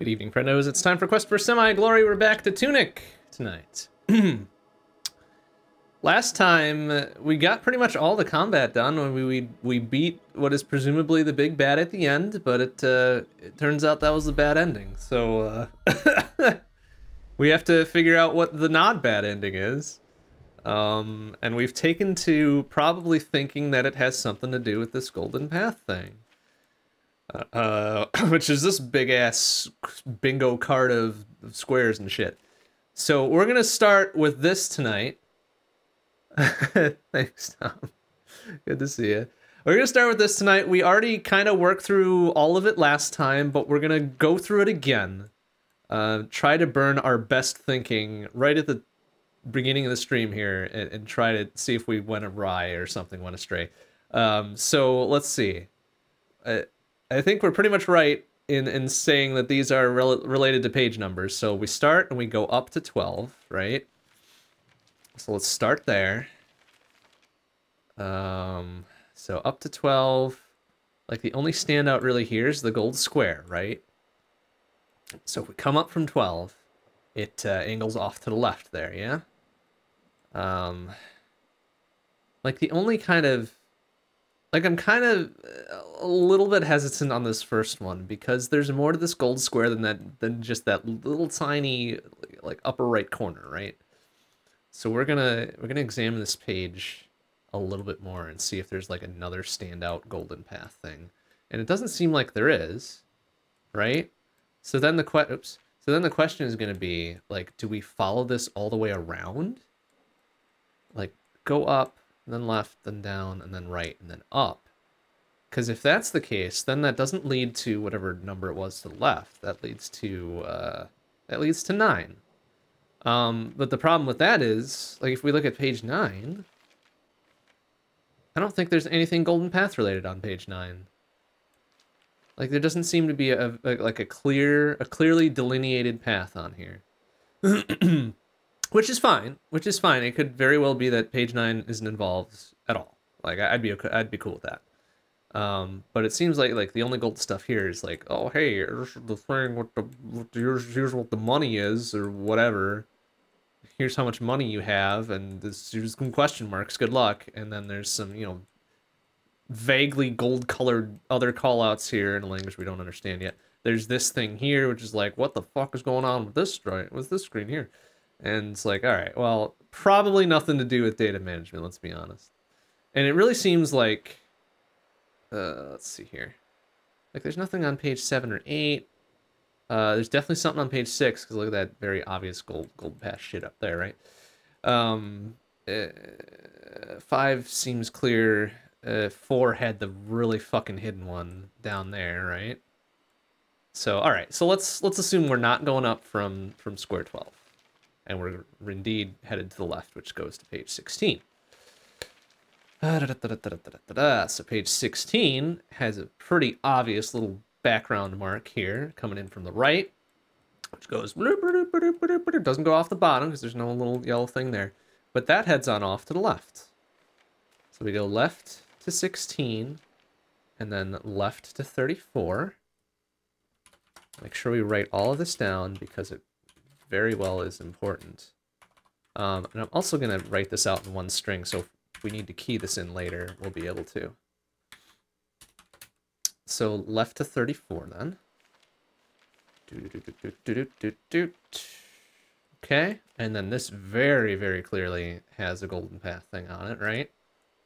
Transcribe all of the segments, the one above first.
Good evening, friendos. It's time for Quest for Semi-Glory. We're back to Tunic tonight. Last time, we got pretty much all the combat done when we, we, we beat what is presumably the big bad at the end, but it, uh, it turns out that was the bad ending. So, uh, we have to figure out what the not bad ending is. Um, and we've taken to probably thinking that it has something to do with this Golden Path thing. Uh, uh, which is this big ass bingo card of, of squares and shit. So we're gonna start with this tonight. Thanks, Tom. Good to see you. We're gonna start with this tonight. We already kind of worked through all of it last time, but we're gonna go through it again. Uh, try to burn our best thinking right at the beginning of the stream here, and, and try to see if we went awry or something went astray. Um, so let's see. Uh, I think we're pretty much right in in saying that these are rel related to page numbers. So we start and we go up to 12, right? So let's start there. Um, so up to 12. Like the only standout really here is the gold square, right? So if we come up from 12, it uh, angles off to the left there, yeah? Um, like the only kind of like I'm kind of uh, a little bit hesitant on this first one because there's more to this gold square than that than just that little tiny like upper right corner, right? So we're gonna we're gonna examine this page a little bit more and see if there's like another standout golden path thing. And it doesn't seem like there is, right? So then the que oops. So then the question is gonna be like, do we follow this all the way around? Like go up then left, then down, and then right, and then up. Because if that's the case, then that doesn't lead to whatever number it was to the left. That leads to, uh, that leads to 9. Um, but the problem with that is, like, if we look at page 9, I don't think there's anything Golden Path related on page 9. Like, there doesn't seem to be a, a like a clear, a clearly delineated path on here. which is fine. Which is fine. It could very well be that page nine isn't involved at all. Like I'd be okay, I'd be cool with that. Um, but it seems like like the only gold stuff here is like, oh hey, here's the thing. What the here's here's what the money is or whatever. Here's how much money you have, and this some question marks. Good luck. And then there's some you know vaguely gold colored other callouts here in a language we don't understand yet. There's this thing here, which is like, what the fuck is going on with this right with this screen here? And it's like, all right, well, probably nothing to do with data management, let's be honest. And it really seems like, uh, let's see here. Like there's nothing on page seven or eight. Uh, there's definitely something on page six, because look at that very obvious gold, gold pass shit up there, right? Um, uh, five seems clear. Uh, four had the really fucking hidden one down there, right? So, all right. So let's let's assume we're not going up from from square twelve and we're indeed headed to the left, which goes to page 16. So page 16 has a pretty obvious little background mark here coming in from the right, which goes, doesn't go off the bottom because there's no little yellow thing there, but that heads on off to the left. So we go left to 16 and then left to 34. Make sure we write all of this down because it very well is important. Um, and I'm also going to write this out in one string, so if we need to key this in later, we'll be able to. So left to 34 then. Okay, and then this very, very clearly has a golden path thing on it, right?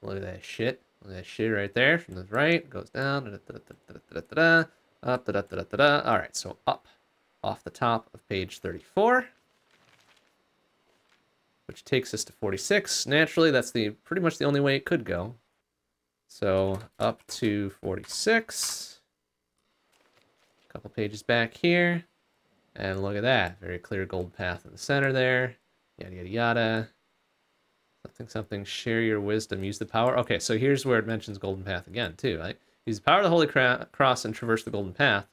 Look at that shit. Look at that shit right there. From the right, goes down, up, da, da, da, da, da. All right, so up off the top of page 34, which takes us to 46. Naturally, that's the pretty much the only way it could go. So up to 46. A couple pages back here. And look at that. Very clear gold path in the center there. Yada, yada, yada. Something, something. Share your wisdom. Use the power. Okay, so here's where it mentions golden path again, too, right? Use the power of the Holy Cross and traverse the golden path.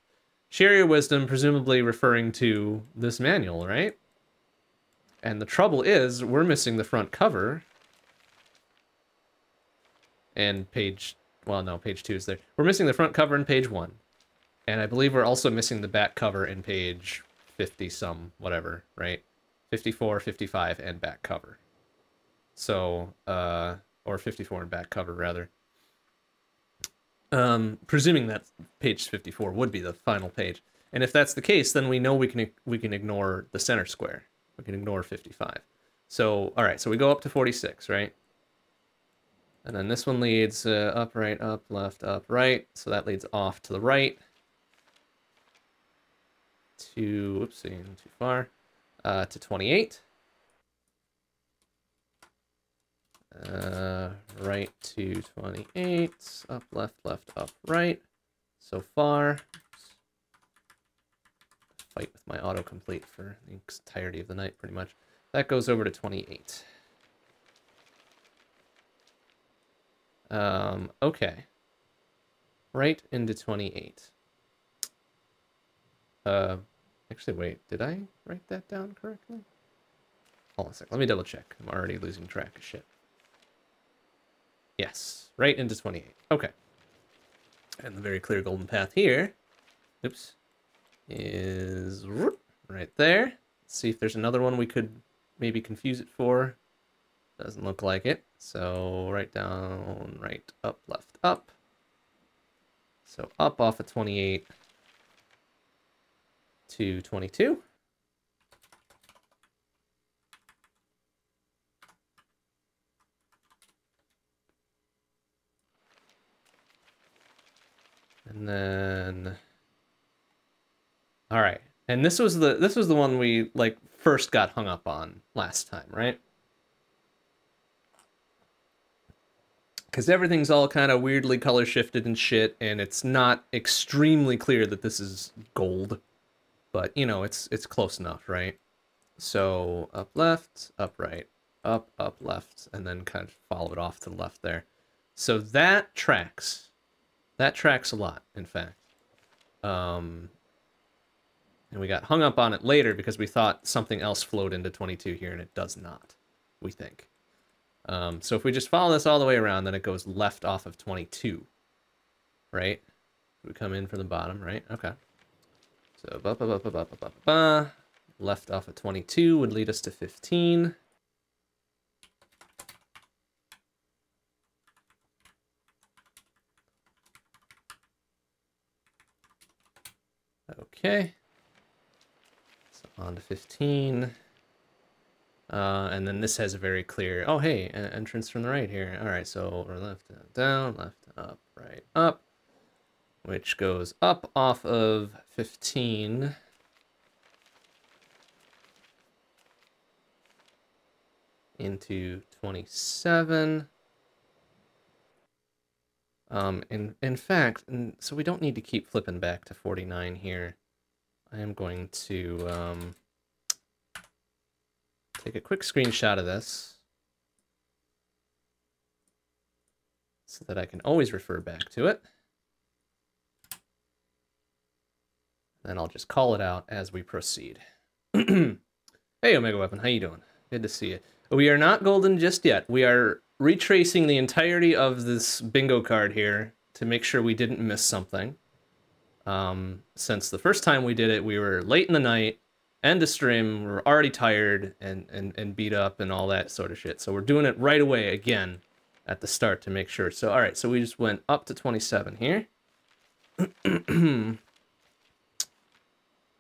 Share your wisdom, presumably referring to this manual, right? And the trouble is, we're missing the front cover. And page, well, no, page two is there. We're missing the front cover and page one. And I believe we're also missing the back cover in page 50 some, whatever, right? 54, 55, and back cover. So, uh, or 54 and back cover, rather. Um, presuming that page 54 would be the final page. And if that's the case, then we know we can we can ignore the center square. We can ignore 55. So, all right, so we go up to 46, right? And then this one leads uh, up, right, up, left, up, right. So that leads off to the right. To, oopsie, too far. Uh, to 28. Uh, right to 28. Up, left, left, up, right. So far. Fight with my autocomplete for the entirety of the night, pretty much. That goes over to 28. Um, okay. Right into 28. Uh, actually, wait, did I write that down correctly? Hold on a sec, let me double check. I'm already losing track of shit. Yes, right into 28. Okay. And the very clear golden path here, oops, is right there. Let's see if there's another one we could maybe confuse it for. Doesn't look like it. So right down, right, up, left, up. So up off of 28 to 22. And then all right. And this was the this was the one we like first got hung up on last time, right? Because everything's all kind of weirdly color shifted and shit, and it's not extremely clear that this is gold, but you know it's it's close enough, right? So up left, up right, up up left, and then kind of follow it off to the left there. So that tracks. That tracks a lot, in fact. Um, and we got hung up on it later because we thought something else flowed into 22 here, and it does not, we think. Um, so if we just follow this all the way around, then it goes left off of 22, right? We come in from the bottom, right? Okay. So ba ba ba ba ba ba ba ba. Left off of 22 would lead us to 15. Okay So on to 15. Uh, and then this has a very clear, oh, hey, entrance from the right here. All right, so we're left, down, left, up, right, up, which goes up off of 15. into 27. Um, in, in fact, so we don't need to keep flipping back to 49 here. I am going to um, take a quick screenshot of this so that I can always refer back to it. Then I'll just call it out as we proceed. hey, Omega Weapon, how you doing? Good to see you. We are not golden just yet. We are retracing the entirety of this bingo card here to make sure we didn't miss something. Um, since the first time we did it, we were late in the night, end of stream, we are already tired and, and, and beat up and all that sort of shit. So we're doing it right away again at the start to make sure. So, all right, so we just went up to 27 here.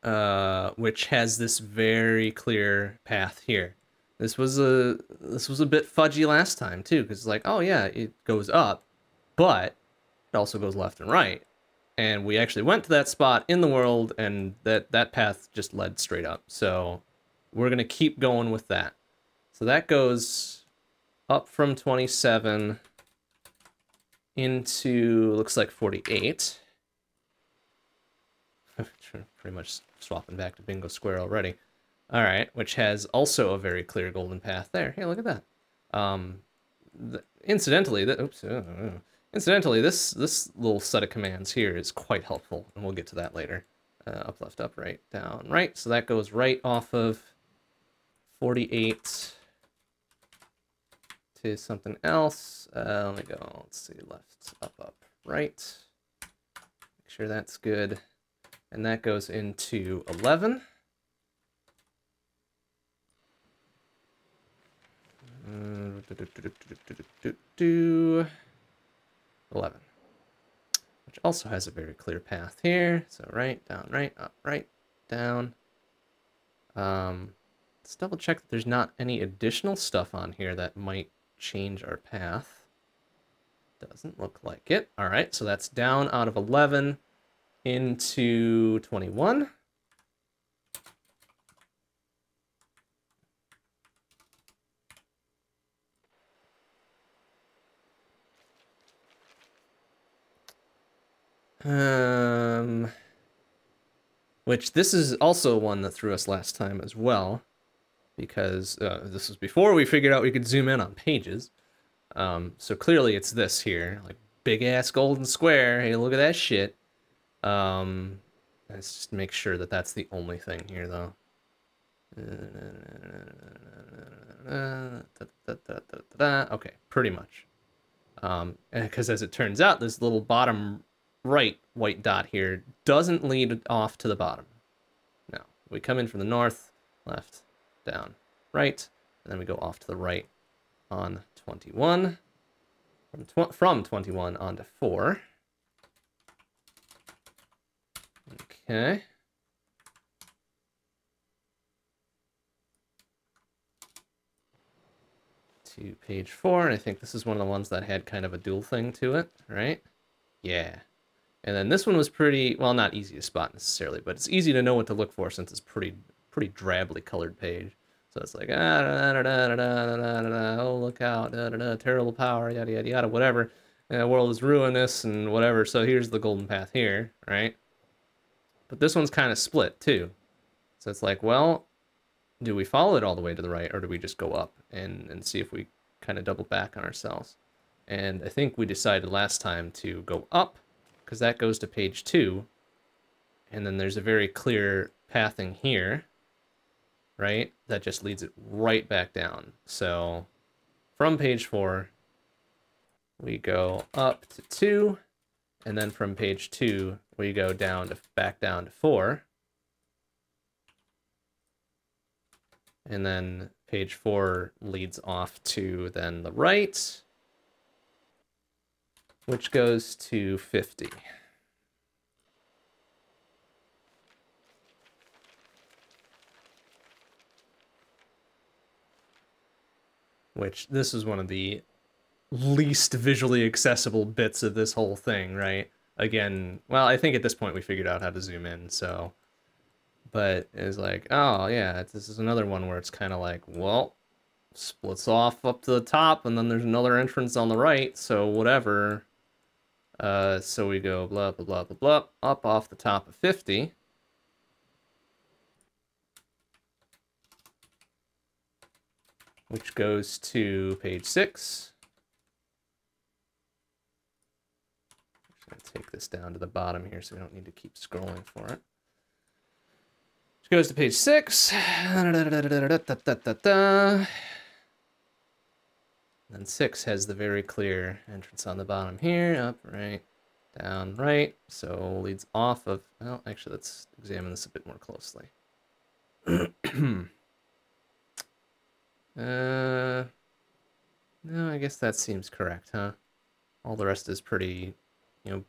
uh, which has this very clear path here. This was a this was a bit fudgy last time too, because it's like, oh yeah, it goes up, but it also goes left and right and we actually went to that spot in the world and that that path just led straight up. So we're going to keep going with that. So that goes up from 27 into looks like 48 pretty much swapping back to bingo square already. All right which has also a very clear golden path there. Hey look at that. Um the, incidentally that oops uh, uh, Incidentally, this, this little set of commands here is quite helpful, and we'll get to that later. Uh, up, left, up, right, down, right. So that goes right off of 48 to something else. Uh, let me go, let's see, left, up, up, right. Make sure that's good. and that goes into 11. Uh, 11. Which also has a very clear path here. So right, down, right, up, right, down. Um, let's double check that there's not any additional stuff on here that might change our path. Doesn't look like it. All right, so that's down out of 11 into 21. Um, which this is also one that threw us last time as well, because uh, this was before we figured out we could zoom in on pages. Um, so clearly it's this here, like big ass golden square. Hey, look at that shit. Um, let's just make sure that that's the only thing here, though. Okay, pretty much. Um, because as it turns out, this little bottom right white dot here doesn't lead off to the bottom. No, we come in from the north, left, down, right, and then we go off to the right on 21. From, tw from 21 on to 4. Okay. To page 4, and I think this is one of the ones that had kind of a dual thing to it, right? Yeah. And then this one was pretty, well, not easy to spot necessarily, but it's easy to know what to look for since it's pretty pretty drably colored page. So it's like, ah, oh, look out, da, da, da, terrible power, yada, yada, yada, whatever. The world is ruinous and whatever. So here's the golden path here, right? But this one's kind of split too. So it's like, well, do we follow it all the way to the right or do we just go up and, and see if we kind of double back on ourselves? And I think we decided last time to go up because that goes to page two. And then there's a very clear pathing here right? That just leads it right back down. So from page four, we go up to two, and then from page two, we go down to back down to four. And then page four leads off to then the right, which goes to 50. which this is one of the least visually accessible bits of this whole thing, right? Again, well, I think at this point we figured out how to zoom in, so. But it's like, oh, yeah, this is another one where it's kind of like, well, splits off up to the top, and then there's another entrance on the right, so whatever. Uh, so we go blah, blah, blah, blah, blah, up off the top of 50. which goes to page six. I'm to take this down to the bottom here so we don't need to keep scrolling for it. Which goes to page six. Then six has the very clear entrance on the bottom here, up, right, down, right. So leads off of, well, actually, let's examine this a bit more closely. Uh, no, I guess that seems correct, huh? All the rest is pretty, you know,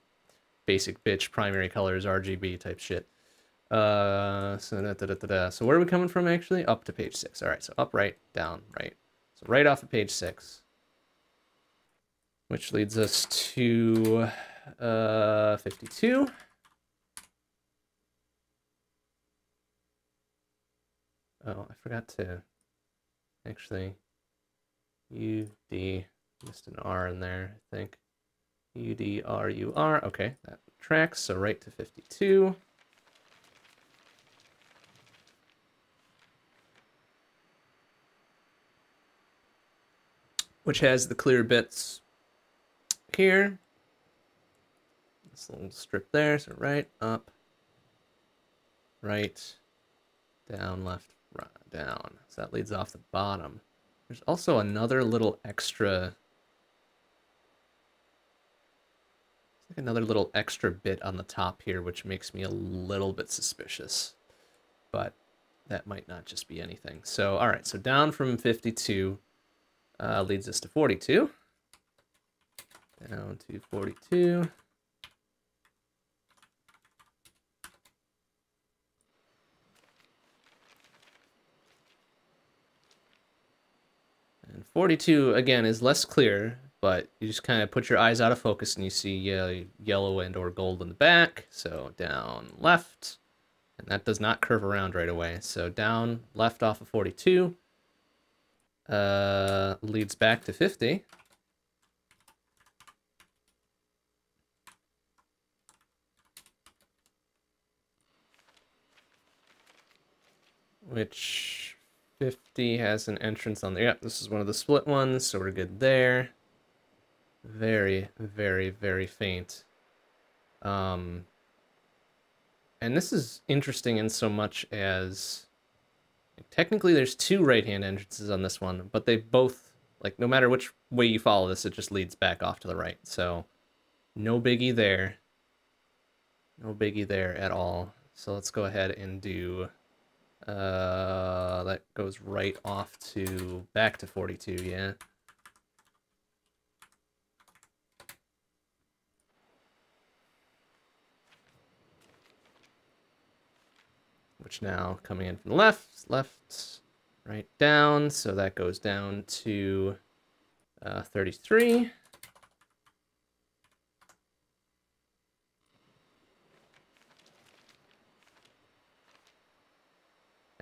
basic bitch primary colors, RGB type shit. Uh, so, da, da, da, da, so where are we coming from actually? Up to page six. All right, so up, right, down, right. So right off of page six, which leads us to uh, 52. Oh, I forgot to Actually, UD, missed an R in there, I think. UDRUR, okay, that tracks, so right to 52. Which has the clear bits here. This little strip there, so right, up, right, down, left, down. So that leads off the bottom. There's also another little extra... Another little extra bit on the top here, which makes me a little bit suspicious. But that might not just be anything. So, all right, so down from 52 uh, leads us to 42. Down to 42. And 42, again, is less clear, but you just kind of put your eyes out of focus and you see uh, yellow and or gold in the back. So down left, and that does not curve around right away. So down left off of 42 uh, leads back to 50. Which 50 has an entrance on there. Yep, this is one of the split ones, so we're good there. Very, very, very faint. Um, and this is interesting in so much as technically there's two right-hand entrances on this one, but they both, like, no matter which way you follow this, it just leads back off to the right. So, no biggie there. No biggie there at all. So let's go ahead and do uh, that goes right off to back to 42, yeah. Which now coming in from the left, left, right down. So that goes down to uh, 33.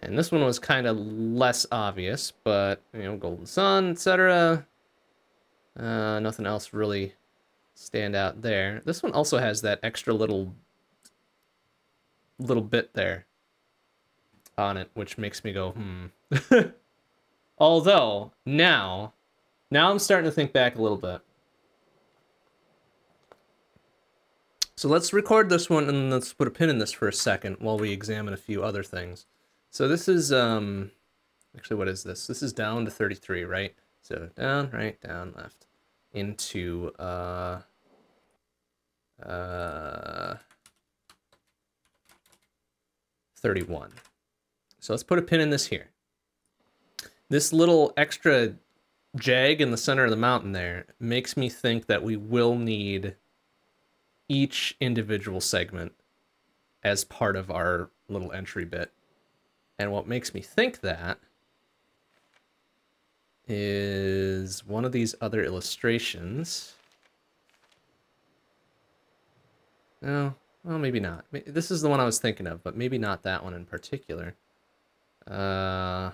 And this one was kind of less obvious, but, you know, Golden Sun, etc. Uh, nothing else really stand out there. This one also has that extra little little bit there on it, which makes me go, hmm. Although, now, now I'm starting to think back a little bit. So let's record this one and let's put a pin in this for a second while we examine a few other things. So this is, um, actually, what is this? This is down to 33, right? So down, right, down, left, into, uh, uh, 31. So let's put a pin in this here. This little extra jag in the center of the mountain there makes me think that we will need each individual segment as part of our little entry bit. And what makes me think that is one of these other illustrations. No, well, maybe not. This is the one I was thinking of, but maybe not that one in particular. Uh,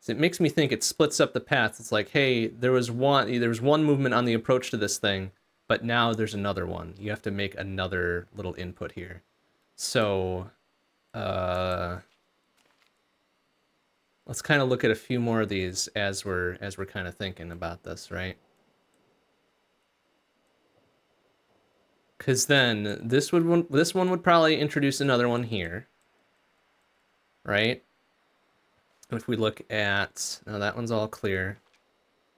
so it makes me think it splits up the paths. It's like, hey, there was one, there was one movement on the approach to this thing but now there's another one. You have to make another little input here. So, uh, let's kind of look at a few more of these as we're as we're kind of thinking about this, right? Because then this would this one would probably introduce another one here, right? If we look at now, that one's all clear.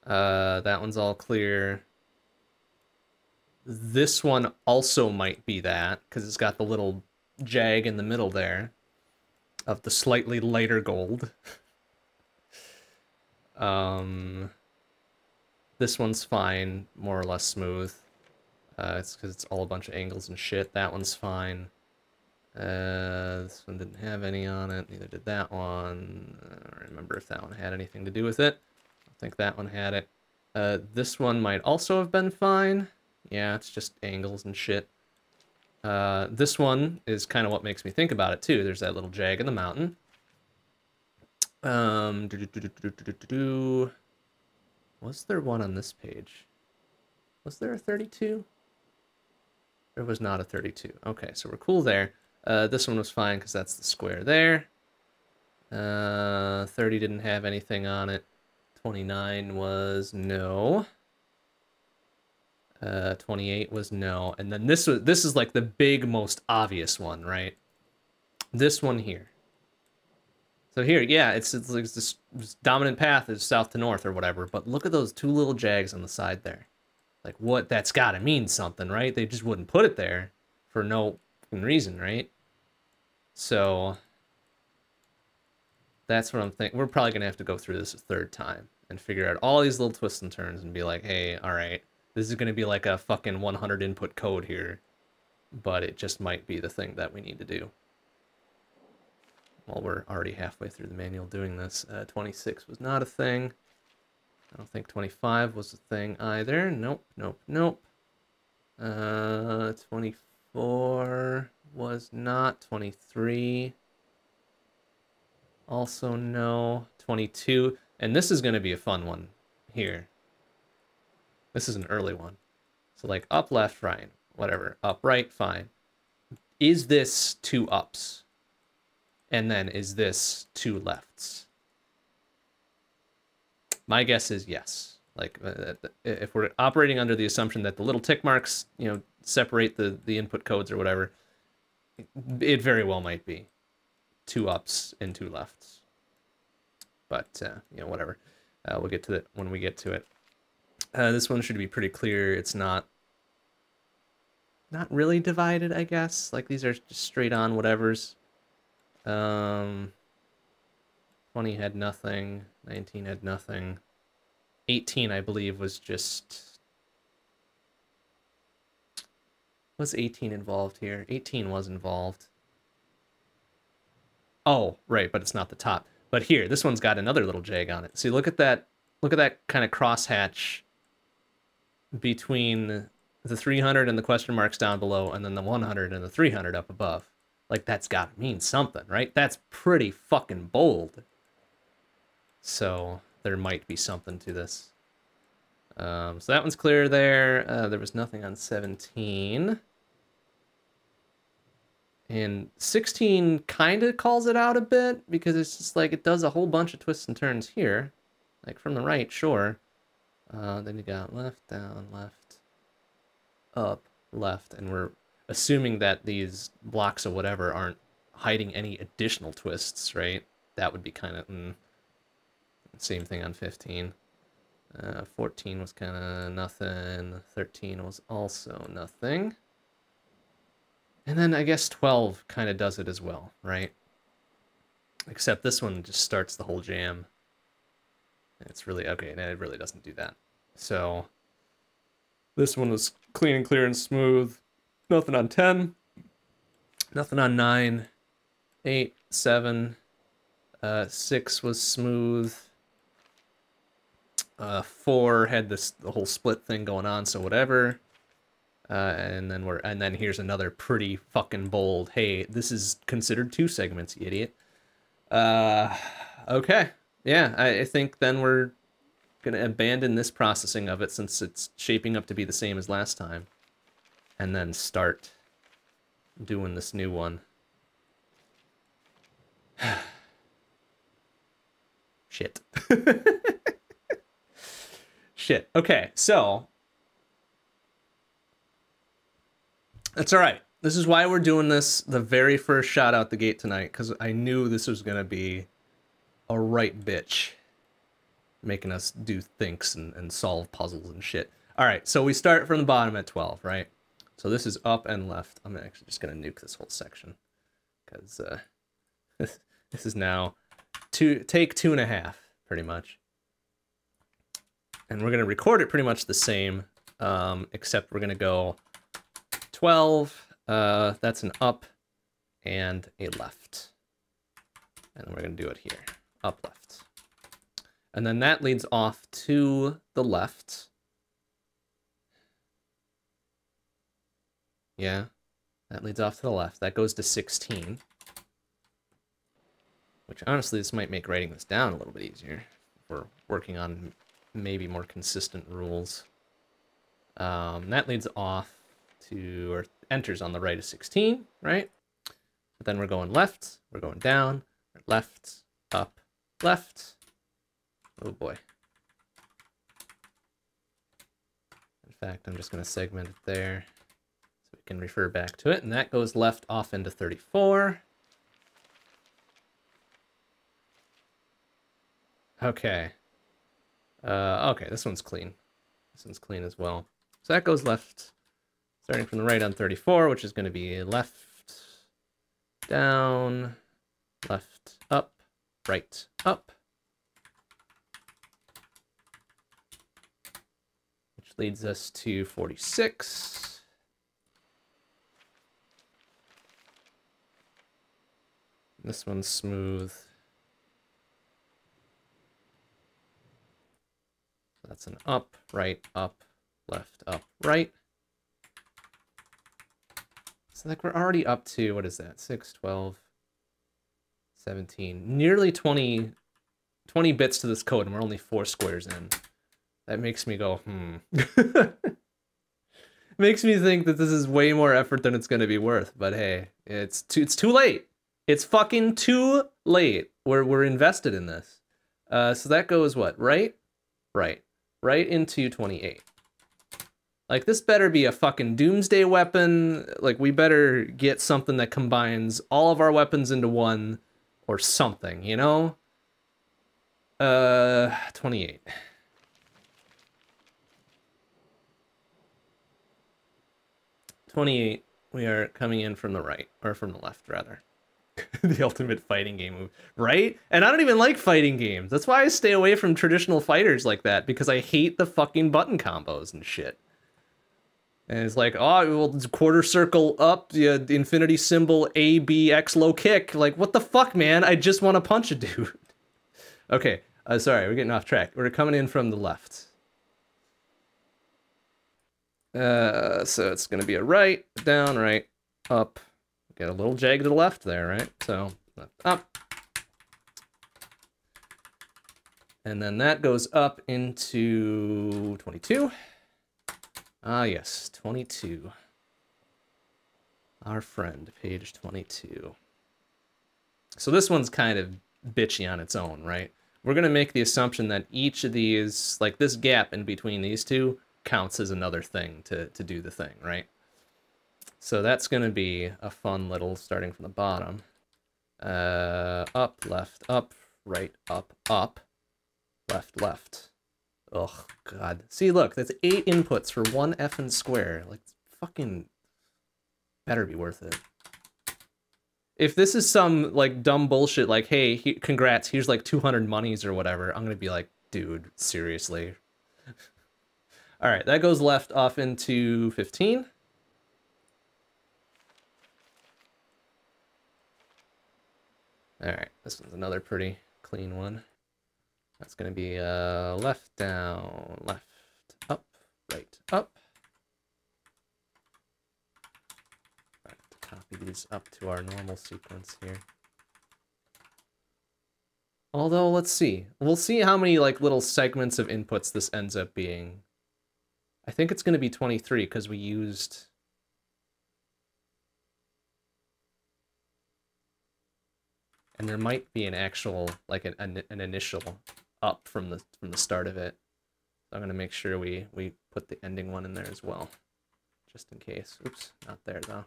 Uh, that one's all clear. This one also might be that, because it's got the little jag in the middle there of the slightly lighter gold. um, this one's fine, more or less smooth. Uh, it's because it's all a bunch of angles and shit. That one's fine. Uh, this one didn't have any on it. Neither did that one. I don't remember if that one had anything to do with it. I think that one had it. Uh, this one might also have been fine. Yeah, it's just angles and shit. Uh, this one is kind of what makes me think about it, too. There's that little jag in the mountain. Um, doo -doo -doo was there one on this page? Was there a 32? There was not a 32. Okay, so we're cool there. Uh, this one was fine because that's the square there. Uh, 30 didn't have anything on it. 29 was no. Uh, 28 was no. And then this was this is like the big most obvious one, right? This one here. So here, yeah, it's, it's like this, this dominant path is south to north or whatever, but look at those two little jags on the side there. Like, what? That's got to mean something, right? They just wouldn't put it there for no reason, right? So that's what I'm thinking. We're probably going to have to go through this a third time and figure out all these little twists and turns and be like, hey, all right, this is going to be like a fucking 100 input code here, but it just might be the thing that we need to do. Well, we're already halfway through the manual doing this. Uh, 26 was not a thing. I don't think 25 was a thing either. Nope, nope, nope. Uh, 24 was not. 23 also no. 22. And this is going to be a fun one here. This is an early one. So like up, left, right, whatever. Up, right, fine. Is this two ups? And then is this two lefts? My guess is yes. Like uh, uh, if we're operating under the assumption that the little tick marks, you know, separate the the input codes or whatever, it very well might be two ups and two lefts. But uh, you know, whatever. Uh, we'll get to it when we get to it. Uh, this one should be pretty clear. It's not not really divided, I guess. Like these are just straight on whatevers. Um, 20 had nothing. 19 had nothing. 18, I believe, was just... Was 18 involved here? 18 was involved. Oh, right, but it's not the top. But here, this one's got another little jag on it. See, look at that. Look at that kind of crosshatch between the 300 and the question marks down below, and then the 100 and the 300 up above. Like, that's got to mean something, right? That's pretty fucking bold. So, there might be something to this. Um, so that one's clear there. Uh, there was nothing on 17. And 16 kind of calls it out a bit because it's just like it does a whole bunch of twists and turns here. Like from the right, sure. Uh, then you got left, down, left, up, left, and we're assuming that these blocks or whatever aren't hiding any additional twists, right? That would be kind of mm, same thing on 15. Uh, 14 was kind of nothing. 13 was also nothing. And then I guess 12 kind of does it as well, right? Except this one just starts the whole jam. It's really, okay, and it really doesn't do that. So this one was clean and clear and smooth. Nothing on 10. Nothing on 9. 8, 7. Uh, 6 was smooth. Uh, 4 had this the whole split thing going on, so whatever. Uh, and then we're and then here's another pretty fucking bold. Hey, this is considered two segments, you idiot. Uh, okay, yeah, I, think then we're gonna abandon this processing of it since it's shaping up to be the same as last time, and then start doing this new one. Shit. Shit. Okay, so That's all right. This is why we're doing this the very first shot out the gate tonight, because I knew this was going to be a right bitch making us do thinks and, and solve puzzles and shit. All right, so we start from the bottom at 12, right? So this is up and left. I'm actually just going to nuke this whole section because uh, this, is now two take two and a half, pretty much. And we're going to record it pretty much the same, um, except we're going to go 12, uh, that's an up and a left. And we're going to do it here, up, left. And then that leads off to the left. Yeah, that leads off to the left. That goes to 16. Which, honestly, this might make writing this down a little bit easier. We're working on maybe more consistent rules. Um, that leads off to, or enters on the right of 16, right? But then we're going left, we're going down, left, up, left. Oh boy. In fact, I'm just going to segment it there so we can refer back to it. And that goes left off into 34. Okay. Uh, okay, this one's clean. This one's clean as well. So that goes left, starting from the right on 34, which is going to be left, down, left, right, up. Which leads us to 46. This one's smooth. That's an up, right, up, left, up, right. So like we're already up to, what is that, 6, 12, 17, nearly 20, 20 bits to this code and we're only four squares in. That makes me go, hmm. makes me think that this is way more effort than it's going to be worth, but hey, it's too, it's too late. It's fucking too late. We're, we're invested in this. Uh, so that goes what, right? Right right into 28. Like, this better be a fucking doomsday weapon. Like, we better get something that combines all of our weapons into one or something, you know? Uh, 28. Twenty-eight. We are coming in from the right, or from the left, rather. the ultimate fighting game move, right? And I don't even like fighting games. That's why I stay away from traditional fighters like that because I hate the fucking button combos and shit. And it's like, oh, well, quarter circle up, the, the infinity symbol A, B, X, low kick. Like, what the fuck, man? I just want to punch a dude. okay, uh, sorry, we're getting off track. We're coming in from the left. Uh, so it's going to be a right, down, right, up, Get a little jag to the left there, right? So, up. And then that goes up into 22. Ah, yes, 22. Our friend, page 22. So this one's kind of bitchy on its own, right? We're going to make the assumption that each of these, like this gap in between these two, counts as another thing to, to do the thing, right? So that's going to be a fun little starting from the bottom. Uh, up, left, up, right, up, up, left, left. Oh, God. See, look, that's eight inputs for one effing square. Like, fucking better be worth it. If this is some, like, dumb bullshit, like, hey, he, congrats, here's, like, 200 monies or whatever, I'm gonna be like, dude, seriously. All right, that goes left off into 15. All right, this one's another pretty clean one. That's going to be uh, left, down, left, up, right, up. Right, copy these up to our normal sequence here. Although, let's see. We'll see how many like little segments of inputs this ends up being. I think it's going to be 23 because we used and there might be an actual like an, an, an initial up from the from the start of it. So I'm gonna make sure we we put the ending one in there as well, just in case. Oops, not there though.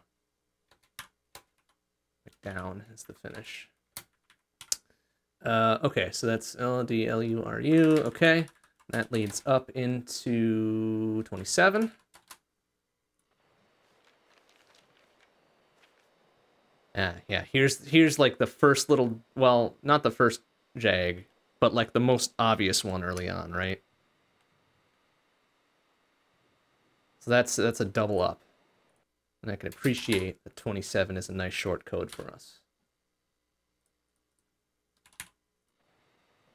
down is the finish. Uh, okay, so that's L D L U R U. Okay, that leads up into 27. Yeah, yeah. Here's here's like the first little well, not the first jag, but like the most obvious one early on, right? So that's that's a double up. And I can appreciate that 27 is a nice short code for us.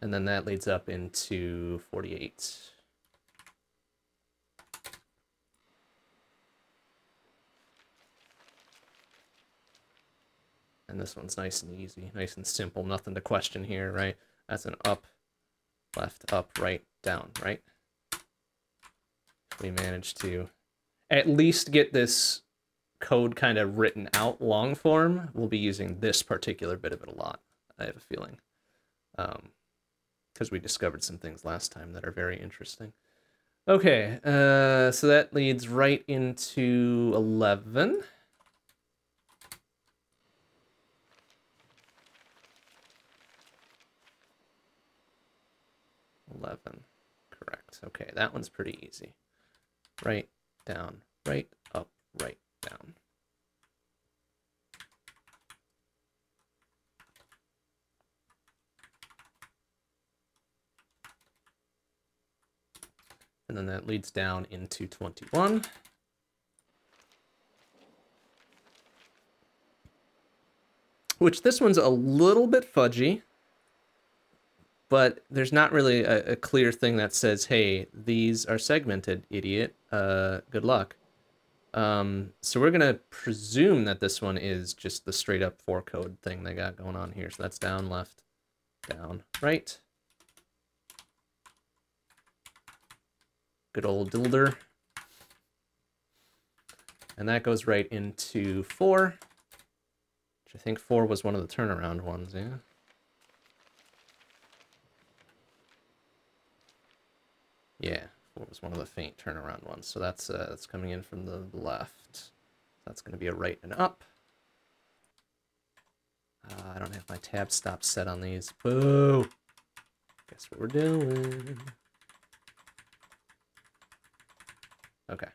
And then that leads up into 48. And this one's nice and easy, nice and simple, nothing to question here, right? That's an up, left, up, right, down, right? We managed to at least get this code kind of written out long form. We'll be using this particular bit of it a lot, I have a feeling. Um, because we discovered some things last time that are very interesting. Okay, uh, so that leads right into 11. 11. Correct. Okay, that one's pretty easy. Right, down, right, up, right, down. And then that leads down into 21. Which this one's a little bit fudgy, but there's not really a, a clear thing that says, hey, these are segmented, idiot. Uh, good luck. Um, so we're going to presume that this one is just the straight up four code thing they got going on here. So that's down, left, down, right. Good old dilder. And that goes right into four, which I think four was one of the turnaround ones, yeah? Yeah, it was one of the faint turnaround ones. So that's uh, that's coming in from the left. That's going to be a right and up. Uh, I don't have my tab stop set on these. Boo! Guess what we're doing. Okay.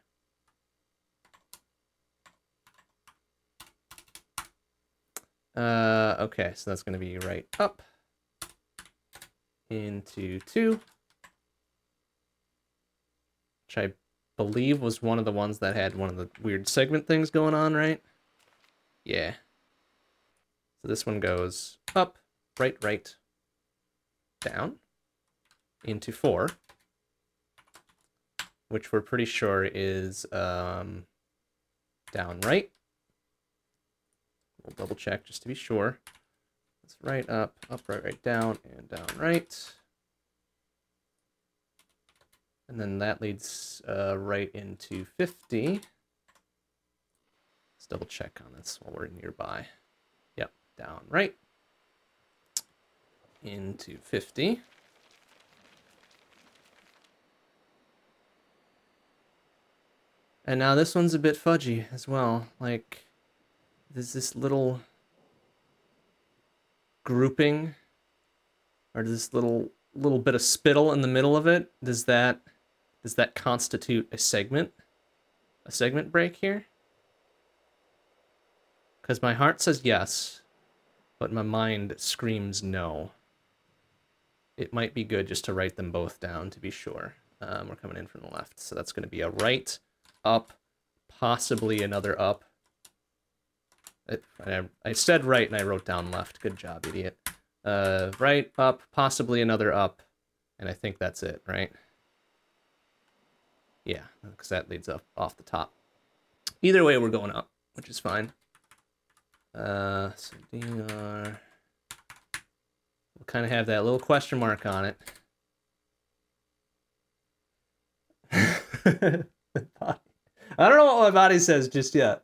Uh, okay, so that's going to be right up into two, which I believe was one of the ones that had one of the weird segment things going on, right? Yeah. So this one goes up, right, right, down, into four which we're pretty sure is um, down right. We'll double check just to be sure. It's right up, up, right, right, down, and down, right. And then that leads uh, right into 50. Let's double check on this while we're nearby. Yep, down, right. Into 50. And now this one's a bit fudgy as well. Like, there's this little grouping, or this little little bit of spittle in the middle of it. Does that does that constitute a segment? A segment break here? Because my heart says yes, but my mind screams no. It might be good just to write them both down to be sure. Um, we're coming in from the left, so that's going to be a right up, possibly another up. I, I said right and I wrote down left. Good job, idiot. Uh, right, up, possibly another up. And I think that's it, right? Yeah, because that leads up off the top. Either way, we're going up, which is fine. Uh, so DR... We'll kind of have that little question mark on it. I don't know what my body says just yet.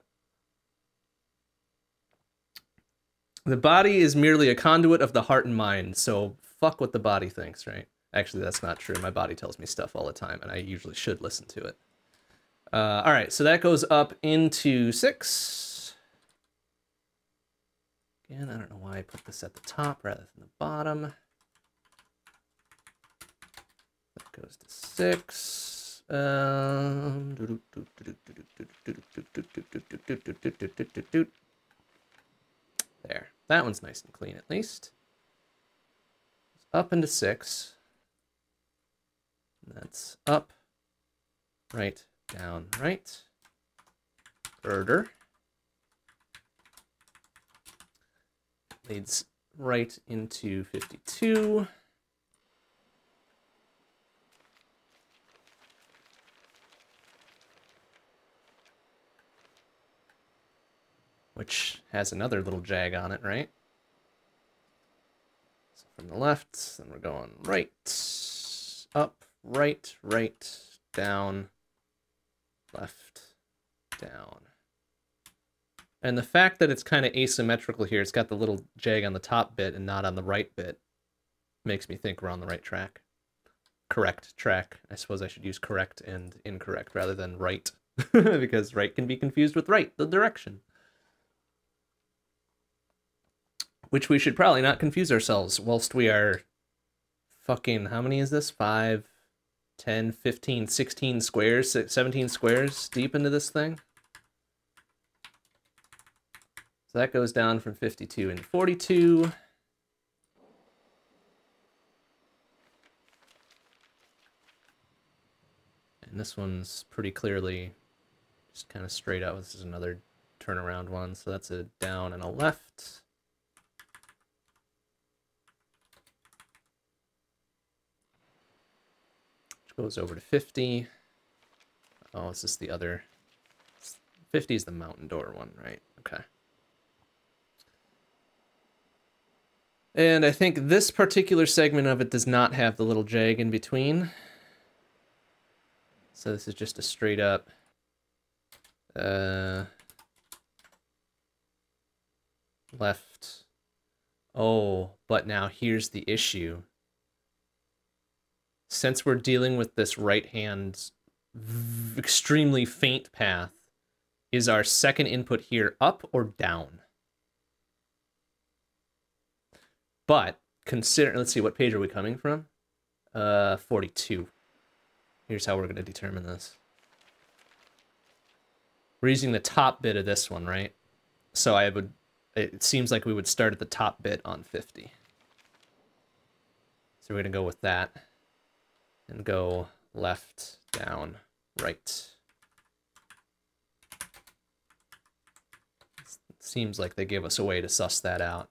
The body is merely a conduit of the heart and mind, so fuck what the body thinks, right? Actually, that's not true. My body tells me stuff all the time, and I usually should listen to it. Uh, all right, so that goes up into six. Again, I don't know why I put this at the top rather than the bottom. That goes to six. Um, there. That one's nice and clean at least. Up into six. That's up, right, down, right. Girder. Leads right into 52. which has another little jag on it, right? So from the left, then we're going right, up, right, right, down, left, down. And the fact that it's kind of asymmetrical here, it's got the little jag on the top bit and not on the right bit, makes me think we're on the right track. Correct track. I suppose I should use correct and incorrect rather than right, because right can be confused with right, the direction. which we should probably not confuse ourselves whilst we are fucking, how many is this? 5, 10, 15, 16 squares, 17 squares deep into this thing. So that goes down from 52 into 42. And this one's pretty clearly just kind of straight out. This is another turnaround one. So that's a down and a left. Goes over to 50. Oh, is this the other? 50 is the mountain door one, right? Okay. And I think this particular segment of it does not have the little jag in between. So this is just a straight up uh, left. Oh, but now here's the issue. Since we're dealing with this right hand extremely faint path, is our second input here up or down? But consider, let's see, what page are we coming from? Uh, 42. Here's how we're going to determine this. We're using the top bit of this one, right? So I would, it seems like we would start at the top bit on 50. So we're going to go with that and go left, down, right. It seems like they gave us a way to suss that out.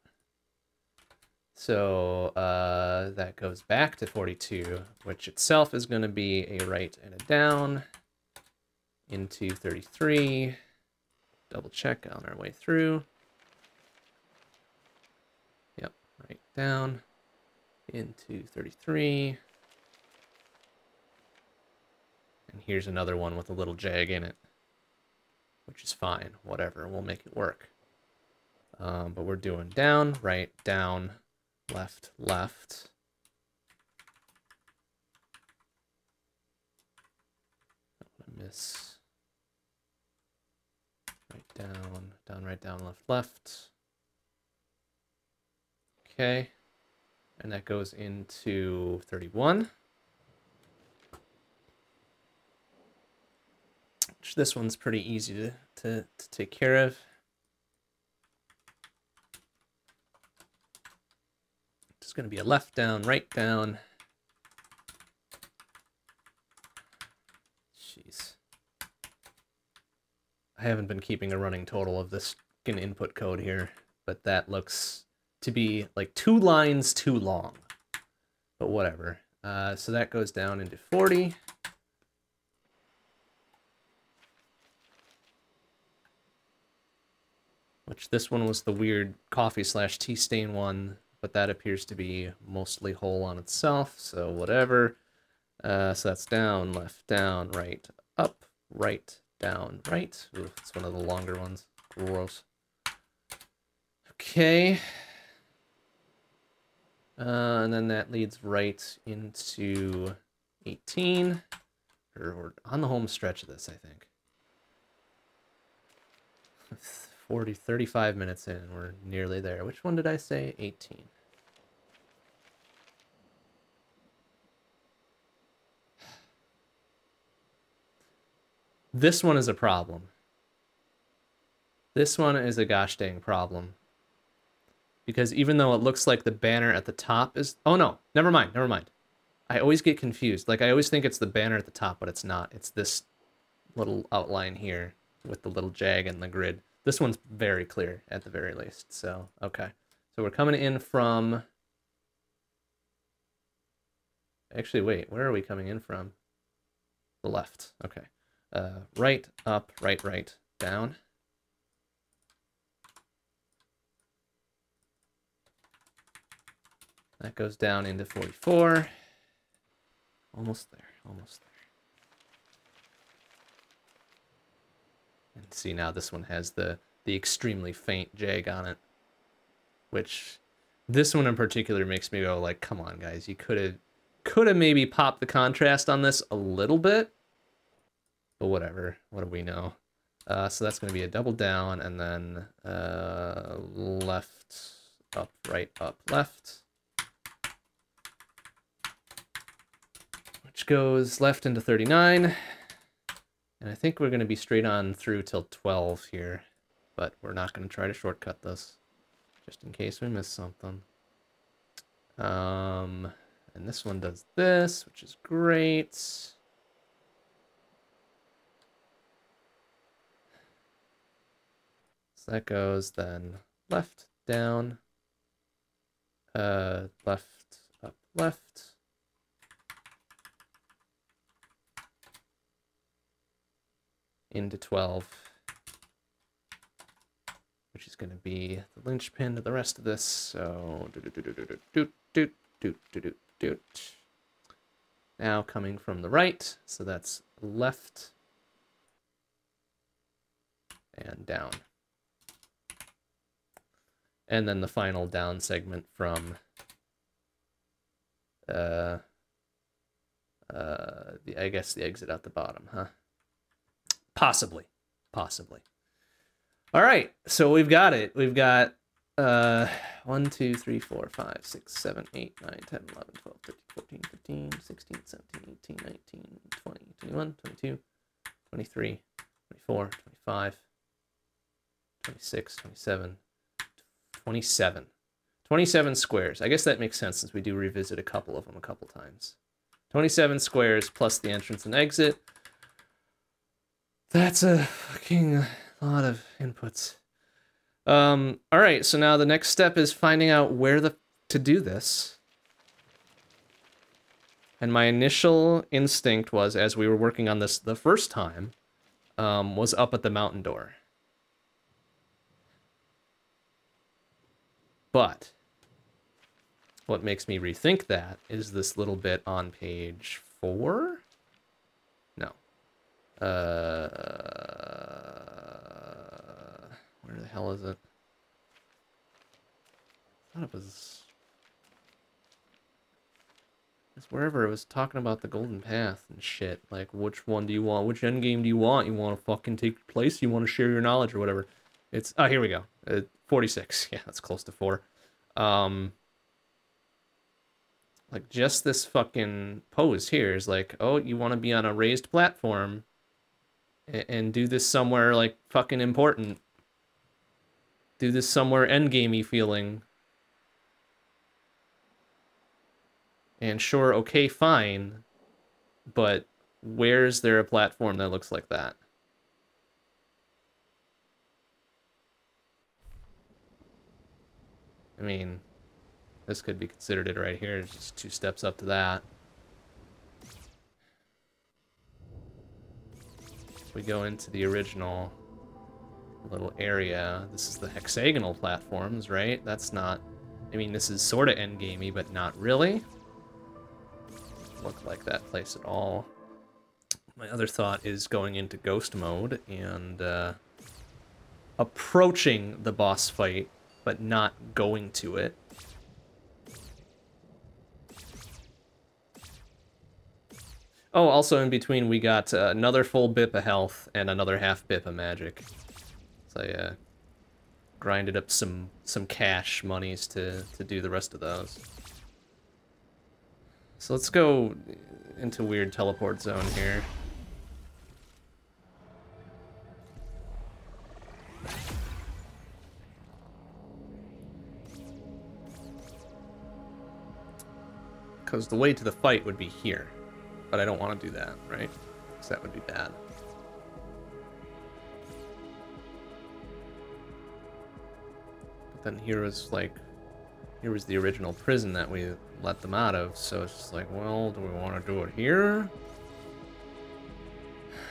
So uh, that goes back to 42, which itself is going to be a right and a down into 33. Double check on our way through. Yep, right down into 33. And here's another one with a little jag in it, which is fine. Whatever, we'll make it work. Um, but we're doing down, right, down, left, left. I miss. Right down, down, right, down, left, left. Okay. And that goes into 31. This one's pretty easy to, to, to take care of. It's going to be a left down, right down. Jeez. I haven't been keeping a running total of this input code here, but that looks to be like two lines too long. But whatever. Uh, so that goes down into 40. Which this one was the weird coffee slash tea stain one but that appears to be mostly whole on itself, so whatever. Uh, so that's down, left, down, right, up, right, down, right. Ooh, it's one of the longer ones. Gross. Okay. Uh, and then that leads right into 18. Or we're on the home stretch of this, I think. 40, 35 minutes in, we're nearly there. Which one did I say? 18. This one is a problem. This one is a gosh dang problem. Because even though it looks like the banner at the top is... Oh, no. Never mind. Never mind. I always get confused. Like, I always think it's the banner at the top, but it's not. It's this little outline here with the little jag and the grid. This one's very clear at the very least. So, okay. So we're coming in from... Actually, wait. Where are we coming in from? The left. Okay uh, right, up, right, right, down. That goes down into 44. Almost there, almost there. And see now this one has the, the extremely faint jag on it. Which, this one in particular makes me go like, come on guys, you could have could have maybe popped the contrast on this a little bit but whatever. What do we know? Uh, so that's going to be a double down and then uh, left, up, right, up, left. which goes left into 39. And I think we're going to be straight on through till 12 here, but we're not going to try to shortcut this, just in case we miss something. Um, and this one does this, which is great. So that goes then left, down, uh, left, up, left. Into 12, which is going to be the linchpin to the rest of this. So. Now coming from the right, so that's left and down. And then the final down segment from uh, uh, the, I guess the exit out the bottom, huh? Possibly. Possibly. All right, so we've got it. We've got uh, 1, 2, 3, 4, 5, 6, 7, 8, 9, 10, 11, 12, 13, 14, 15, 16, 17, 18, 19, 20, 21, 22, 23, 24, 25, 26, 27, 27. 27 squares. I guess that makes sense since we do revisit a couple of them a couple times. 27 squares plus the entrance and exit. That's a fucking lot of inputs. Um, all right, so now the next step is finding out where the to do this. And my initial instinct was, as we were working on this the first time, um, was up at the mountain door. But what makes me rethink that is this little bit on page four? Uh, where the hell is it? I thought it was... It's wherever it was talking about the Golden Path and shit. Like, which one do you want? Which endgame do you want? You want to fucking take place? You want to share your knowledge or whatever? It's... Oh, here we go. Uh, 46. Yeah, that's close to 4. Um, like, just this fucking pose here is like, oh, you want to be on a raised platform and, do this somewhere, like, fucking important. Do this somewhere endgamey feeling. And sure, okay, fine. But where's there a platform that looks like that? I mean, this could be considered it right here. It's just two steps up to that. We go into the original little area, this is the hexagonal platforms, right? That's not... I mean, this is sort of endgamey, but not really. Look like that place at all. My other thought is going into ghost mode and uh, approaching the boss fight but not going to it. Oh, also in between we got uh, another full bip of health and another half bip of magic. So I grinded up some some cash monies to, to do the rest of those. So let's go into weird teleport zone here. Because the way to the fight would be here. But I don't want to do that, right? Because that would be bad. But then here was like... Here was the original prison that we let them out of. So it's just like, well, do we want to do it here?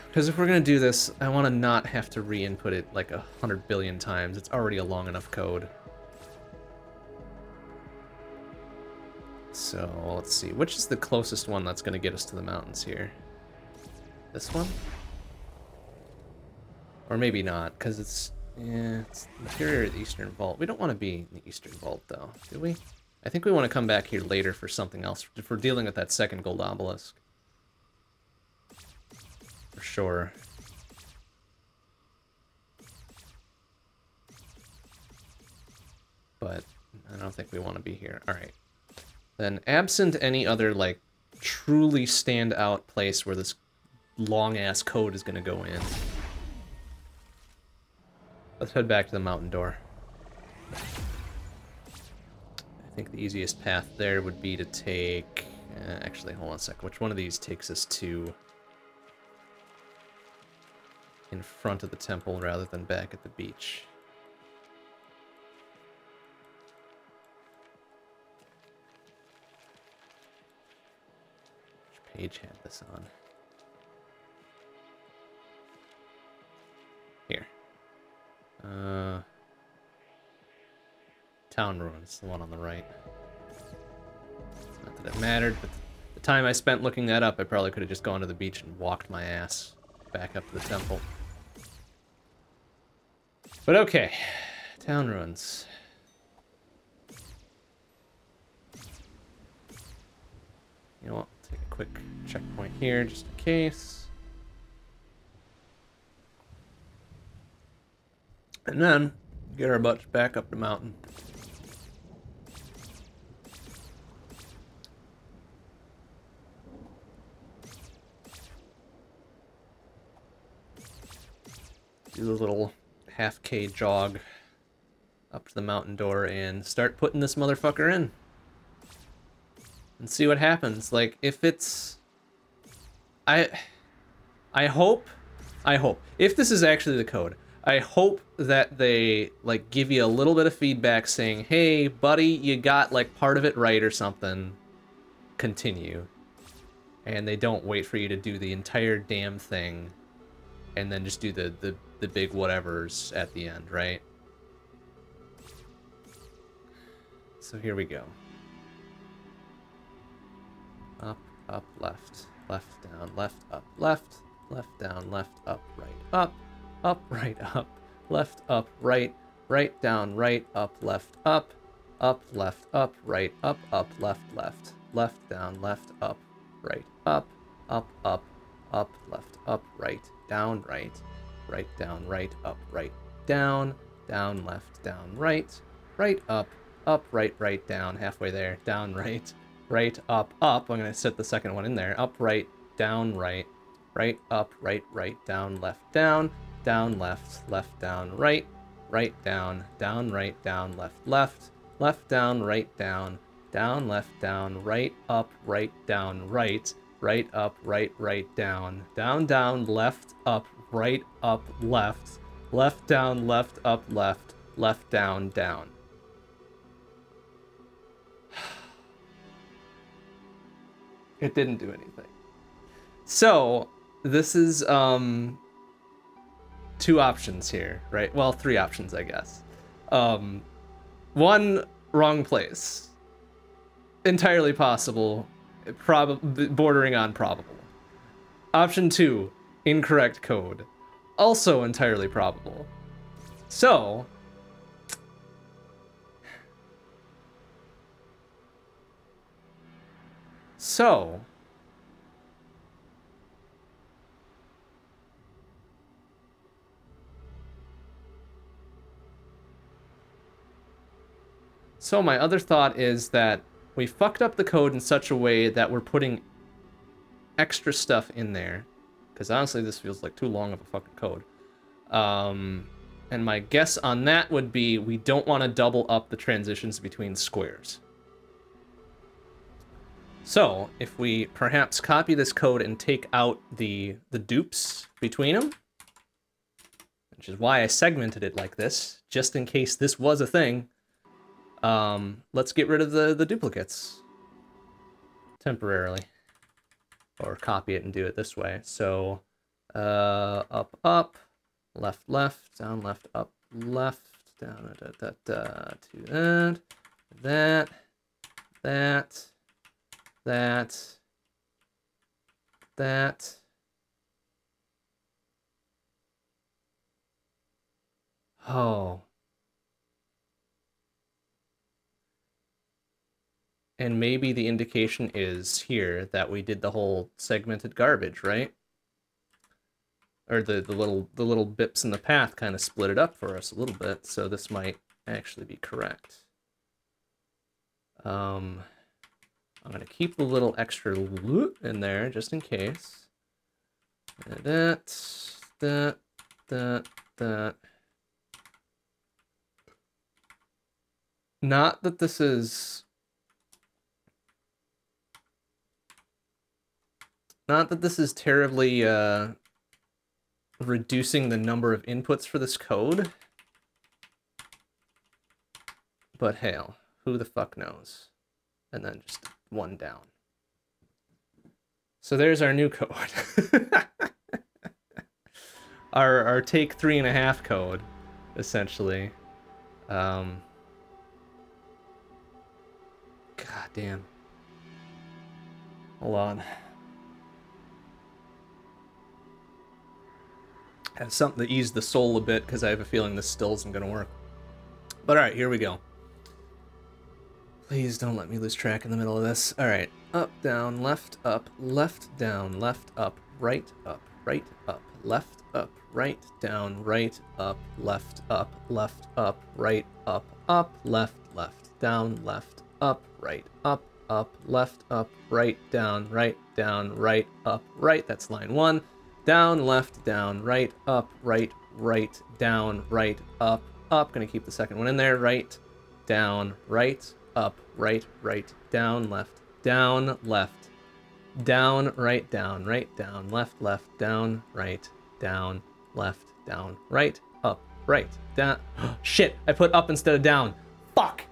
Because if we're going to do this, I want to not have to re-input it like a hundred billion times. It's already a long enough code. So, let's see. Which is the closest one that's going to get us to the mountains here? This one? Or maybe not, because it's... Yeah, it's interior of the Eastern Vault. We don't want to be in the Eastern Vault, though, do we? I think we want to come back here later for something else, if we're dealing with that second gold obelisk. For sure. But I don't think we want to be here. Alright. Then absent any other, like, truly standout place where this long ass code is going to go in. Let's head back to the mountain door. I think the easiest path there would be to take... Uh, actually, hold on a second. Which one of these takes us to in front of the temple rather than back at the beach? Page had this on? Here. Uh, town ruins, the one on the right. Not that it mattered, but the time I spent looking that up, I probably could have just gone to the beach and walked my ass back up to the temple. But okay, town ruins. Checkpoint here just in case. And then get our butts back up the mountain. Do the little half K jog up to the mountain door and start putting this motherfucker in. And see what happens. Like, if it's... I... I hope... I hope. If this is actually the code, I hope that they, like, give you a little bit of feedback saying, hey, buddy, you got, like, part of it right or something. Continue. And they don't wait for you to do the entire damn thing and then just do the, the the big whatevers at the end, right? So here we go. Up, up, left, left, down, left, up, left, left, down, left, up, right, up, up, right, up, left, up, right, right, down, right, up, left, up, up, left, up, right, up, up, left, left, left, down, left, up, right, up, up, up, up, left, up, right, down, right, right, down, right, up, right, down, down, left, down, right, right, up, up, right, right, down, halfway there, down, right, right, up, up. I'm going to set the second one in there. Up, right, down, right, right, up, right, right, down, left, down, down, left, left, down, right, right, down, down, right, down, left, left, left, down, right, down, down, left, down, right, up, right, down, right, right, up, right, right, down, down, down, left, up, right, up, left, left, down, left, up, left, left, down, down. It didn't do anything. So, this is, um, two options here, right? Well, three options, I guess. Um, one, wrong place. Entirely possible, probably bordering on probable. Option two, incorrect code. Also entirely probable. So, so, So my other thought is that we fucked up the code in such a way that we're putting extra stuff in there because honestly, this feels like too long of a fucking code. Um, and my guess on that would be we don't want to double up the transitions between squares. So, if we perhaps copy this code and take out the, the dupes between them, which is why I segmented it like this, just in case this was a thing, um, let's get rid of the, the duplicates temporarily or copy it and do it this way. So uh, up, up, left, left, down, left, up, left, down, da, da, da, to that, that, that, that, that. Oh, And maybe the indication is here that we did the whole segmented garbage, right? Or the, the little the little bips in the path kind of split it up for us a little bit, so this might actually be correct. Um, I'm gonna keep the little extra loot in there just in case. That, that, that, that. Not that this is... Not that this is terribly uh, reducing the number of inputs for this code. But hell, who the fuck knows? And then just one down. So there's our new code. our our take three and a half code, essentially. Um, God damn. Hold on. Have something to ease the soul a bit because I have a feeling this still isn't going to work. But alright, here we go. Please don't let me lose track in the middle of this. Alright, up, down, left, up, left, down, left, up, right, up, right, up, left, up, right, down, right, up, left, up, left, up, right, up, up, left, left, down, left, up, right, up, up, left, up, right, down, right, down, right, up, right. That's line one. Down, left, down, right, up, right, right, down, right, up, up. Gonna keep the second one in there. Right, down, right, up, right, right, down, left, down, left, down, right, down, right, down, left, left, down, right, down, left, down, right, up, right, down. Shit, I put up instead of down. Fuck!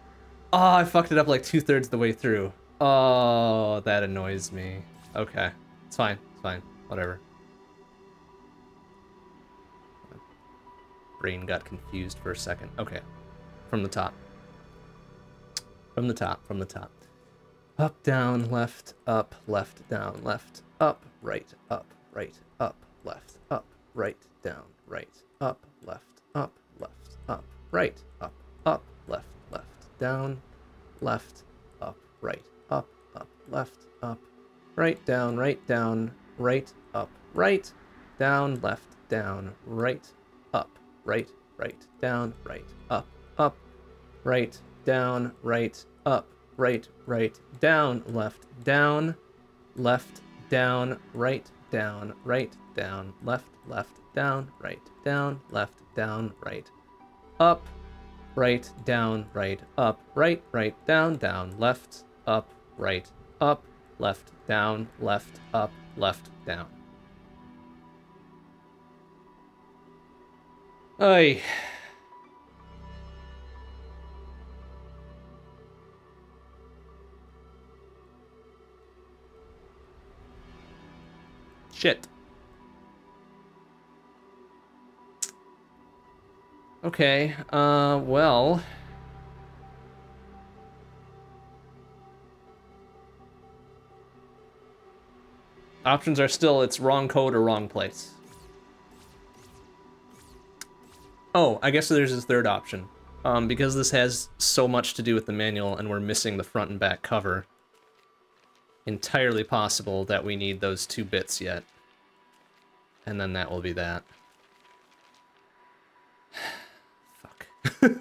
Oh, I fucked it up like two-thirds the way through. Oh, that annoys me. Okay, it's fine, it's fine, whatever. Brain got confused for a second. Okay, from the top. From the top, from the top. Up, down, left, up, left, down, left, up, right, up, right, up, left, up, right, down, right, up, left, up, left, up, right, up, up, left, left, down, left, up, right, up, up, left, up, right, down, right, down, right, up, right, down, left, down, right, up, right, right, down, right, up, up, right, down, right, up, right, right, down, left, down, left, down, right, down, right, down, left, left, down, right, down, left, down, right, up, right, down, right, up, right, right, down, down, left, up, right, up, left, down, left, up, left, down. Ay. Shit. Okay, uh, well... Options are still it's wrong code or wrong place. Oh, I guess there's a third option. Um, because this has so much to do with the manual and we're missing the front and back cover, entirely possible that we need those two bits yet. And then that will be that. Fuck.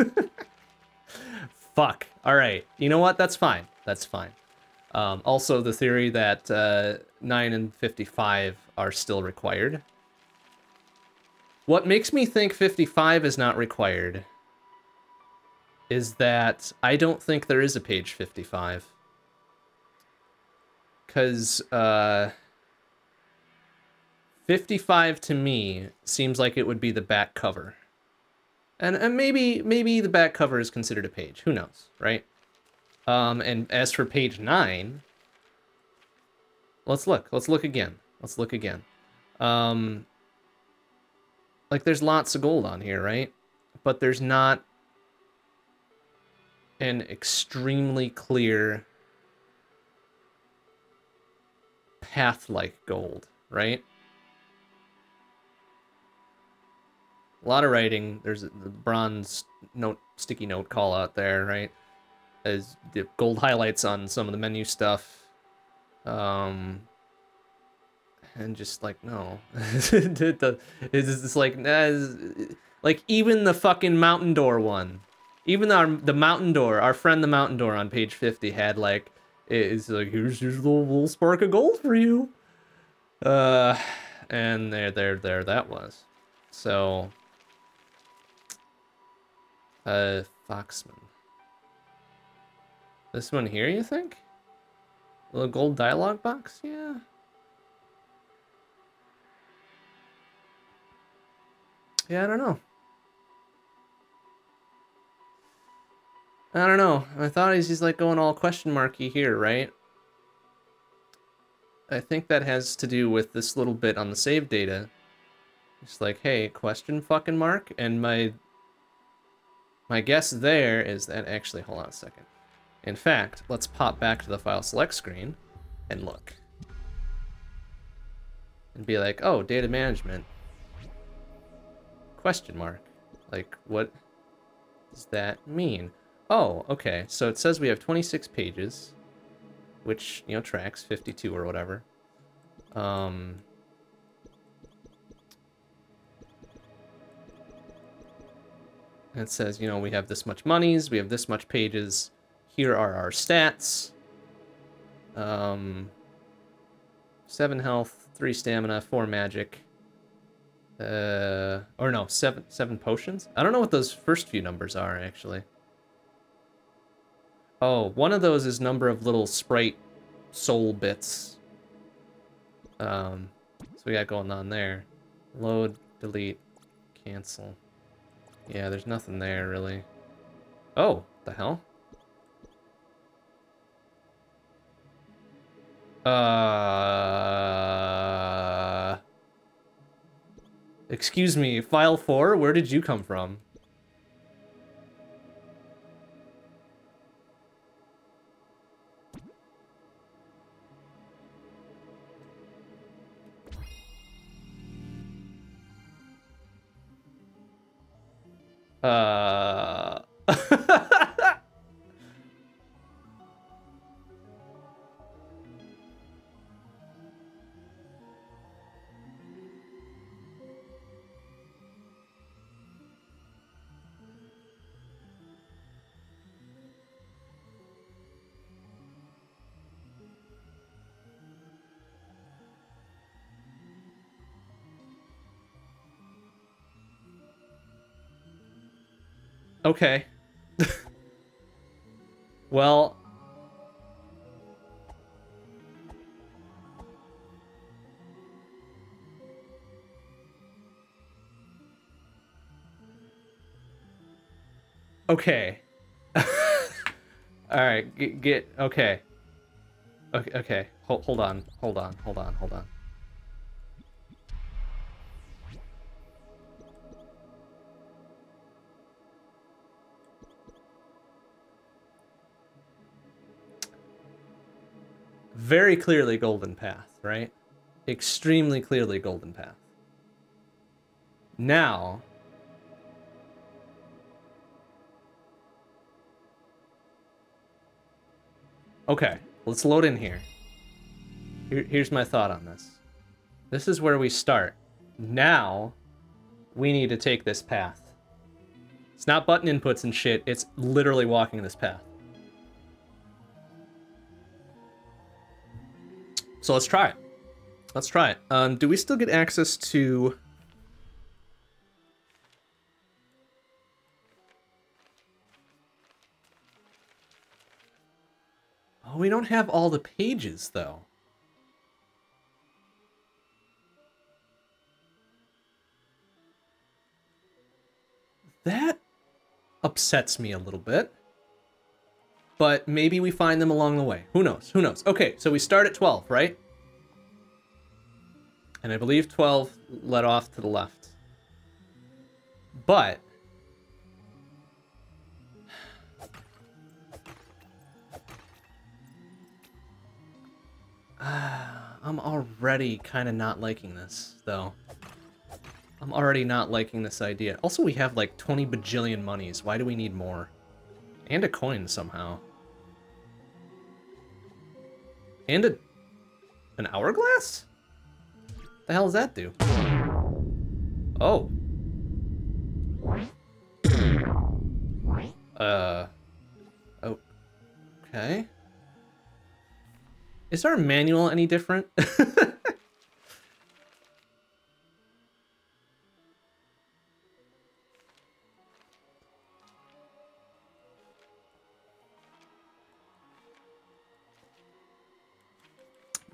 Fuck. All right. You know what? That's fine. That's fine. Um, also, the theory that uh, 9 and 55 are still required. What makes me think 55 is not required is that I don't think there is a page 55. Because uh, 55 to me seems like it would be the back cover. And, and maybe maybe the back cover is considered a page. Who knows, right? Um, and as for page 9, let's look. Let's look again. Let's look again. Um, like, there's lots of gold on here, right? But there's not an extremely clear path-like gold, right? A lot of writing. There's the bronze note, sticky note call out there, right? As the gold highlights on some of the menu stuff. Um, and just like, no. it's just like, like even the fucking mountain door one. Even our, the mountain door, our friend the mountain door on page 50 had like, It's like here's here's a little, little spark of gold for you. Uh, and there there there that was. So, uh, Foxman. This one here, you think? A little gold dialogue box? Yeah. Yeah, I don't know. I don't know. I thought he's, he's like going all question marky here, right? I think that has to do with this little bit on the save data. It's like, hey, question fucking mark? And my my guess there is that actually hold on a second. In fact, let's pop back to the file select screen and look. And be like, oh, data management. Question mark. Like, what does that mean? Oh, okay. So it says we have 26 pages, which, you know, tracks 52 or whatever. Um, it says, you know, we have this much monies, we have this much pages. Here are our stats. Um, seven health, three stamina, four magic. Uh, or no, seven seven potions. I don't know what those first few numbers are actually. Oh, one of those is number of little sprite soul bits. Um, so we got going on there. Load, delete, cancel. Yeah, there's nothing there, really. Oh, the hell? Uh... Excuse me, file 4? Where did you come from? Uh. Okay. well... Okay. Alright, get, get, okay. Okay, okay. Hold, hold on, hold on, hold on, hold on. Very clearly golden path, right? Extremely clearly golden path. Now, okay, let's load in here. here. Here's my thought on this. This is where we start. Now, we need to take this path. It's not button inputs and shit, it's literally walking this path. So let's try it. Let's try it. Um, do we still get access to... Oh, we don't have all the pages, though. That upsets me a little bit but maybe we find them along the way. Who knows? Who knows? Okay, so we start at 12, right? And I believe 12 led off to the left. But... I'm already kind of not liking this, though. I'm already not liking this idea. Also, we have like 20 bajillion monies. Why do we need more? And a coin somehow. And a, an hourglass? The hell does that do? Oh. Uh. Oh. Okay. Is our manual any different?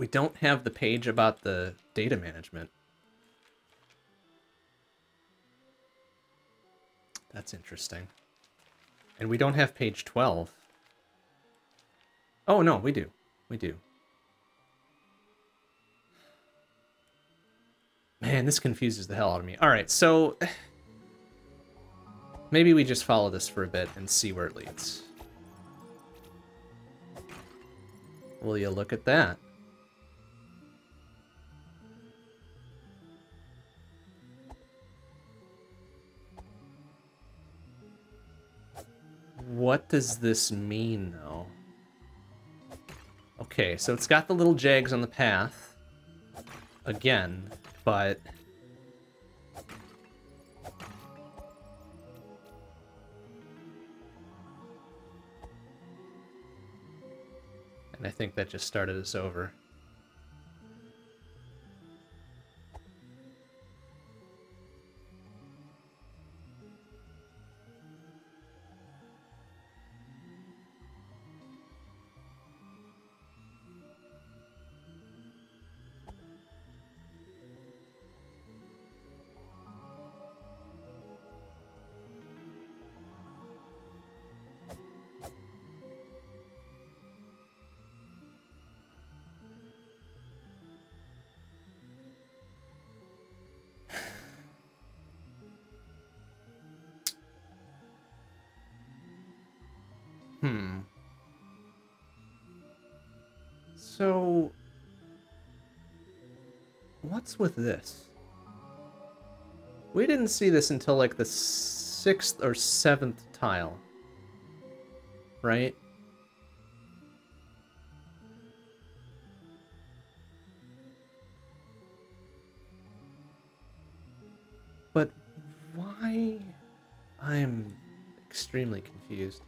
we don't have the page about the data management. That's interesting. And we don't have page 12. Oh, no, we do. We do. Man, this confuses the hell out of me. All right, so... Maybe we just follow this for a bit and see where it leads. Will you look at that? What does this mean, though? Okay, so it's got the little jags on the path. Again, but... And I think that just started us over. What's with this? We didn't see this until like the sixth or seventh tile, right? But why? I'm extremely confused.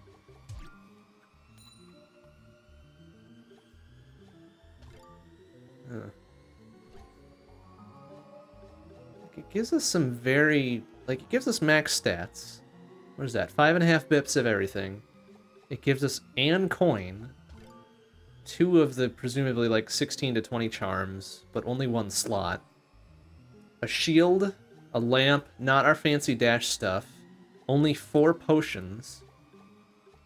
Huh. It gives us some very... Like, it gives us max stats. What is that? Five and a half bips of everything. It gives us an coin. Two of the presumably like 16 to 20 charms, but only one slot. A shield, a lamp, not our fancy dash stuff. Only four potions.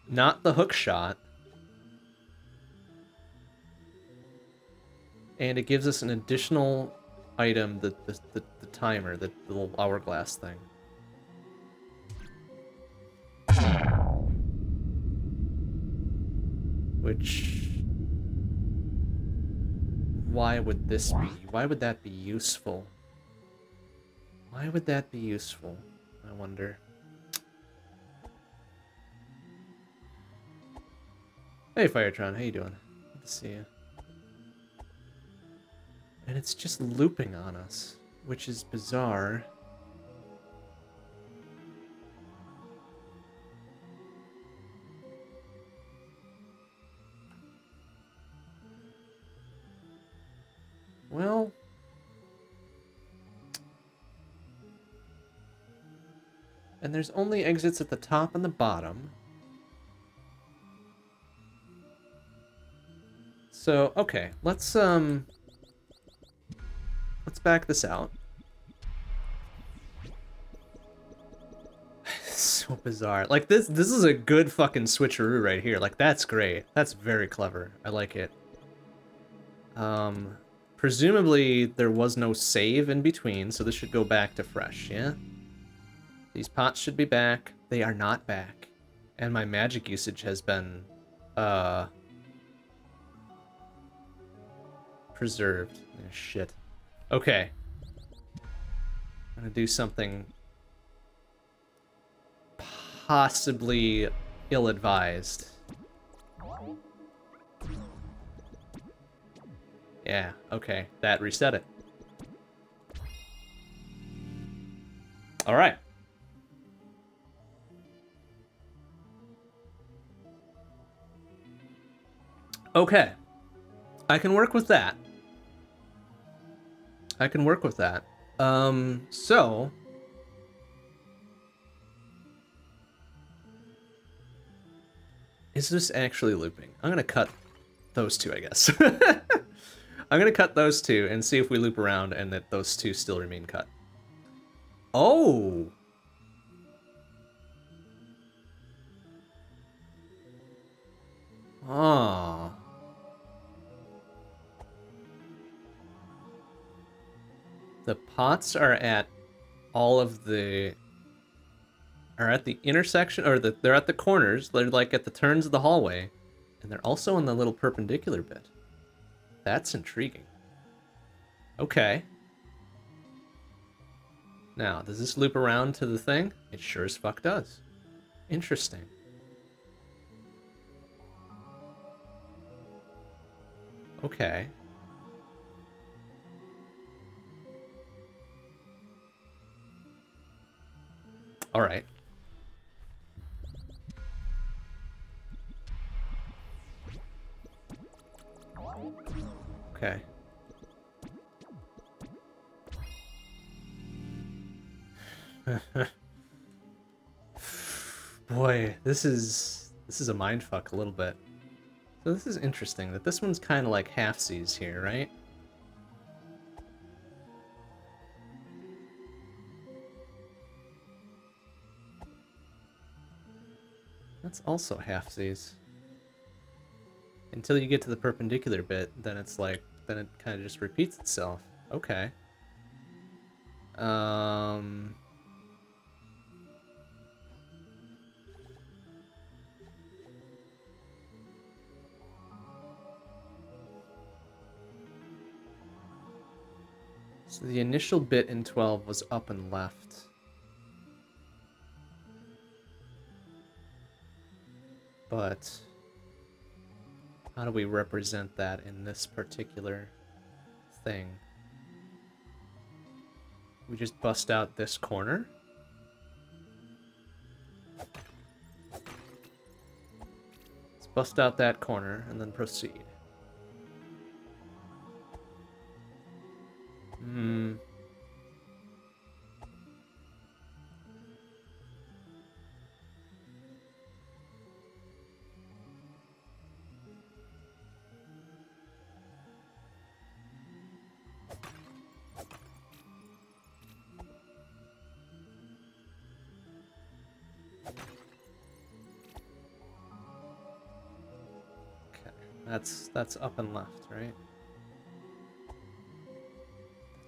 Not the hook shot. And it gives us an additional item, the, the, the, the timer, the, the little hourglass thing. Which... Why would this be? Why would that be useful? Why would that be useful? I wonder. Hey, Firetron, how you doing? Good to see you. And it's just looping on us, which is bizarre. Well... And there's only exits at the top and the bottom. So, okay, let's, um... Let's back this out. so bizarre. Like, this this is a good fucking switcheroo right here. Like, that's great. That's very clever. I like it. Um, presumably there was no save in between, so this should go back to fresh, yeah? These pots should be back. They are not back. And my magic usage has been, uh... Preserved. Oh, shit. Okay. I'm gonna do something possibly ill-advised. Yeah, okay. That reset it. Alright. Okay. I can work with that. I can work with that. Um, so... Is this actually looping? I'm gonna cut those two, I guess. I'm gonna cut those two and see if we loop around and that those two still remain cut. Oh! Ah. The pots are at all of the are at the intersection or the, they're at the corners. They're like at the turns of the hallway, and they're also in the little perpendicular bit. That's intriguing. Okay. Now, does this loop around to the thing? It sure as fuck does. Interesting. Okay. All right. Okay. Boy, this is this is a mindfuck a little bit. So this is interesting that this one's kind of like halfsies here, right? That's also halfsies. Until you get to the perpendicular bit, then it's like, then it kind of just repeats itself. Okay. Um... So the initial bit in 12 was up and left. But how do we represent that in this particular thing? We just bust out this corner? Let's bust out that corner and then proceed. Hmm. That's that's up and left, right?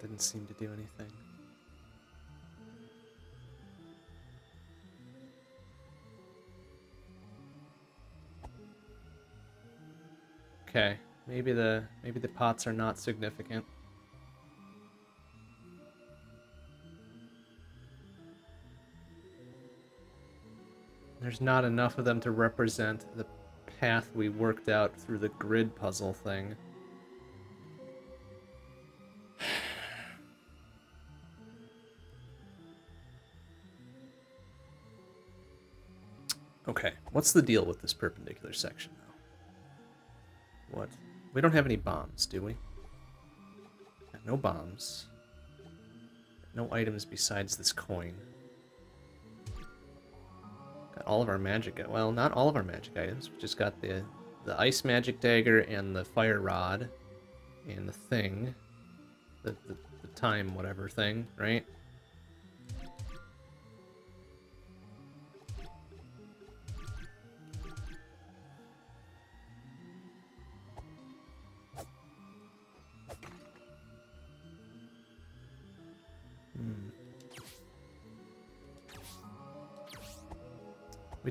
Didn't seem to do anything. Okay, maybe the maybe the pots are not significant. There's not enough of them to represent the path we worked out through the grid puzzle thing. Okay, what's the deal with this perpendicular section now? What? We don't have any bombs, do we? no bombs. No items besides this coin. All of our magic, well, not all of our magic items. We just got the, the ice magic dagger and the fire rod and the thing. The, the, the time whatever thing, right?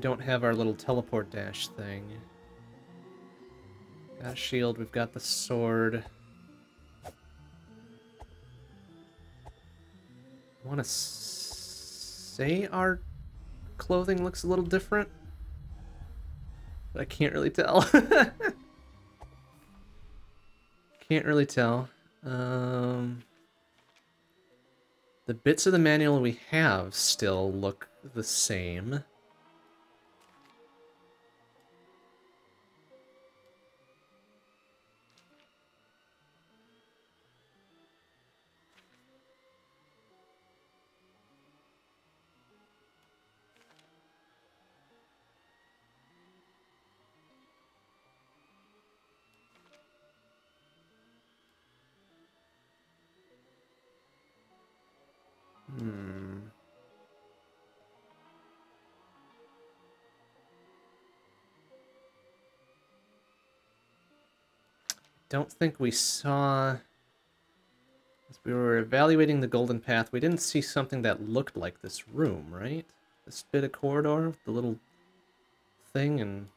Don't have our little teleport dash thing. Got shield, we've got the sword. I want to say our clothing looks a little different. But I can't really tell. can't really tell. Um, the bits of the manual we have still look the same. Don't think we saw... As we were evaluating the golden path, we didn't see something that looked like this room, right? This bit of corridor, the little thing, and...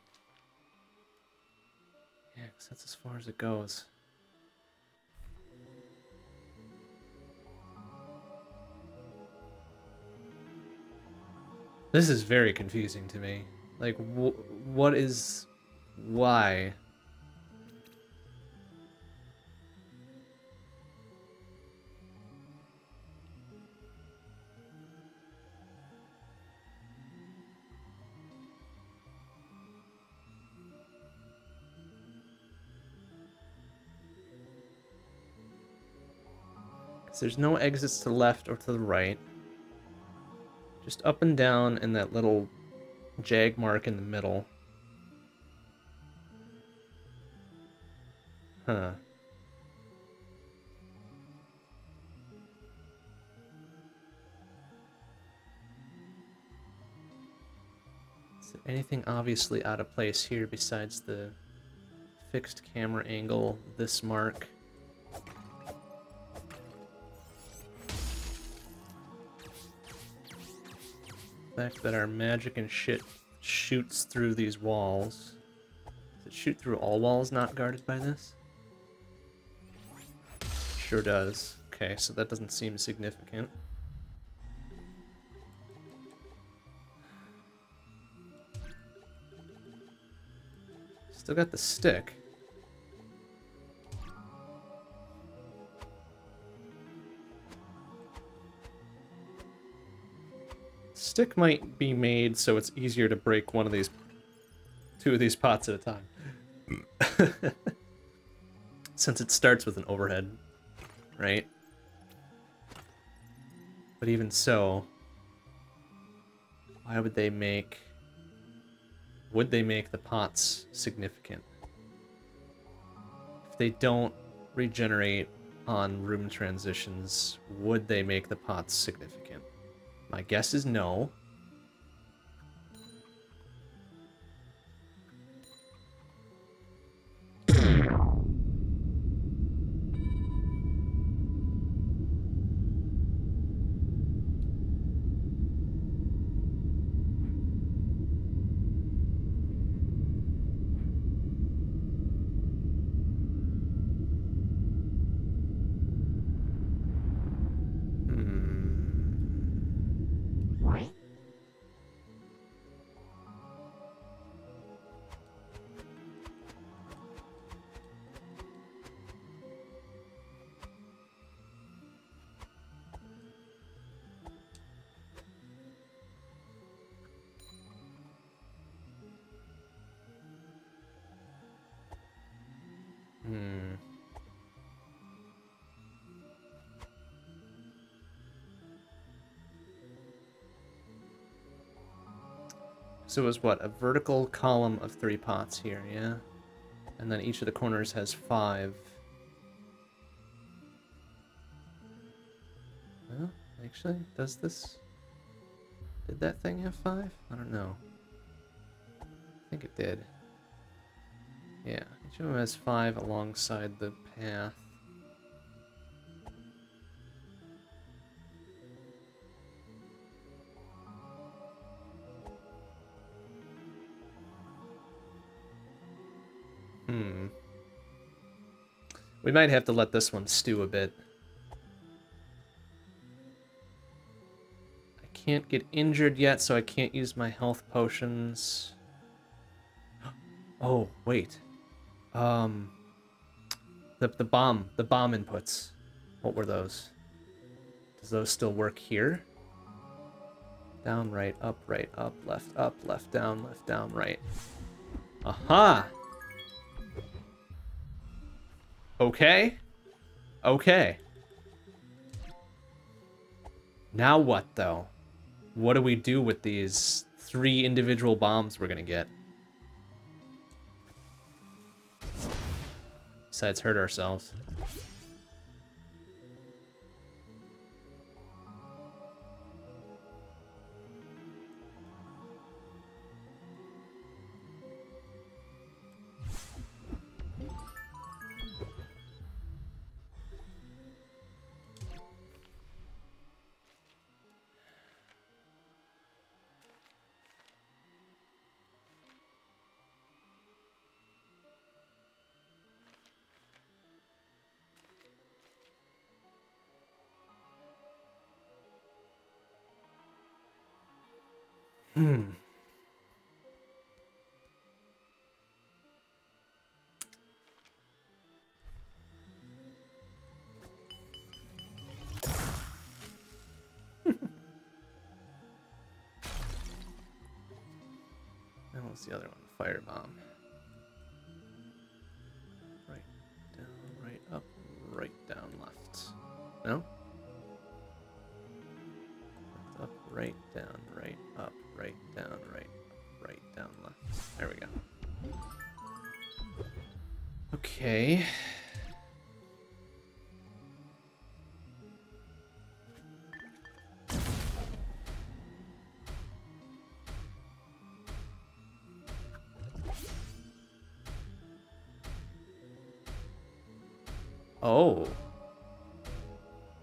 Yeah, because that's as far as it goes. This is very confusing to me. Like, wh what is... Why? There's no exits to the left or to the right. Just up and down and that little jag mark in the middle. Huh. Is there anything obviously out of place here besides the fixed camera angle, this mark? Fact that our magic and shit shoots through these walls. Does it shoot through all walls not guarded by this? Sure does. Okay, so that doesn't seem significant. Still got the stick. Stick might be made so it's easier to break one of these, two of these pots at a time. Since it starts with an overhead, right? But even so, why would they make, would they make the pots significant? If they don't regenerate on room transitions, would they make the pots significant? My guess is no. So it was what, a vertical column of three pots here, yeah? And then each of the corners has five. Well, actually, does this... Did that thing have five? I don't know. I think it did. Yeah, each of them has five alongside the path. We might have to let this one stew a bit. I can't get injured yet, so I can't use my health potions. Oh, wait. Um, the, the bomb, the bomb inputs. What were those? Does those still work here? Down, right, up, right, up, left, up, left, down, left, down, right. Aha! Okay. Okay. Now what, though? What do we do with these three individual bombs we're gonna get? Besides hurt ourselves. Hmm. Oh.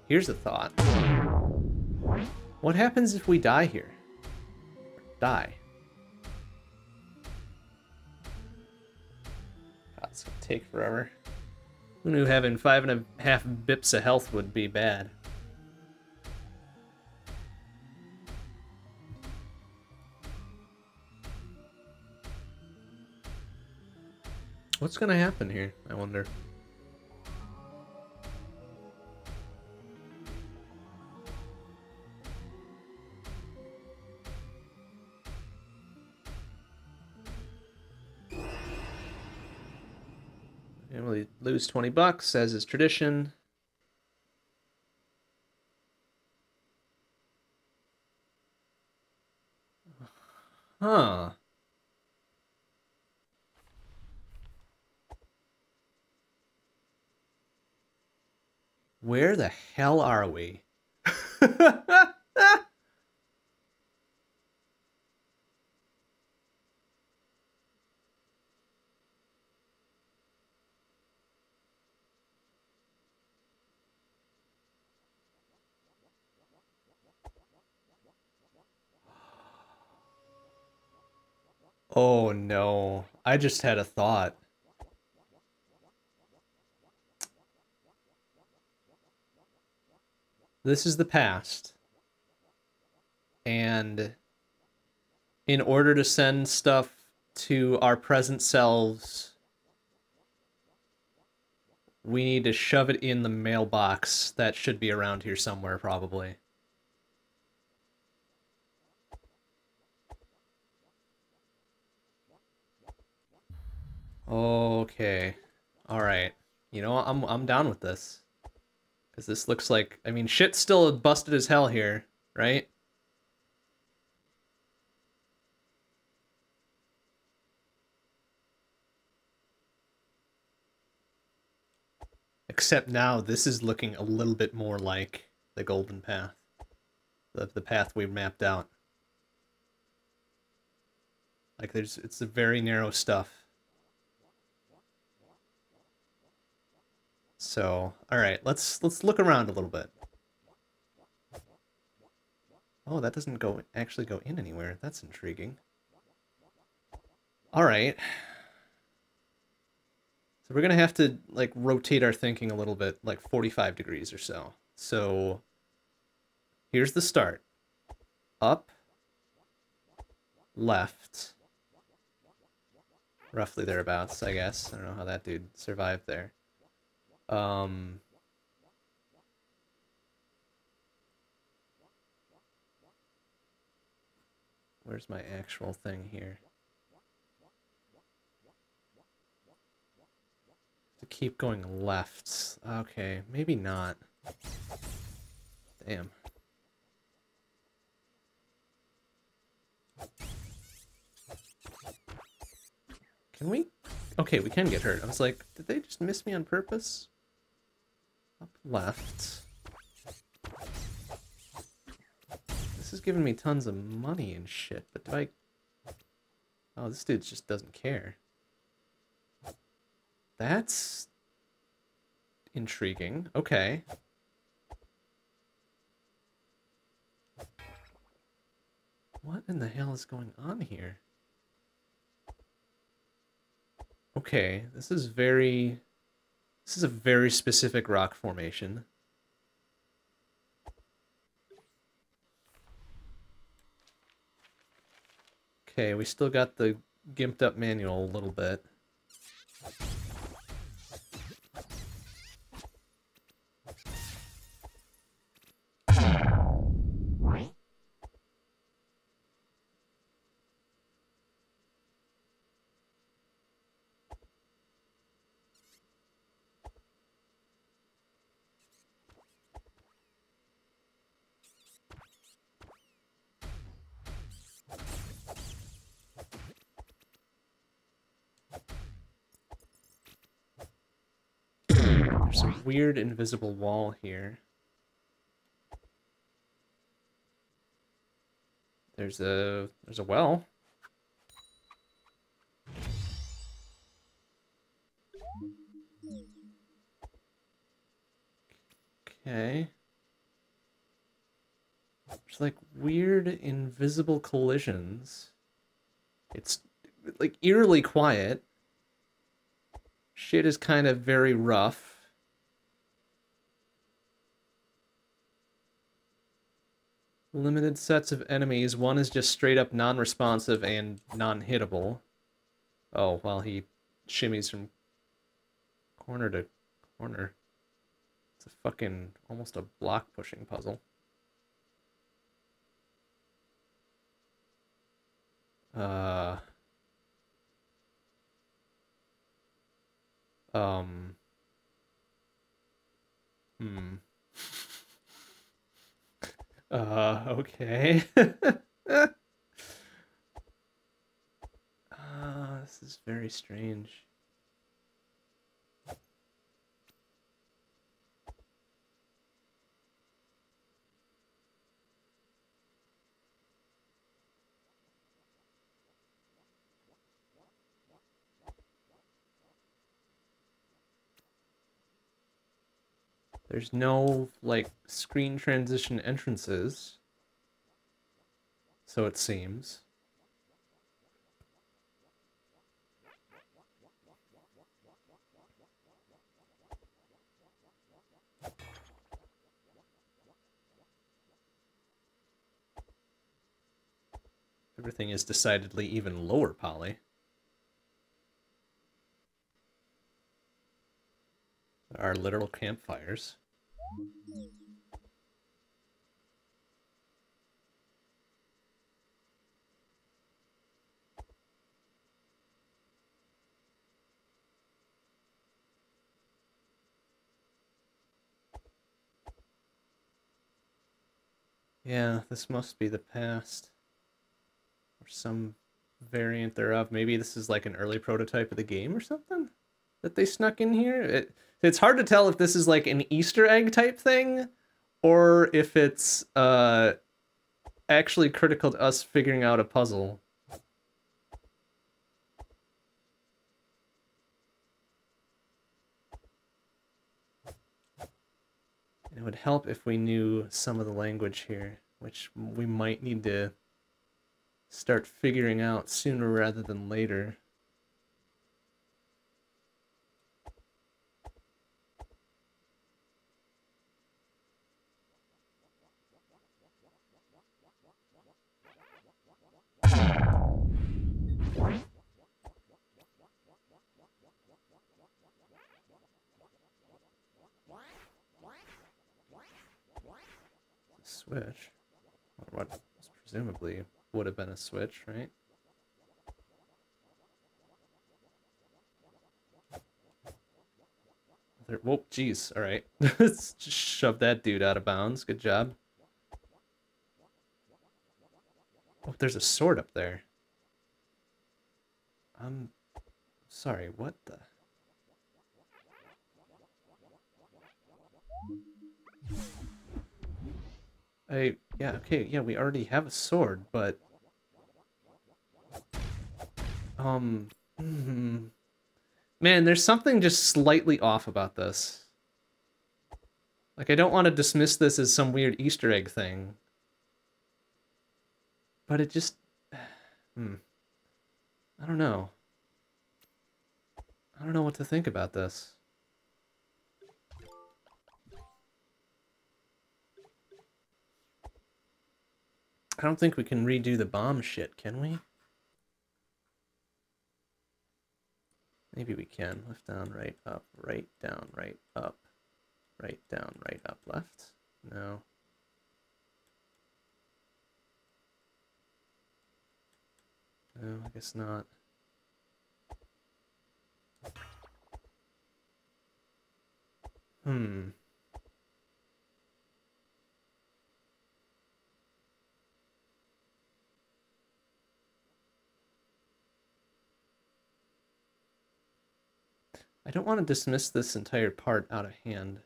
Here's a thought. What happens if we die here? Die. It's gonna take forever. Who knew having five and a half bips of health would be bad? What's gonna happen here, I wonder? Lose 20 bucks, as is tradition. Huh. Where the hell are we? Oh no. I just had a thought. This is the past. And in order to send stuff to our present selves, we need to shove it in the mailbox that should be around here somewhere, probably. Okay. All right. You know, I'm I'm down with this. Cuz this looks like I mean, shit's still busted as hell here, right? Except now this is looking a little bit more like the golden path. The the path we mapped out. Like there's it's a very narrow stuff. So, all right, let's let's look around a little bit. Oh, that doesn't go actually go in anywhere. That's intriguing. All right. So we're going to have to like rotate our thinking a little bit, like 45 degrees or so. So here's the start. Up, left, roughly thereabouts, I guess. I don't know how that dude survived there. Um, where's my actual thing here? To keep going left. Okay, maybe not. Damn. Can we? Okay, we can get hurt. I was like, did they just miss me on purpose? Up left. This is giving me tons of money and shit, but do I... Oh, this dude just doesn't care. That's... intriguing. Okay. What in the hell is going on here? Okay, this is very this is a very specific rock formation. Okay, we still got the gimped up manual a little bit. Weird invisible wall here. There's a there's a well. Okay. There's like weird invisible collisions. It's like eerily quiet. Shit is kind of very rough. Limited sets of enemies. One is just straight up non-responsive and non-hittable. Oh, well, he shimmies from corner to corner. It's a fucking, almost a block pushing puzzle. Uh... Um... Hmm. Uh, okay. uh, this is very strange. There's no, like, screen transition entrances. So it seems. Everything is decidedly even lower poly. Our literal campfires. Yeah, this must be the past. Or some variant thereof. Maybe this is like an early prototype of the game or something that they snuck in here. It, it's hard to tell if this is like an Easter egg type thing or if it's uh actually critical to us figuring out a puzzle. It would help if we knew some of the language here, which we might need to start figuring out sooner rather than later. Switch. What presumably would have been a switch, right? There, whoa, jeez, alright. Let's just shove that dude out of bounds. Good job. Oh, there's a sword up there. I'm sorry, what the... I yeah, okay, yeah, we already have a sword, but um mm, man, there's something just slightly off about this. Like I don't want to dismiss this as some weird Easter egg thing. But it just hmm. I don't know. I don't know what to think about this. I don't think we can redo the bomb shit, can we? Maybe we can. Left, down, right, up, right, down, right, up, right, down, right, up, left. No. No, I guess not. Hmm. I don't want to dismiss this entire part out of hand.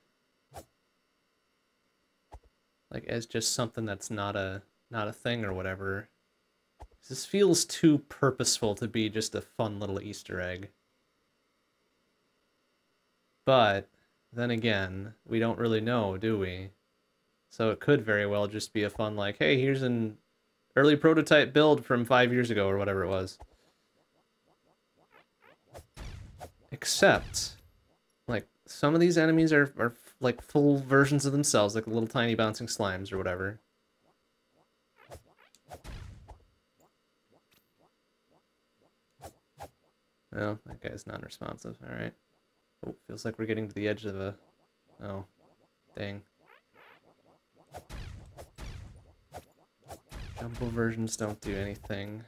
Like as just something that's not a not a thing or whatever. This feels too purposeful to be just a fun little Easter egg. But then again, we don't really know, do we? So it could very well just be a fun like, hey, here's an early prototype build from five years ago or whatever it was. Except, like, some of these enemies are, are like full versions of themselves, like little tiny bouncing slimes or whatever. Oh, that guy's non-responsive. Alright. Oh, feels like we're getting to the edge of a... Oh. Dang. Jumbo versions don't do anything.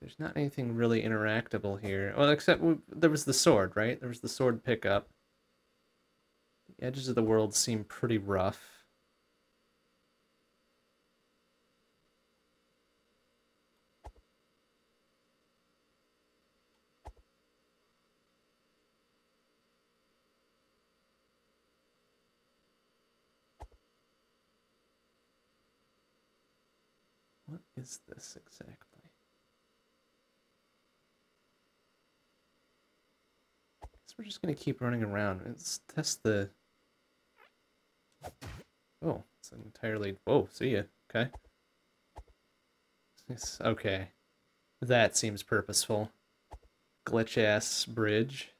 There's not anything really interactable here. Well, except there was the sword, right? There was the sword pickup. The edges of the world seem pretty rough. What is this exactly? We're just gonna keep running around. Let's test the... Oh, it's entirely... Whoa, see ya. Okay. It's... Okay. That seems purposeful. Glitch-ass bridge.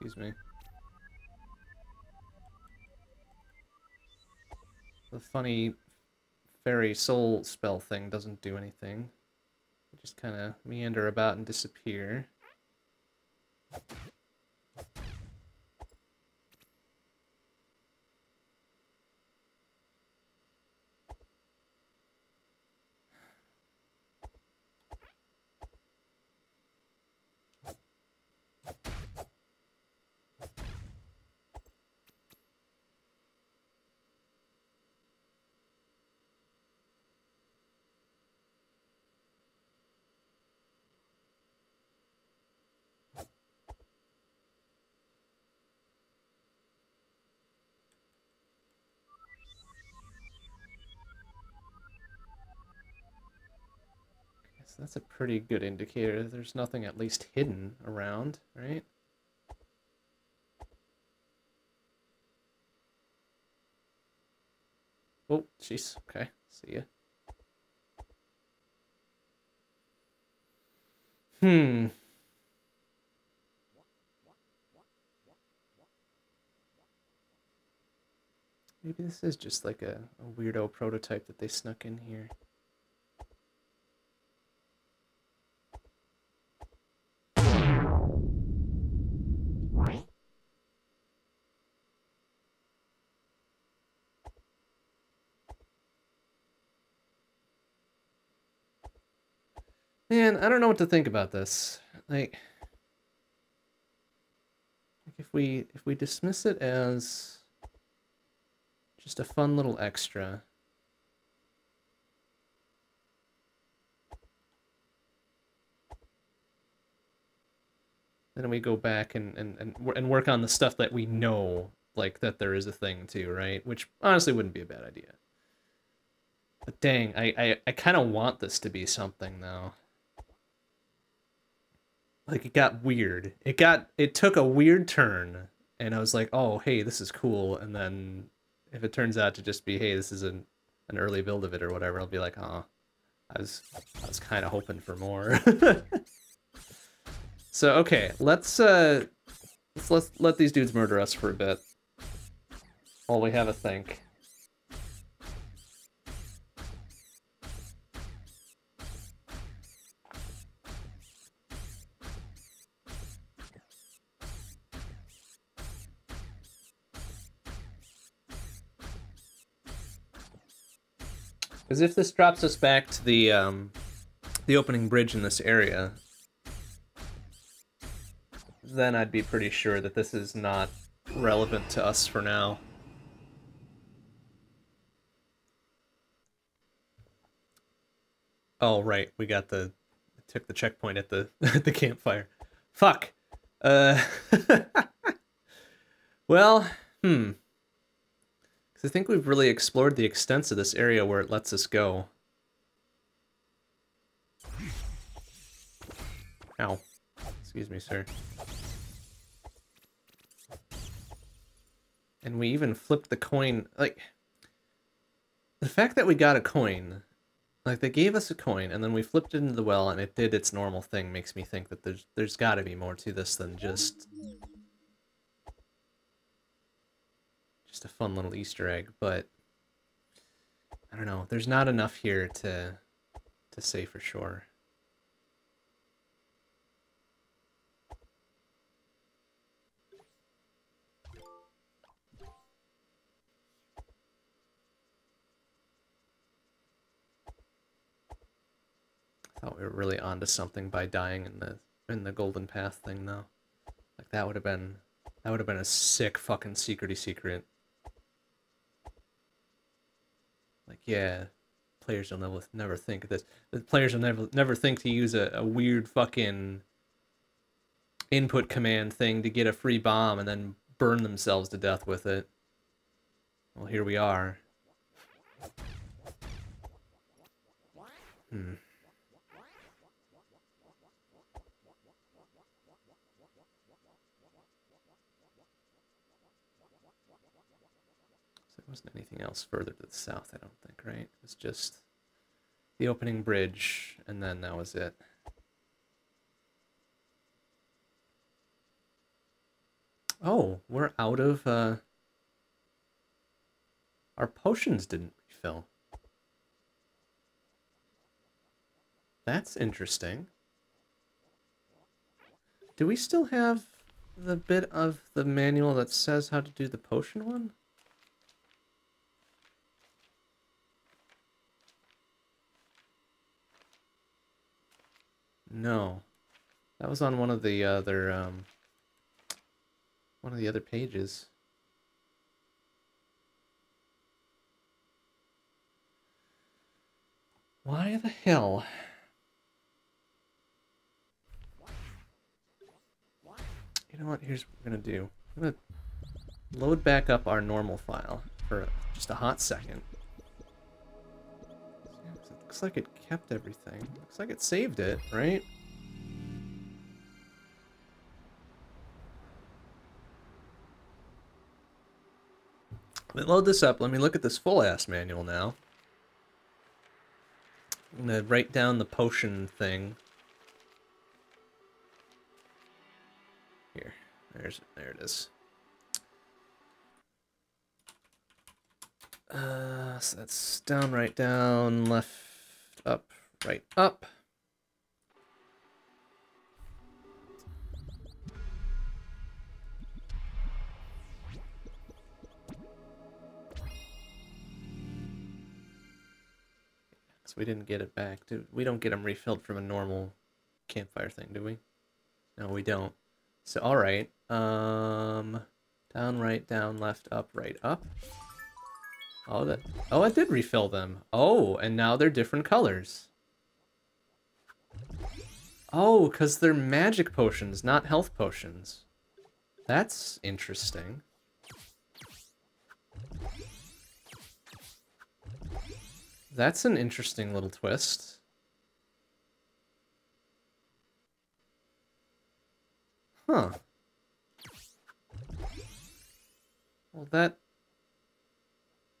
Excuse me. The funny fairy soul spell thing doesn't do anything. They just kind of meander about and disappear. That's a pretty good indicator. There's nothing at least hidden around, right? Oh, jeez. Okay, see ya. Hmm. Maybe this is just like a, a weirdo prototype that they snuck in here. Man, I don't know what to think about this. Like, if we if we dismiss it as just a fun little extra. Then we go back and, and, and, and work on the stuff that we know, like, that there is a thing to, right? Which honestly wouldn't be a bad idea. But dang, I, I, I kind of want this to be something, though like it got weird. It got it took a weird turn, and I was like, oh hey, this is cool. And then if it turns out to just be hey, this is an an early build of it or whatever, I'll be like, oh, I was I was kind of hoping for more. So okay, let's uh let's let let these dudes murder us for a bit. While we have a think. Because if this drops us back to the um, the opening bridge in this area, then I'd be pretty sure that this is not relevant to us for now. Oh right, we got the took the checkpoint at the at the campfire. Fuck. Uh. well, hmm. I think we've really explored the extents of this area where it lets us go. Ow. Excuse me, sir. And we even flipped the coin, like... The fact that we got a coin, like they gave us a coin and then we flipped it into the well and it did its normal thing makes me think that there's there's got to be more to this than just just a fun little Easter egg, but I don't know. There's not enough here to to say for sure. I thought we were really onto something by dying in the in the golden path thing though. Like that would have been that would have been a sick fucking secrety secret. Like, yeah, players will never never think of this. The players will never never think to use a, a weird fucking input command thing to get a free bomb and then burn themselves to death with it. Well, here we are. Hmm. Wasn't anything else further to the south, I don't think, right? It was just the opening bridge, and then that was it. Oh, we're out of, uh... Our potions didn't refill. That's interesting. Do we still have the bit of the manual that says how to do the potion one? No. That was on one of the other, um, one of the other pages. Why the hell? You know what? Here's what we're gonna do. I'm gonna load back up our normal file for just a hot second. Looks like it kept everything. Looks like it saved it, right? Let me load this up. Let me look at this full-ass manual now. I'm going to write down the potion thing. Here. There's there it is. Uh, so that's down, right, down, left, up, right, up. So we didn't get it back. We don't get them refilled from a normal campfire thing, do we? No, we don't. So all right. Um, down, right, down, left, up, right, up. Oh, that. Oh, I did refill them. Oh, and now they're different colors. Oh, because they're magic potions, not health potions. That's interesting. That's an interesting little twist. Huh. Well, that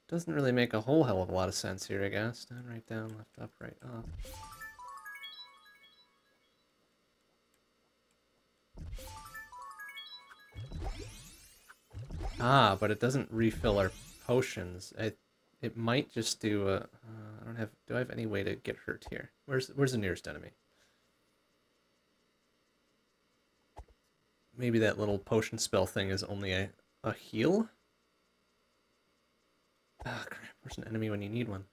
doesn't really make a whole hell of a lot of sense here, I guess. Down, right, down, left, up, right, up. Ah, but it doesn't refill our potions. It, it might just do a... Uh, I don't have... Do I have any way to get hurt here? Where's, where's the nearest enemy? Maybe that little potion spell thing is only a, a heal? Ah, crap. Where's an enemy when you need one?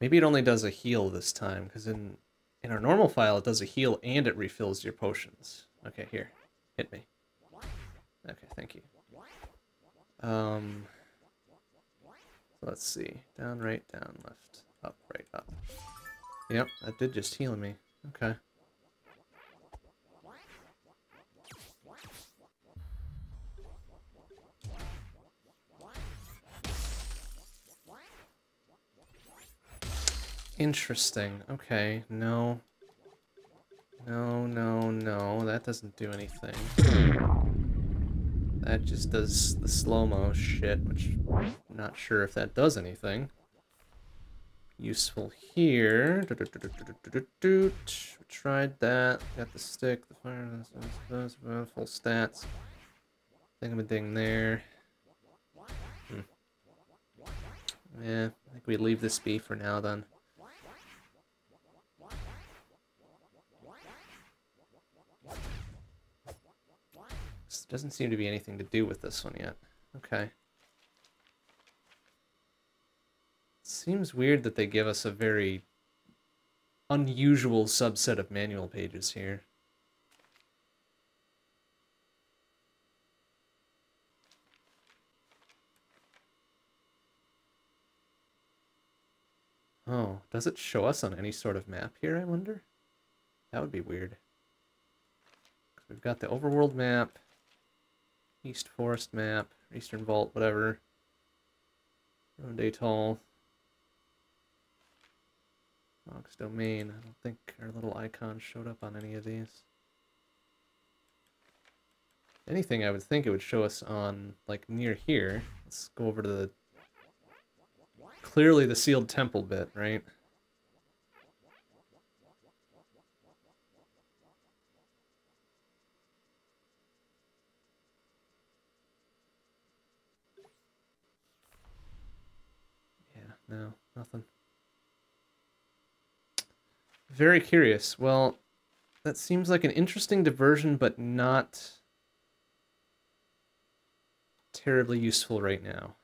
Maybe it only does a heal this time, because in, in our normal file, it does a heal and it refills your potions. Okay, here. Hit me. Okay, thank you. Um, let's see. Down, right, down, left, up, right, up. Yep, that did just heal me. Okay. Interesting. Okay, no. No, no, no. That doesn't do anything. That just does the slow-mo shit, which I'm not sure if that does anything. Useful here. Do -do -do tried that. Got the stick, the fire, full stats. Thing-a-ding there. Hmm. Yeah, I think we leave this be for now then. Doesn't seem to be anything to do with this one yet. Okay. Seems weird that they give us a very unusual subset of manual pages here. Oh, does it show us on any sort of map here, I wonder? That would be weird. We've got the overworld map. East Forest map, Eastern Vault, whatever. Ruined Atoll. Mox Domain. I don't think our little icon showed up on any of these. Anything I would think it would show us on, like, near here. Let's go over to the... Clearly the sealed temple bit, right? No, nothing. Very curious. Well, that seems like an interesting diversion, but not terribly useful right now.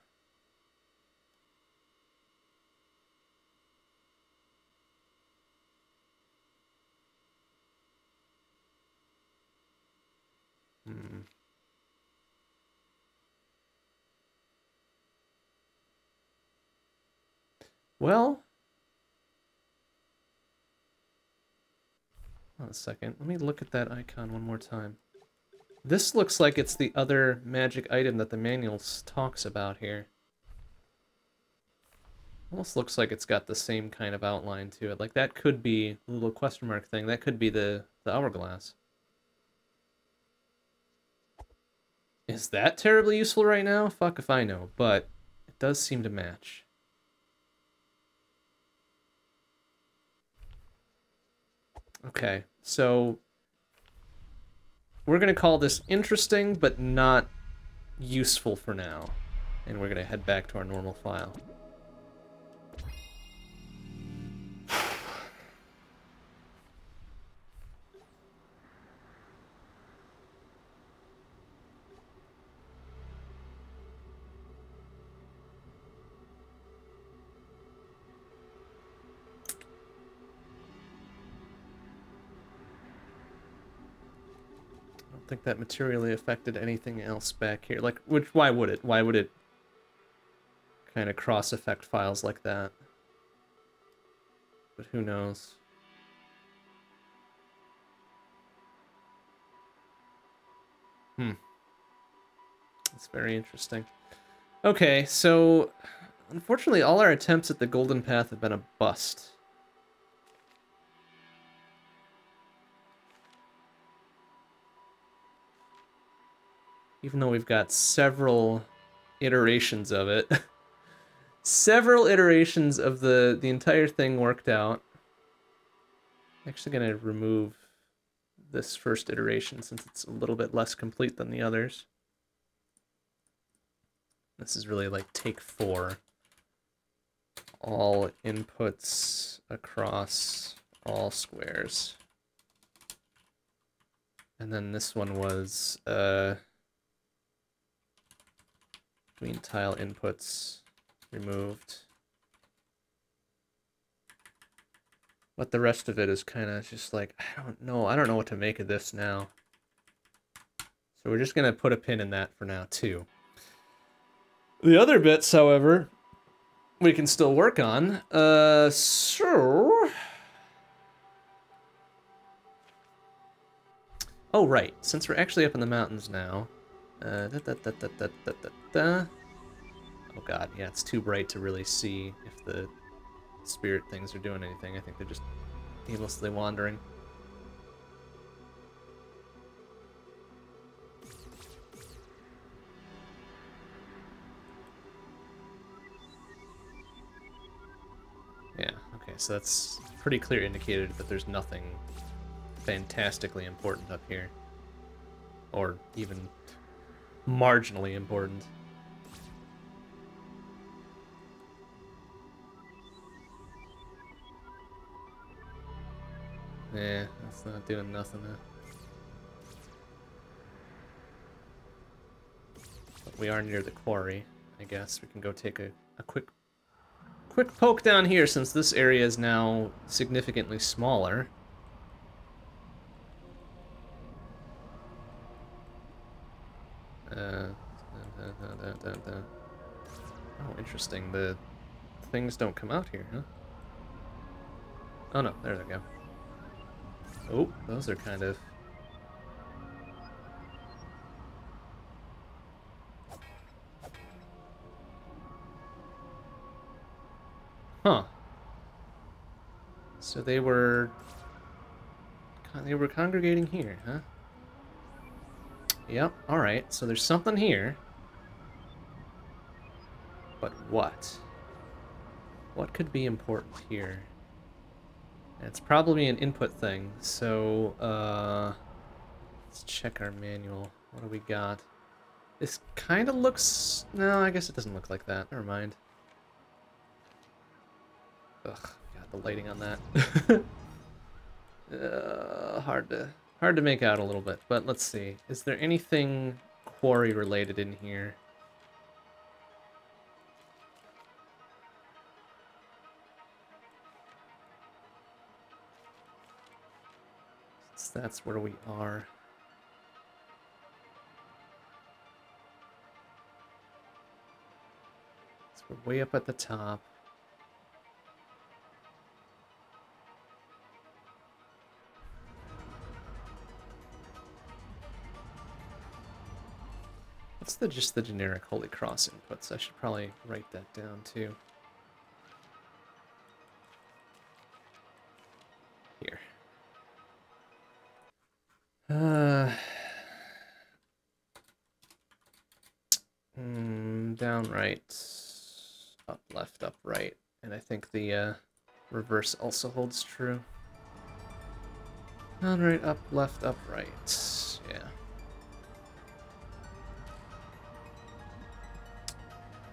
Hmm. Well, hold on a second. Let me look at that icon one more time. This looks like it's the other magic item that the manual talks about here. Almost looks like it's got the same kind of outline to it. Like that could be the little question mark thing. That could be the, the hourglass. Is that terribly useful right now? Fuck if I know, but it does seem to match. Okay, so we're going to call this interesting, but not useful for now. And we're going to head back to our normal file. That materially affected anything else back here. Like, which, why would it? Why would it kind of cross-affect files like that? But who knows? Hmm. That's very interesting. Okay, so unfortunately all our attempts at the Golden Path have been a bust. Even though we've got several iterations of it. several iterations of the, the entire thing worked out. I'm actually going to remove this first iteration since it's a little bit less complete than the others. This is really like take four. All inputs across all squares. And then this one was uh, green tile inputs removed. But the rest of it is kind of just like, I don't know. I don't know what to make of this now. So we're just going to put a pin in that for now, too. The other bits, however, we can still work on. Uh, so... Oh, right. Since we're actually up in the mountains now. Uh, da, da, da. Oh god, yeah, it's too bright to really see if the spirit things are doing anything. I think they're just aimlessly wandering. Yeah, okay, so that's pretty clear indicated that there's nothing fantastically important up here. Or even marginally important. Yeah, that's not doing nothing there. But we are near the quarry, I guess. We can go take a, a quick quick poke down here since this area is now significantly smaller. Interesting. The things don't come out here, huh? Oh no, there they go. Oh, those are kind of... Huh. So they were... They were congregating here, huh? Yep, alright. So there's something here. But what? What could be important here? It's probably an input thing, so uh, let's check our manual. What do we got? This kind of looks... No, I guess it doesn't look like that. Never mind. Ugh, God, the lighting on that. uh, hard to hard to make out a little bit, but let's see. Is there anything quarry related in here? That's where we are. So we're way up at the top. What's the just the generic Holy Cross inputs? I should probably write that down too. Uh, mm, down, right, up, left, up, right. And I think the uh, reverse also holds true. Down, right, up, left, up, right. Yeah.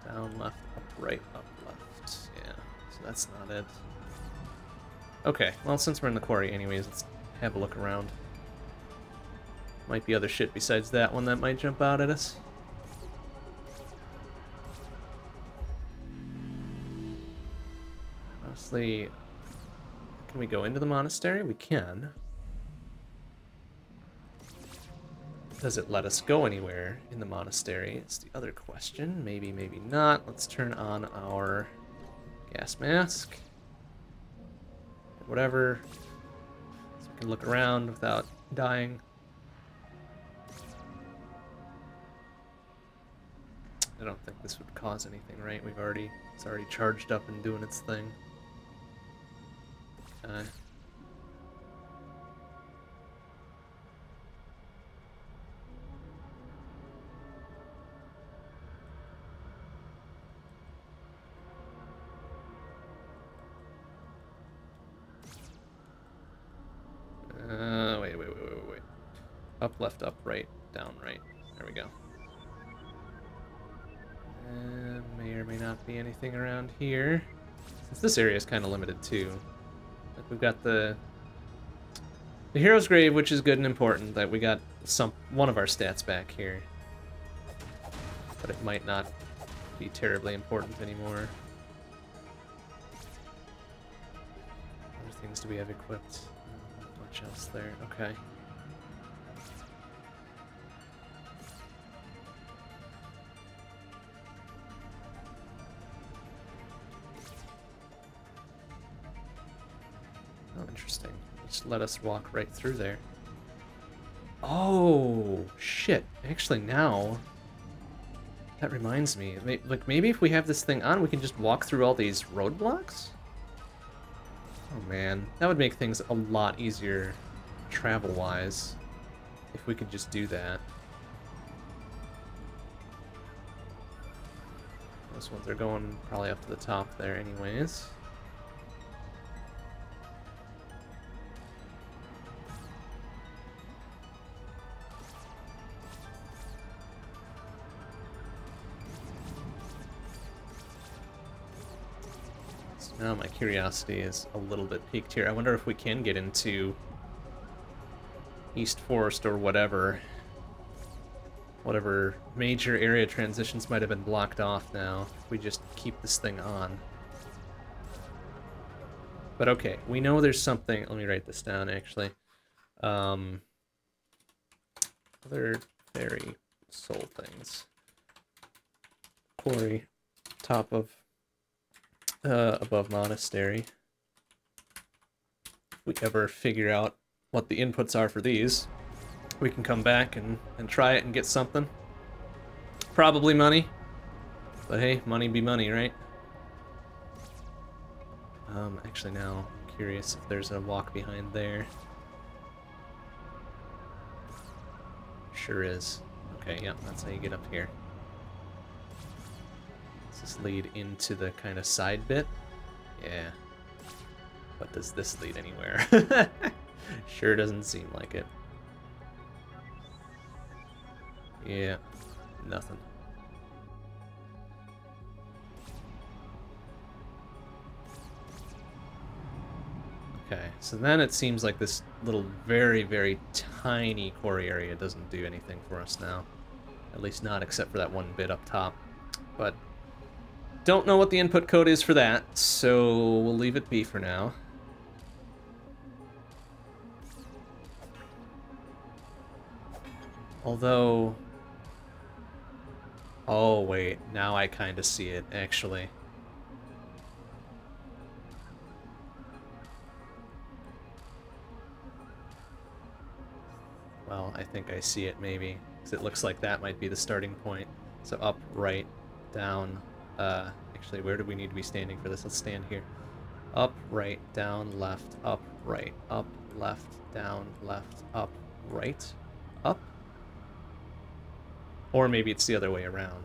Down, left, up, right, up, left. Yeah. So that's not it. Okay, well, since we're in the quarry anyways, let's have a look around. Might be other shit besides that one that might jump out at us. Honestly, can we go into the monastery? We can. Does it let us go anywhere in the monastery? It's the other question. Maybe, maybe not. Let's turn on our gas mask. Whatever. So we can look around without dying. I don't think this would cause anything, right? We've already, it's already charged up and doing its thing. Uh, be anything around here. Since this area is kind of limited too. Like we've got the the hero's grave, which is good and important that we got some one of our stats back here. But it might not be terribly important anymore. Other things do we have equipped? Much else there. Okay. Let us walk right through there. Oh, shit. Actually, now... That reminds me. Like, maybe if we have this thing on, we can just walk through all these roadblocks? Oh, man. That would make things a lot easier travel-wise if we could just do that. Those ones are going probably up to the top there anyways. Now my curiosity is a little bit piqued here. I wonder if we can get into East Forest or whatever. Whatever major area transitions might have been blocked off now. If we just keep this thing on. But okay, we know there's something... Let me write this down, actually. Um, other fairy soul things. Quarry, top of uh, above monastery. If we ever figure out what the inputs are for these, we can come back and, and try it and get something. Probably money. But hey, money be money, right? Um, actually now, I'm curious if there's a walk behind there. Sure is. Okay, yeah, that's how you get up here. This lead into the kind of side bit? Yeah. But does this lead anywhere? sure doesn't seem like it. Yeah, nothing. Okay, so then it seems like this little very, very tiny quarry area doesn't do anything for us now. At least not except for that one bit up top. But don't know what the input code is for that, so we'll leave it be for now. Although... Oh, wait. Now I kind of see it, actually. Well, I think I see it, maybe. Because it looks like that might be the starting point. So up, right, down, uh, actually, where do we need to be standing for this? Let's stand here. Up, right, down, left, up, right, up, left, down, left, up, right, up. Or maybe it's the other way around.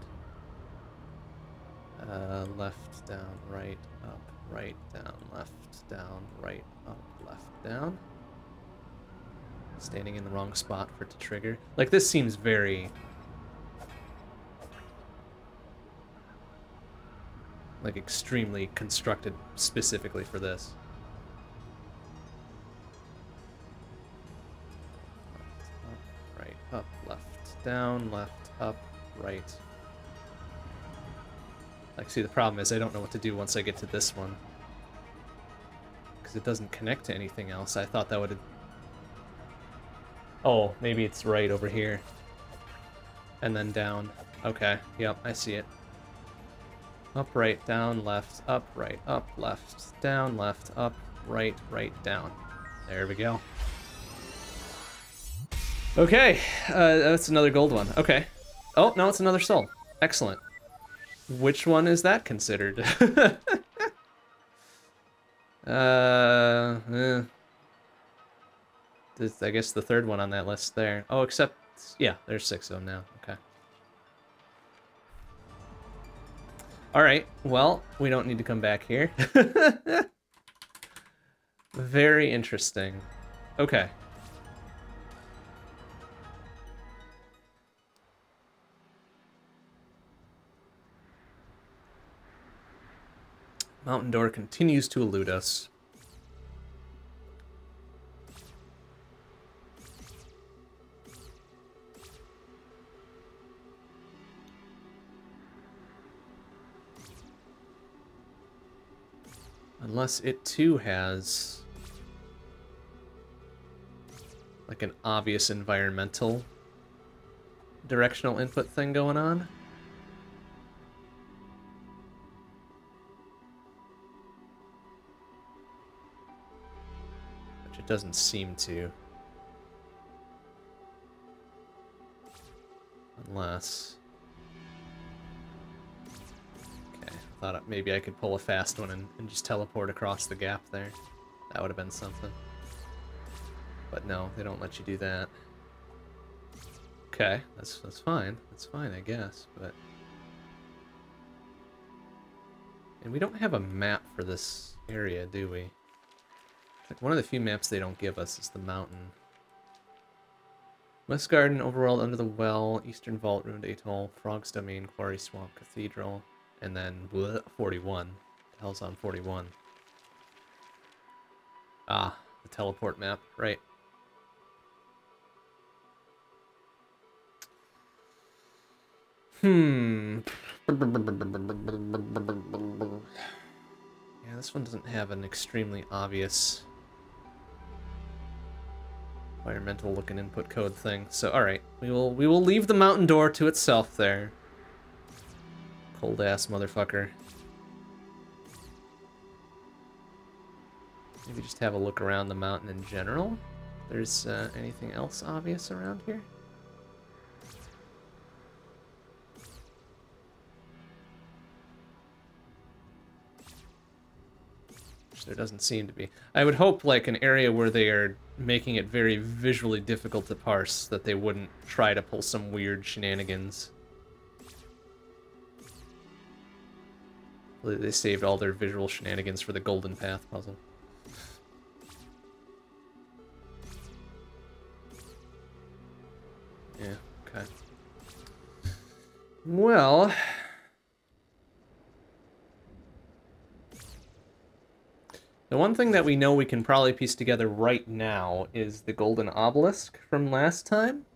Uh, left, down, right, up, right, down, left, down, right, up, left, down. Standing in the wrong spot for it to trigger. Like, this seems very like extremely constructed specifically for this. Up, right, up, left, down, left, up, right. Like, see, the problem is I don't know what to do once I get to this one. Because it doesn't connect to anything else. I thought that would... Oh, maybe it's right over here. And then down. Okay, yep, I see it. Up, right, down, left, up, right, up, left, down, left, up, right, right, down. There we go. Okay, uh, that's another gold one. Okay. Oh, no, it's another soul. Excellent. Which one is that considered? uh, eh. I guess the third one on that list there. Oh, except, yeah, there's six of them now. Alright, well, we don't need to come back here. Very interesting. Okay. Mountain door continues to elude us. Unless it too has like an obvious environmental directional input thing going on. Which it doesn't seem to. Unless... Thought maybe I could pull a fast one and, and just teleport across the gap there. That would have been something. But no, they don't let you do that. Okay, that's that's fine. That's fine, I guess, but... And we don't have a map for this area, do we? One of the few maps they don't give us is the mountain. West Garden, Overworld, Under the Well, Eastern Vault, Ruined Atoll, Frog's Domain, Quarry Swamp, Cathedral. And then bleh, 41. The hell's on 41? Ah, the teleport map, right. Hmm. Yeah, this one doesn't have an extremely obvious environmental looking input code thing. So alright, we will we will leave the mountain door to itself there. Cold ass motherfucker. Maybe just have a look around the mountain in general. There's uh, anything else obvious around here? There doesn't seem to be. I would hope like an area where they are making it very visually difficult to parse that they wouldn't try to pull some weird shenanigans. They saved all their visual shenanigans for the Golden Path puzzle. Yeah, okay. Well... The one thing that we know we can probably piece together right now is the Golden Obelisk from last time.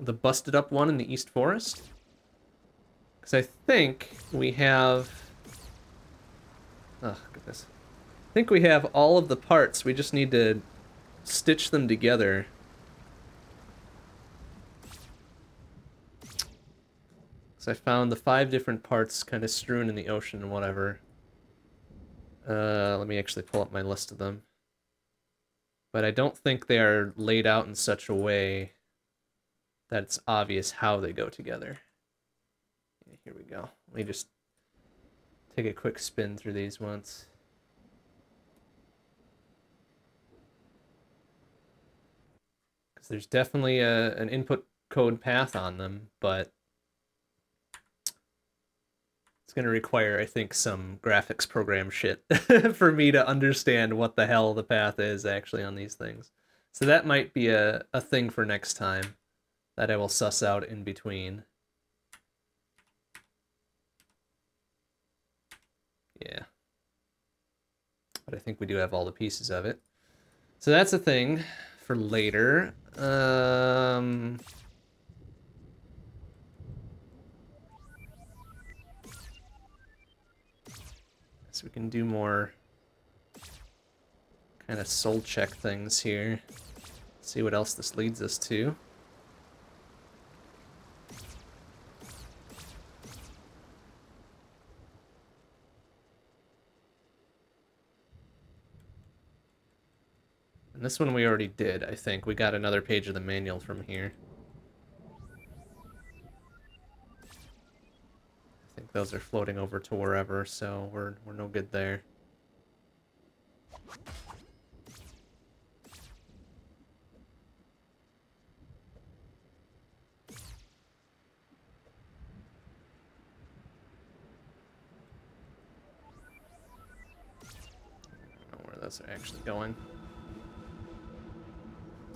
The busted up one in the East Forest. Because I think we have Oh, goodness. I think we have all of the parts. We just need to stitch them together. So I found the five different parts kind of strewn in the ocean and whatever. Uh, let me actually pull up my list of them. But I don't think they are laid out in such a way that it's obvious how they go together. Here we go. Let me just take a quick spin through these once. Because there's definitely a, an input code path on them, but it's going to require, I think, some graphics program shit for me to understand what the hell the path is actually on these things. So that might be a, a thing for next time that I will suss out in between. Yeah. But I think we do have all the pieces of it. So that's a thing for later. Um... So we can do more kind of soul check things here. See what else this leads us to. This one we already did, I think. We got another page of the manual from here. I think those are floating over to wherever, so we're, we're no good there. where those are actually going.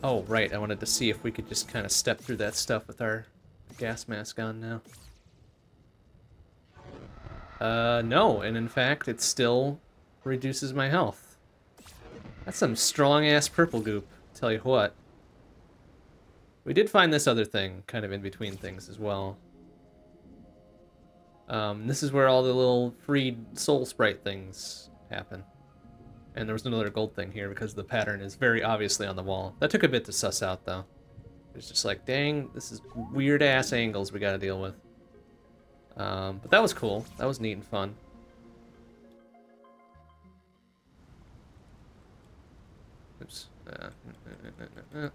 Oh, right, I wanted to see if we could just kind of step through that stuff with our gas mask on now. Uh, no, and in fact, it still reduces my health. That's some strong-ass purple goop, tell you what. We did find this other thing, kind of in between things as well. Um, this is where all the little freed soul sprite things happen. And there was another gold thing here because the pattern is very obviously on the wall. That took a bit to suss out, though. It's just like, dang, this is weird-ass angles we gotta deal with. Um, but that was cool. That was neat and fun. Oops. Uh, uh, uh,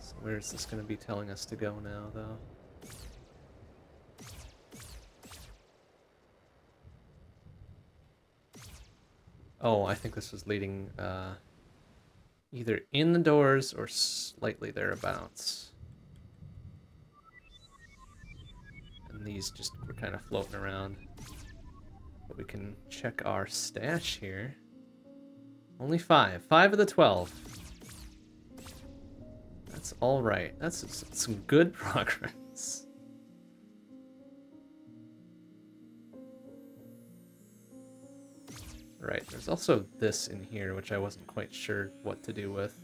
so where is this going to be telling us to go now, though? Oh, I think this was leading uh, either in the doors or slightly thereabouts. And these just were kind of floating around. But we can check our stash here. Only five. Five of the twelve. That's all right. That's some good progress. Right, there's also this in here, which I wasn't quite sure what to do with.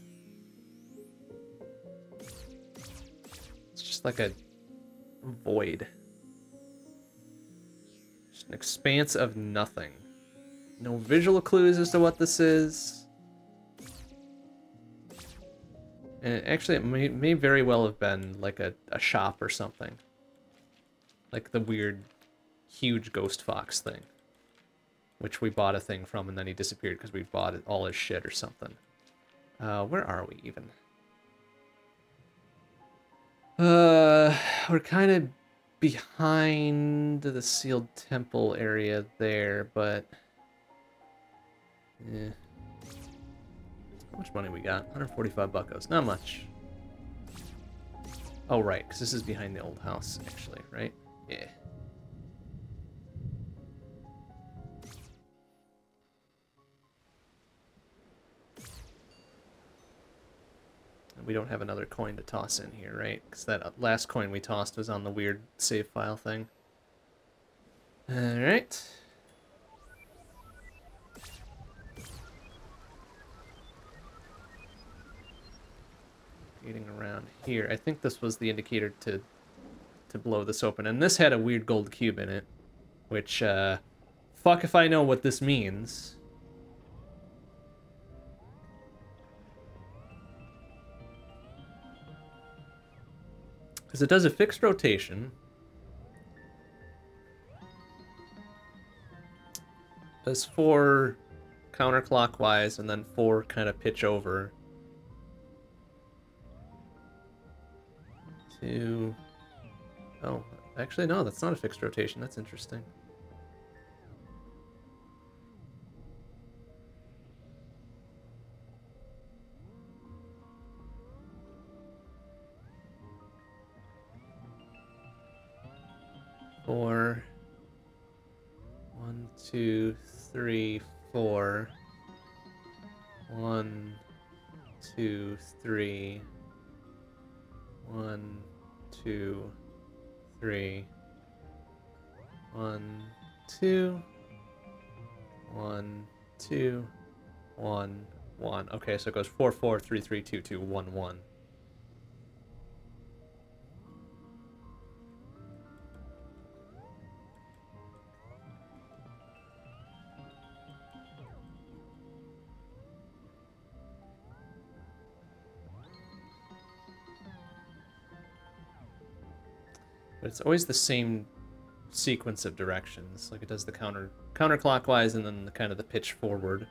It's just like a void. Just an expanse of nothing. No visual clues as to what this is. And actually, it may, may very well have been like a, a shop or something. Like the weird, huge ghost fox thing which we bought a thing from, and then he disappeared because we bought all his shit or something. Uh, where are we even? Uh, we're kind of behind the sealed temple area there, but... Eh. How much money we got? 145 buckos. Not much. Oh, right, because this is behind the old house, actually, right? Yeah. We don't have another coin to toss in here, right? Because that last coin we tossed was on the weird save file thing. Alright. Getting around here. I think this was the indicator to to blow this open. And this had a weird gold cube in it. Which, uh... Fuck if I know what this means. Because it does a fixed rotation. Does four counterclockwise and then four kind of pitch over. Two. Oh, actually, no, that's not a fixed rotation. That's interesting. Four. One, two, three, four. One, two, three. One, two, three. One, two. One, two. One, one. Okay, so it goes four, four, three, three, two, two, one, one. But it's always the same sequence of directions. Like it does the counter counterclockwise and then the kind of the pitch forward.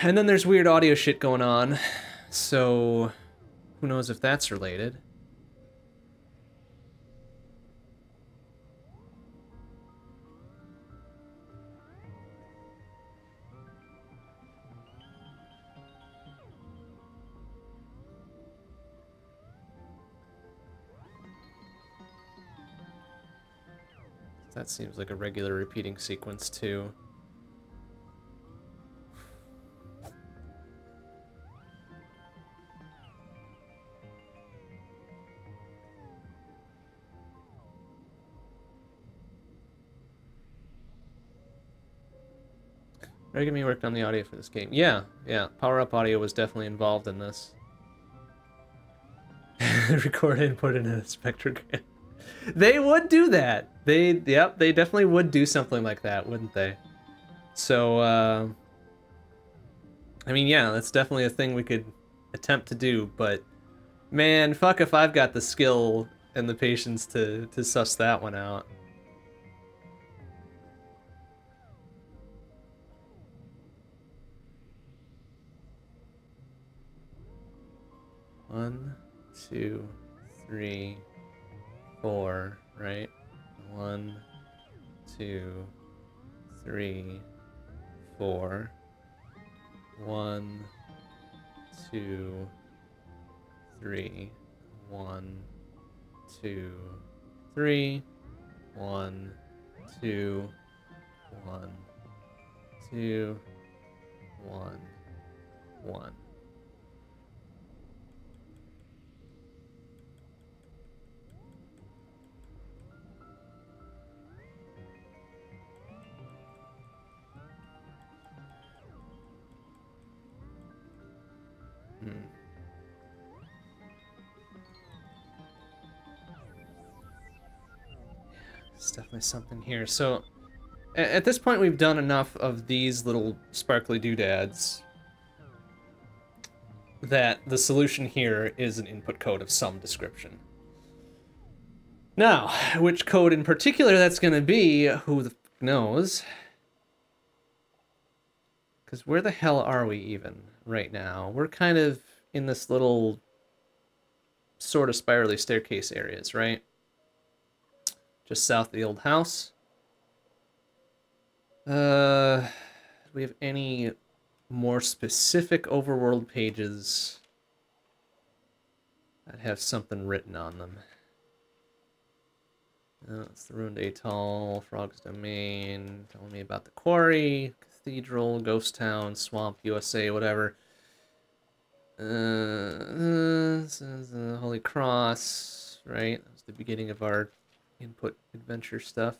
And then there's weird audio shit going on. So who knows if that's related. That seems like a regular repeating sequence, too. They're me work on the audio for this game. Yeah, yeah. Power Up Audio was definitely involved in this. Recorded and put in a spectrogram. They would do that. They, yep, they definitely would do something like that, wouldn't they? So, uh, I mean, yeah, that's definitely a thing we could attempt to do, but man, fuck if I've got the skill and the patience to, to suss that one out. One, two, three, four, right? One, two, three, four. One, two, three. One, two, three. One, two, one, two, one, one. Hmm. There's definitely something here. So, at this point, we've done enough of these little sparkly doodads that the solution here is an input code of some description. Now, which code in particular that's going to be, who the knows? Because where the hell are we even right now? We're kind of in this little sort of spirally staircase areas, right? Just south of the old house. Uh, do we have any more specific overworld pages that have something written on them? Oh, it's the ruined atoll, Frog's Domain, telling me about the quarry, cathedral, ghost town, swamp, USA, whatever. Uh, uh, Holy Cross, right? That was the beginning of our input adventure stuff.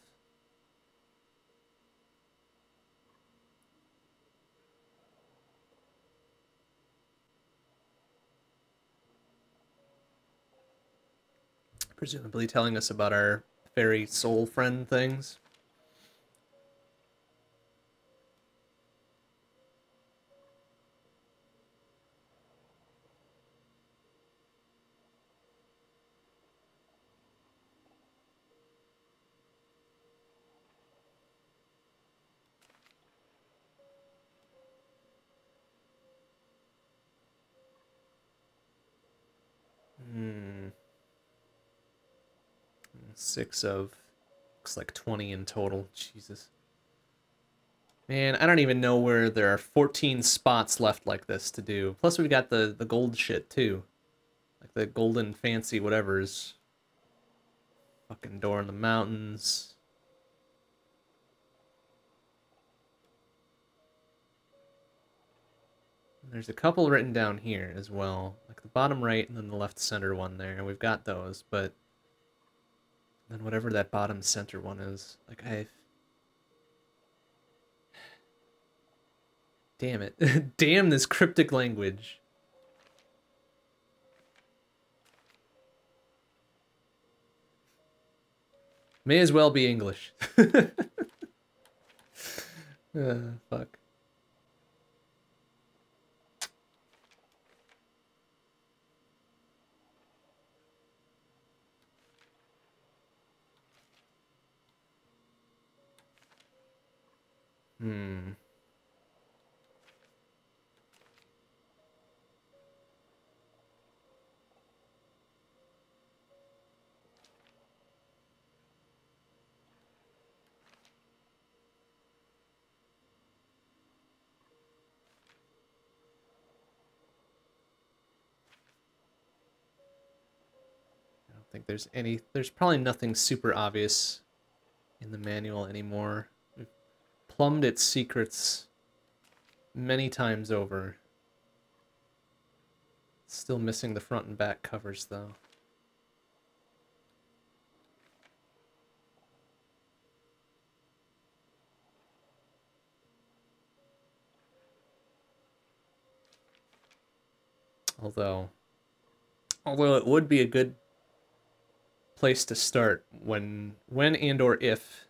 Presumably telling us about our fairy soul friend things. Six of, looks like 20 in total. Jesus. Man, I don't even know where there are 14 spots left like this to do. Plus we've got the, the gold shit too. Like the golden fancy whatever's. Fucking door in the mountains. There's a couple written down here as well. Like the bottom right and then the left center one there. And We've got those, but then whatever that bottom center one is, like I've... Damn it. Damn this cryptic language. May as well be English. uh, fuck. Hmm. I don't think there's any there's probably nothing super obvious in the manual anymore plumbed its secrets many times over. Still missing the front and back covers, though. Although, although it would be a good place to start when, when and or if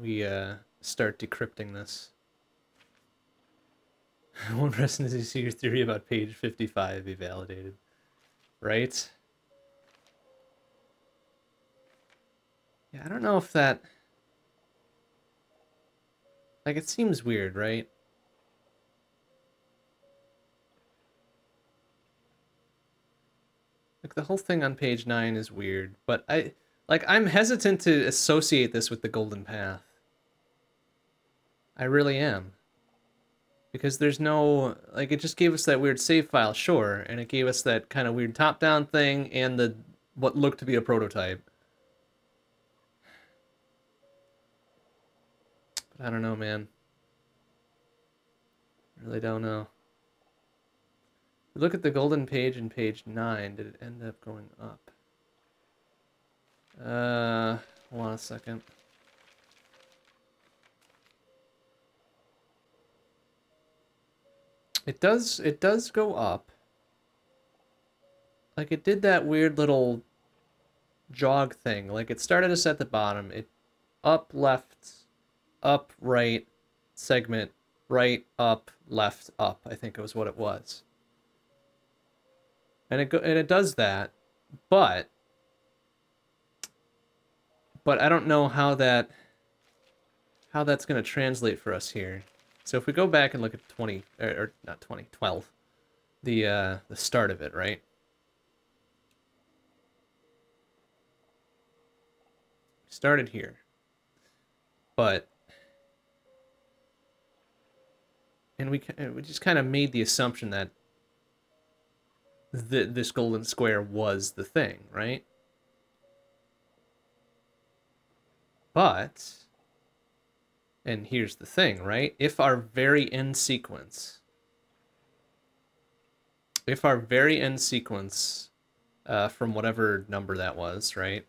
we uh, start decrypting this. One person to see your theory about page 55 be validated. Right? Yeah, I don't know if that... Like, it seems weird, right? Like, the whole thing on page 9 is weird, but I... Like, I'm hesitant to associate this with the Golden Path. I really am. Because there's no... Like, it just gave us that weird save file, sure, and it gave us that kind of weird top-down thing and the what looked to be a prototype. But I don't know, man. I really don't know. Look at the golden page in page 9. Did it end up going up? Uh, hold on a second. It does, it does go up. Like, it did that weird little jog thing. Like, it started us at the bottom. It up, left, up, right, segment, right, up, left, up, I think it was what it was. And it, go, and it does that, but, but I don't know how that, how that's going to translate for us here. So if we go back and look at 20, or, or not 20, 12, the, uh, the start of it, right? Started here. But and we we just kind of made the assumption that th this golden square was the thing, right? But and here's the thing, right? If our very end sequence if our very end sequence uh, from whatever number that was, right?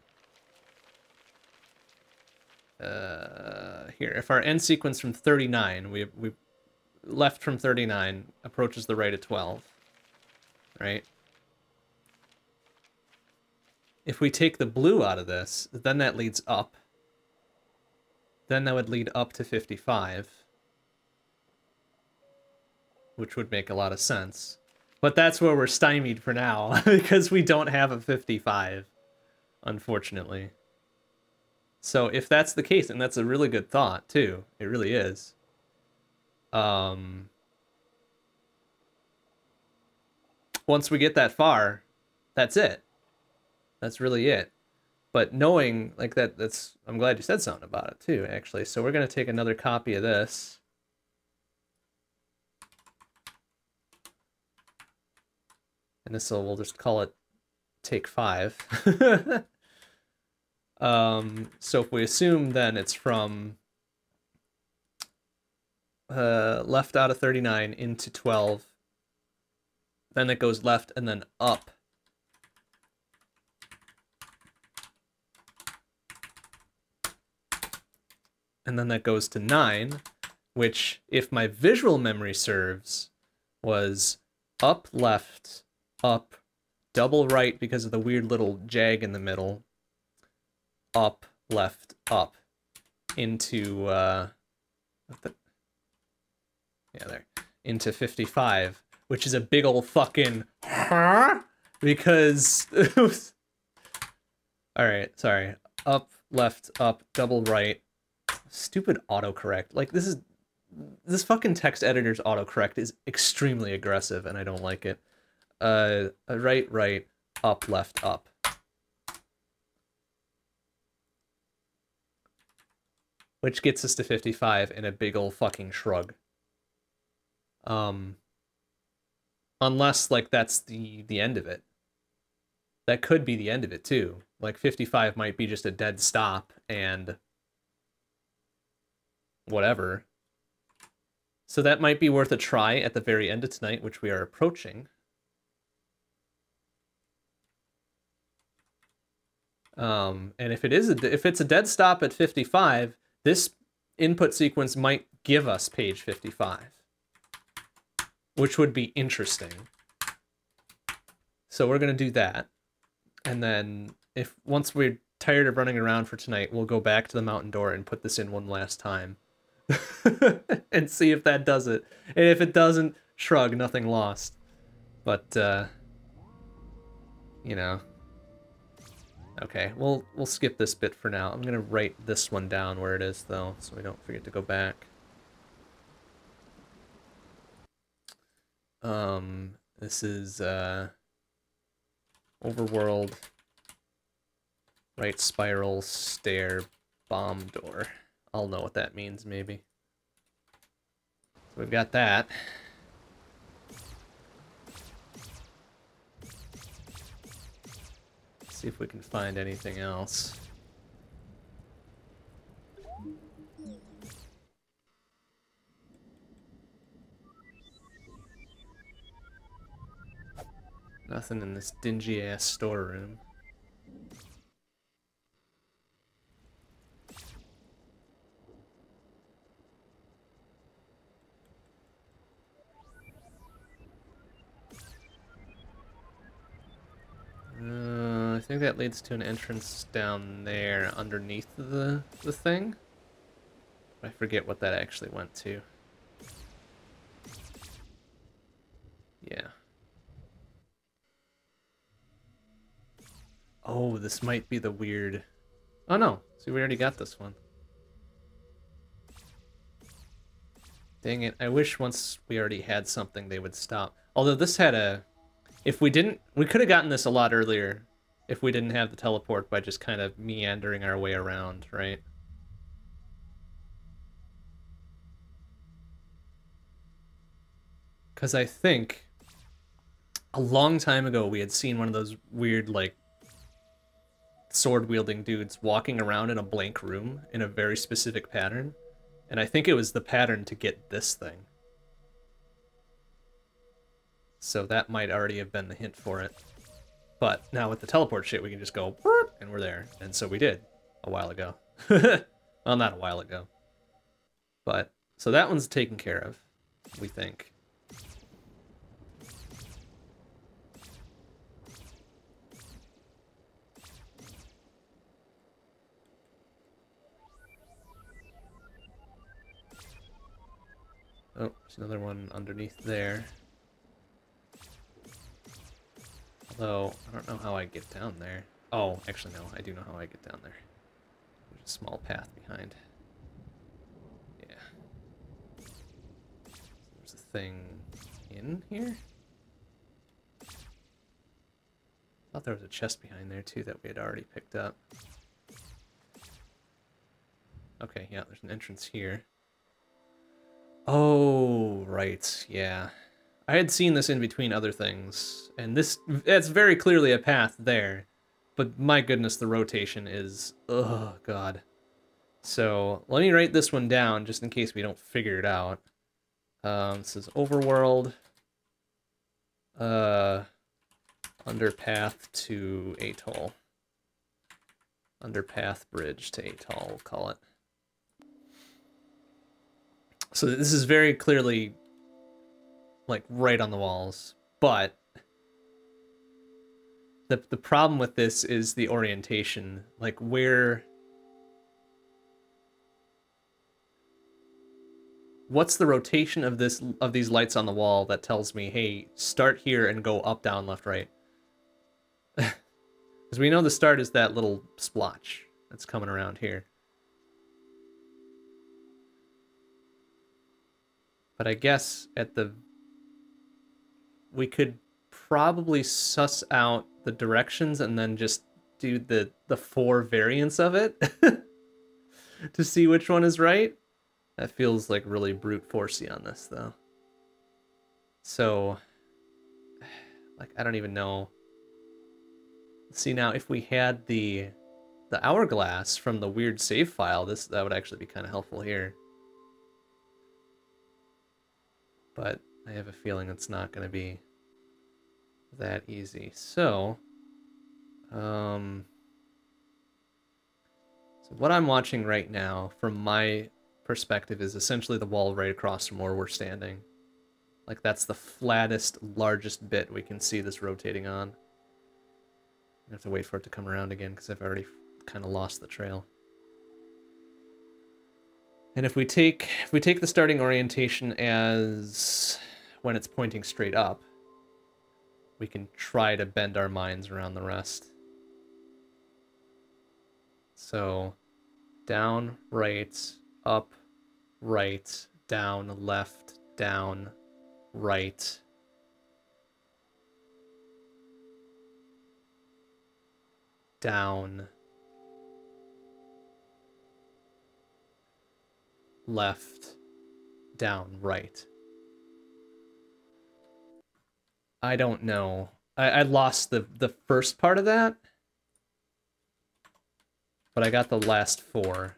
Uh, here, if our end sequence from 39, we we left from 39 approaches the right at 12, right? If we take the blue out of this, then that leads up. Then that would lead up to 55. Which would make a lot of sense. But that's where we're stymied for now, because we don't have a 55, unfortunately. So if that's the case, and that's a really good thought, too, it really is, um, once we get that far, that's it. That's really it. But knowing like that, that's I'm glad you said something about it too, actually. So we're gonna take another copy of this. And this will we'll just call it take five. um, so if we assume then it's from uh, left out of 39 into 12. Then it goes left and then up. And then that goes to 9, which, if my visual memory serves, was up, left, up, double right because of the weird little jag in the middle, up, left, up, into, uh, yeah, there. Into 55, which is a big old fucking huh? Because Alright, sorry. Up, left, up, double right. Stupid autocorrect. Like this is this fucking text editor's autocorrect is extremely aggressive and I don't like it. Uh right, right, up, left, up. Which gets us to 55 in a big old fucking shrug. Um, unless like that's the the end of it. That could be the end of it too. Like 55 might be just a dead stop and whatever. So that might be worth a try at the very end of tonight, which we are approaching. Um, and if it is a, if it's a dead stop at 55, this input sequence might give us page 55 which would be interesting. So we're going to do that. And then if once we're tired of running around for tonight, we'll go back to the mountain door and put this in one last time. and see if that does it. And if it doesn't, shrug, nothing lost. But uh you know. Okay, we'll we'll skip this bit for now. I'm gonna write this one down where it is though, so we don't forget to go back. Um this is uh overworld right spiral stair bomb door. I'll know what that means maybe. So we've got that. see if we can find anything else. Nothing in this dingy ass storeroom. Uh, I think that leads to an entrance down there underneath the, the thing. I forget what that actually went to. Yeah. Oh, this might be the weird... Oh no, see we already got this one. Dang it, I wish once we already had something they would stop. Although this had a if we didn't, we could have gotten this a lot earlier if we didn't have the teleport by just kind of meandering our way around, right? Because I think a long time ago we had seen one of those weird, like, sword-wielding dudes walking around in a blank room in a very specific pattern. And I think it was the pattern to get this thing. So that might already have been the hint for it. But now with the teleport shit, we can just go, and we're there. And so we did a while ago. well, not a while ago. But, so that one's taken care of, we think. Oh, there's another one underneath there. Although, I don't know how I get down there. Oh, actually no, I do know how I get down there. There's a small path behind. Yeah. There's a thing in here? I thought there was a chest behind there too that we had already picked up. Okay, yeah, there's an entrance here. Oh, right, yeah. I had seen this in between other things, and this that's very clearly a path there. But my goodness, the rotation is oh god. So let me write this one down just in case we don't figure it out. Um, this is overworld. Uh, underpath to atoll. Underpath bridge to atoll, we'll call it. So this is very clearly like right on the walls. But the the problem with this is the orientation, like where what's the rotation of this of these lights on the wall that tells me, hey, start here and go up, down, left, right? Because we know the start is that little splotch that's coming around here. But I guess at the we could probably suss out the directions and then just do the the four variants of it to see which one is right. That feels like really brute forcey on this though. So like I don't even know. See now if we had the the hourglass from the weird save file, this that would actually be kind of helpful here. But I have a feeling it's not going to be that easy. So, um, so what I'm watching right now, from my perspective, is essentially the wall right across from where we're standing. Like that's the flattest, largest bit we can see this rotating on. I have to wait for it to come around again because I've already kind of lost the trail. And if we take if we take the starting orientation as when it's pointing straight up, we can try to bend our minds around the rest. So down, right, up, right, down, left, down, right. Down. Left. Down, right. I don't know. I, I lost the, the first part of that. But I got the last four.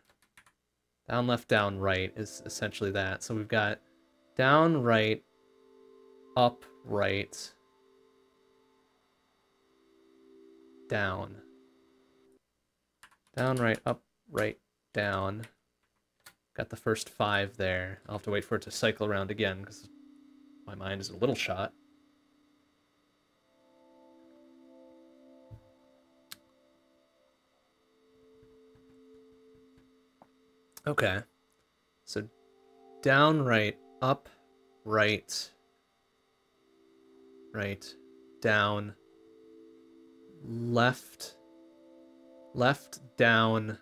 Down, left, down, right is essentially that. So we've got down, right, up, right, down. Down, right, up, right, down. Got the first five there. I'll have to wait for it to cycle around again because my mind is a little shot. Okay. So down, right, up, right, right, down, left, left, down,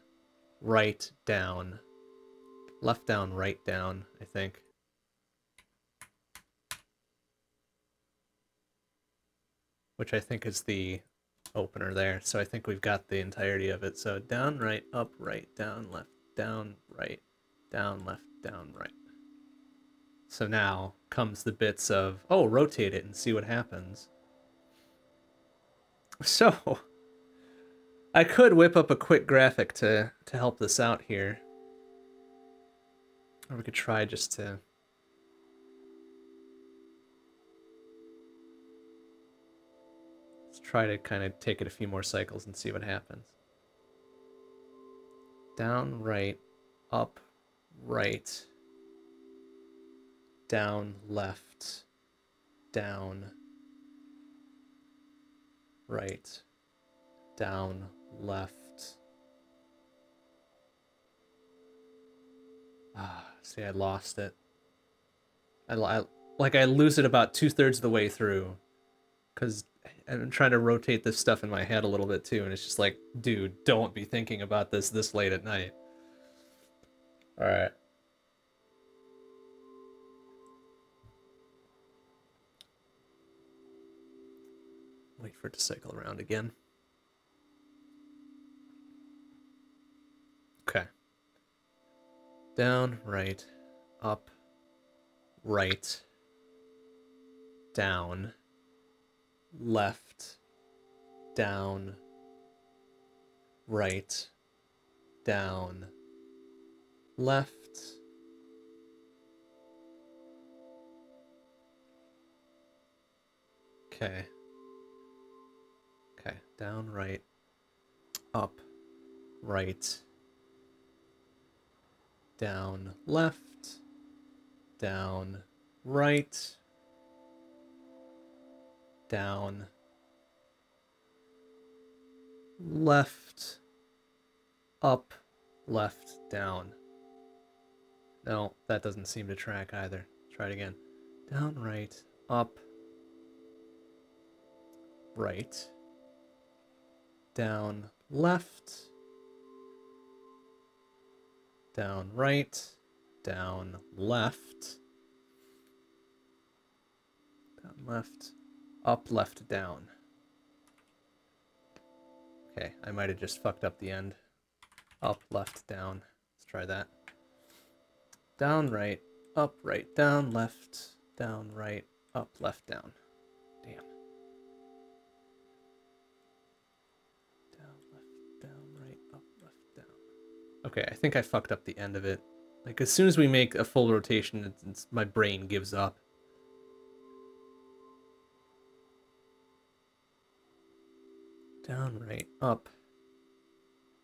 right, down. Left, down, right, down, I think. Which I think is the opener there. So I think we've got the entirety of it. So down, right, up, right, down, left, down, right, down, left, down, right. So now comes the bits of, oh, rotate it and see what happens. So, I could whip up a quick graphic to, to help this out here. Or we could try just to... Let's try to kind of take it a few more cycles and see what happens down, right, up, right, down, left, down, right, down, left. Ah, see, I lost it. I, I like I lose it about two thirds of the way through, because I'm trying to rotate this stuff in my head a little bit too, and it's just like, dude, don't be thinking about this this late at night. All right. Wait for it to cycle around again. Okay. Down, right, up, right, down left, down, right, down, left. Okay. Okay, down, right, up, right, down, left, down, right, down, left, up, left, down. No, that doesn't seem to track either. Try it again. Down, right, up, right, down, left, down, right, down, left, down, left, up, left, down. Okay, I might have just fucked up the end. Up, left, down. Let's try that. Down, right, up, right, down, left, down, right, up, left, down. Damn. Down, left, down, right, up, left, down. Okay, I think I fucked up the end of it. Like, as soon as we make a full rotation, it's, it's, my brain gives up. Down, right, up,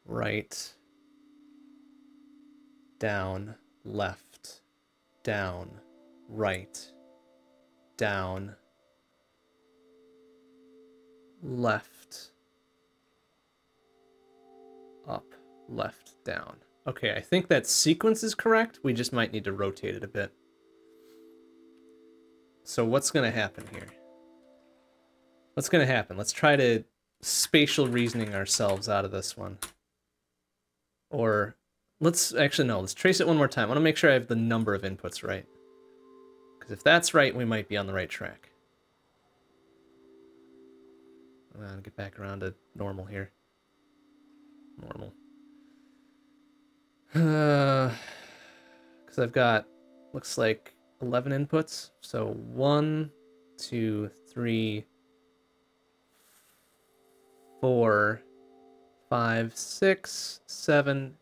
right, down, left, down, right, down, left, up, left, down. Okay, I think that sequence is correct. We just might need to rotate it a bit. So what's going to happen here? What's going to happen? Let's try to spatial reasoning ourselves out of this one. Or let's actually, no, let's trace it one more time. I want to make sure I have the number of inputs right. Because if that's right, we might be on the right track. I'm get back around to normal here. Normal. Because uh, I've got, looks like 11 inputs. So one, two, three, four, five, six, seven,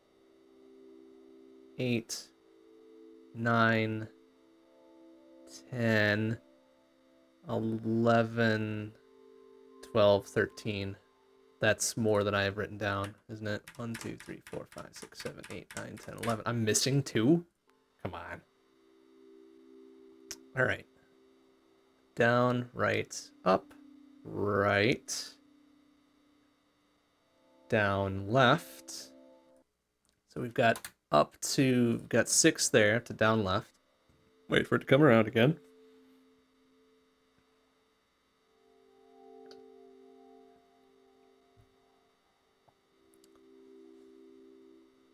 eight, nine, ten, eleven, twelve, thirteen. That's more than I have written down, isn't it? One, two, three, four, five, six, seven, eight, nine, ten, eleven. I'm missing two? Come on. All right. Down, right, up, right, down, left. So we've got up to, got six there to down left. Wait for it to come around again.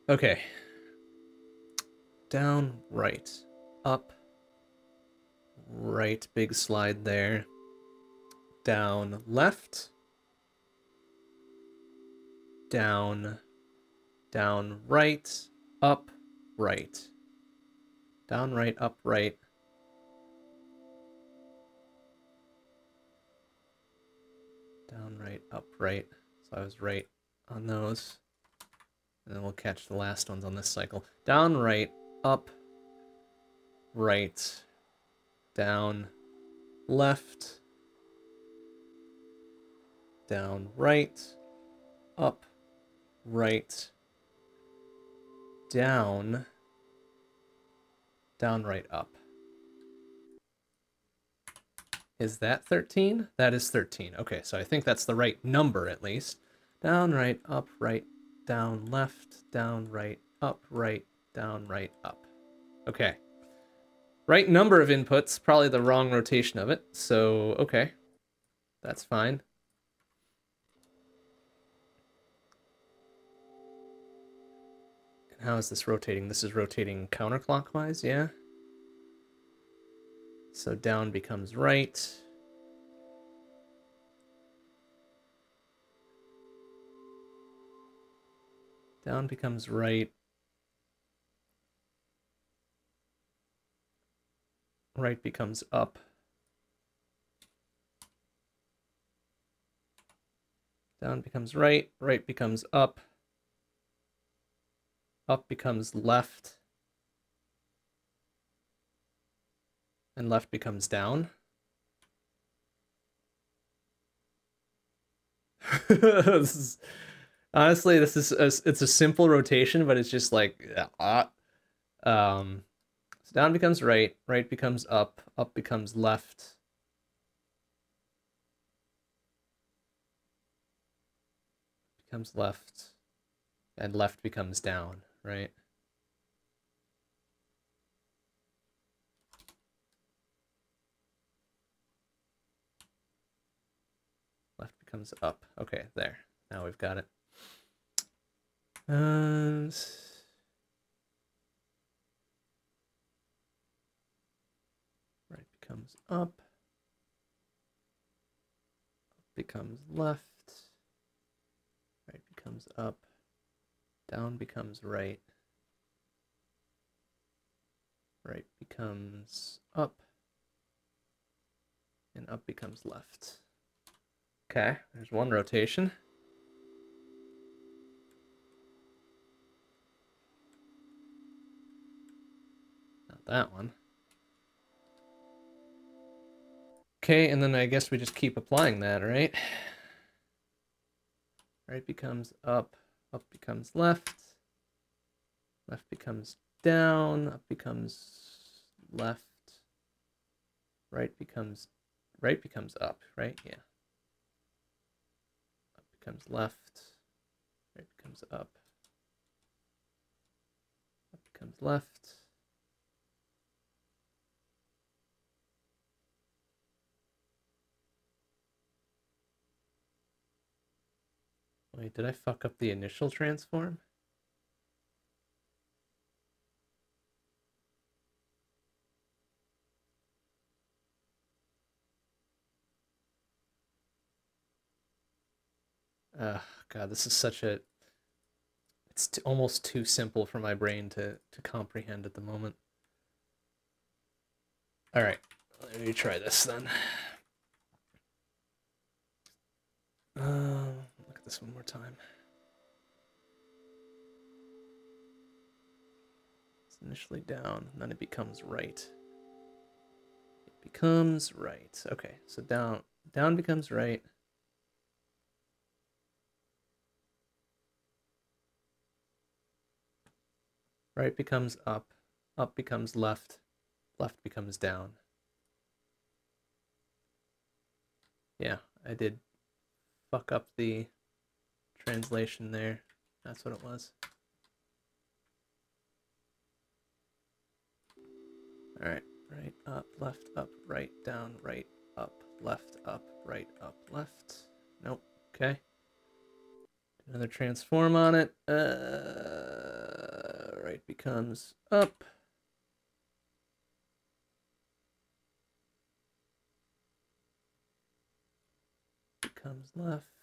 Okay. Down, right, up, right, big slide there. Down, left, down, down, right, up, right. Down, right, up, right. Down, right, up, right. So I was right on those. And then we'll catch the last ones on this cycle. Down, right, up, right, down, left, down, right, up, right, down, down, right, up. Is that 13? That is 13. Okay, so I think that's the right number at least. Down, right, up, right, down, left, down, right, up, right, down, right, up. Okay. Right number of inputs, probably the wrong rotation of it. So, okay. That's fine. How is this rotating? This is rotating counterclockwise, yeah? So down becomes right. Down becomes right. Right becomes up. Down becomes right, right becomes up. Up becomes left. And left becomes down. this is Honestly, this is a, it's a simple rotation, but it's just like uh, um, so down becomes right, right becomes up, up becomes left. Becomes left, and left becomes down, right? Left becomes up. Okay, there. Now we've got it. Uh, and right becomes up. Up becomes left. Right becomes up. Down becomes right. Right becomes up. And up becomes left. Okay, there's one rotation. Not that one. Okay, and then I guess we just keep applying that, right? Right becomes up, up becomes left, left becomes down, up becomes left, right becomes right becomes up, right? Yeah. Up becomes left. Right becomes up. Up becomes left. Wait, did I fuck up the initial transform? Oh, God, this is such a... It's almost too simple for my brain to, to comprehend at the moment. All right, let me try this then. At this one more time. It's initially down, and then it becomes right. It becomes right. Okay, so down, down becomes right. Right becomes up, up becomes left, left becomes down. Yeah, I did fuck up the translation there. That's what it was. All right, right, up, left, up, right, down, right, up, left, up, right, up, left. Nope, okay. Another transform on it. Uh, right becomes up. Becomes left.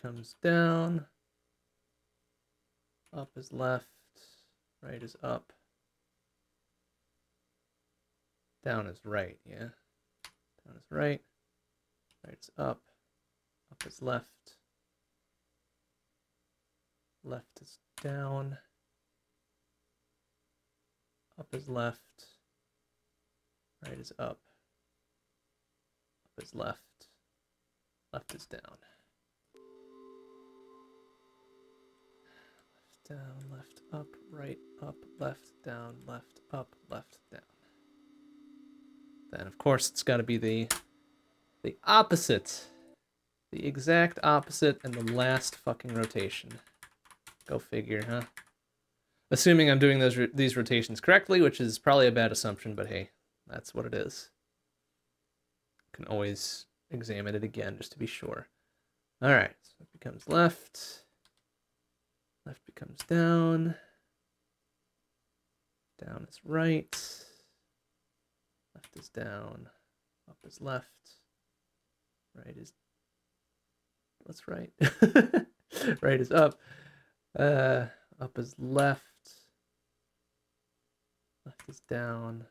Becomes down. Up is left. Right is up. Down is right, yeah. Down is right. Right is up. Up is left. Left is down. Up is left. Right is up. Up is left. Left is down. Down, left up, right up, left down, left up, left down. Then of course it's got to be the the opposite. The exact opposite and the last fucking rotation. Go figure, huh? Assuming I'm doing those these rotations correctly, which is probably a bad assumption, but hey, that's what it is. Can always examine it again just to be sure. All right, so it becomes left. Becomes down. Down is right. Left is down. Up is left. Right is what's right? right is up. Uh, up is left. Left is down.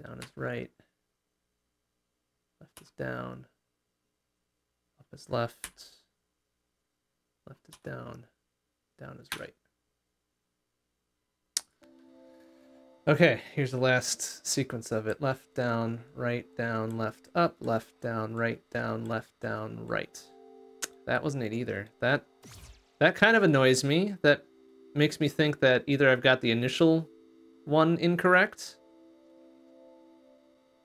Down is right. Left is down. Up is left. Left is down. Down is right. Okay, here's the last sequence of it. Left, down, right, down, left, up, left, down, right, down, left, down, right. That wasn't it either. That that kind of annoys me. That makes me think that either I've got the initial one incorrect,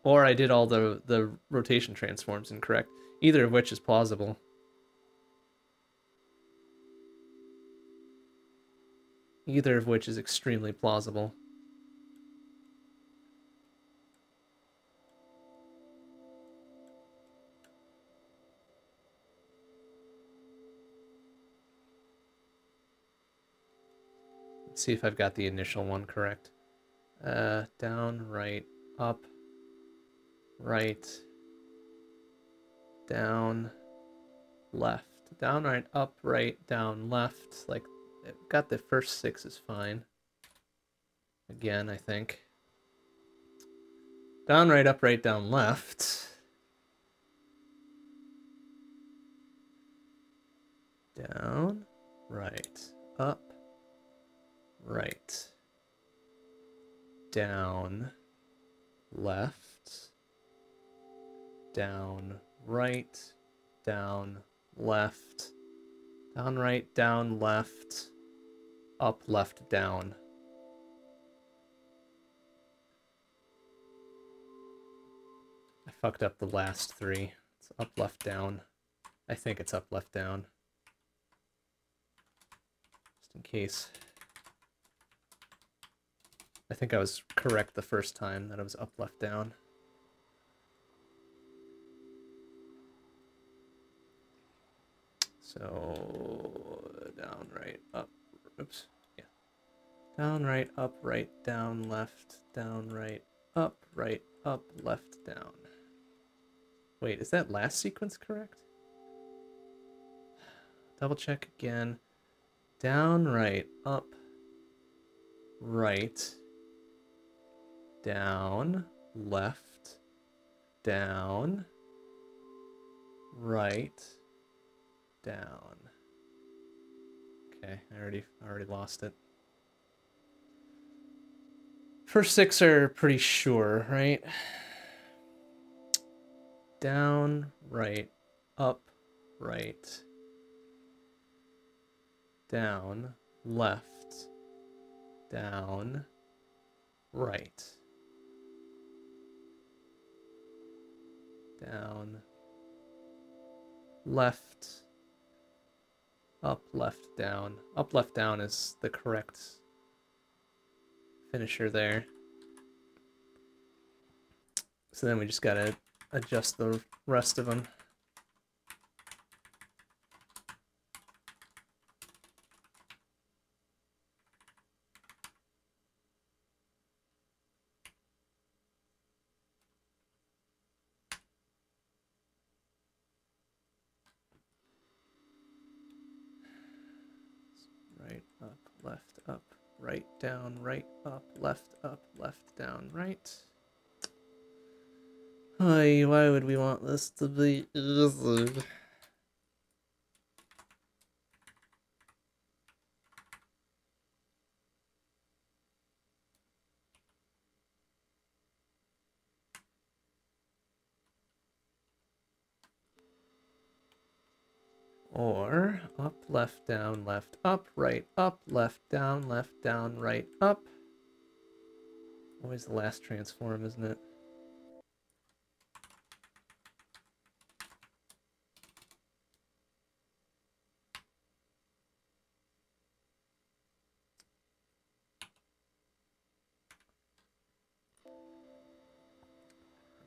or I did all the, the rotation transforms incorrect. Either of which is plausible. Either of which is extremely plausible. see if I've got the initial one correct. Uh, down, right, up, right, down, left. Down, right, up, right, down, left. Like, got the first six is fine. Again, I think. Down, right, up, right, down, left. Down, right, up, right, down, left, down, right, down, left, down, right, down, left, up, left, down. I fucked up the last three. It's up, left, down. I think it's up, left, down. Just in case. I think I was correct the first time that I was up, left, down. So down, right, up, oops. Down, right, up, right, down, left, down, right, up, right, up, left, down. Wait, is that last sequence correct? Double check again. Down, right, up, right, down, left, down, right, down. Okay, I already I already lost it. First six are pretty sure, right? Down, right, up, right, down, left, down, right, down, left, up, left, down. Up, left, down is the correct finisher there. So then we just gotta adjust the rest of them. down, right, up, left, up, left, down, right. Why, why would we want this to be easy? Or up, left, down, left, up, right, up, left, down, left, down, right, up. Always the last transform, isn't it?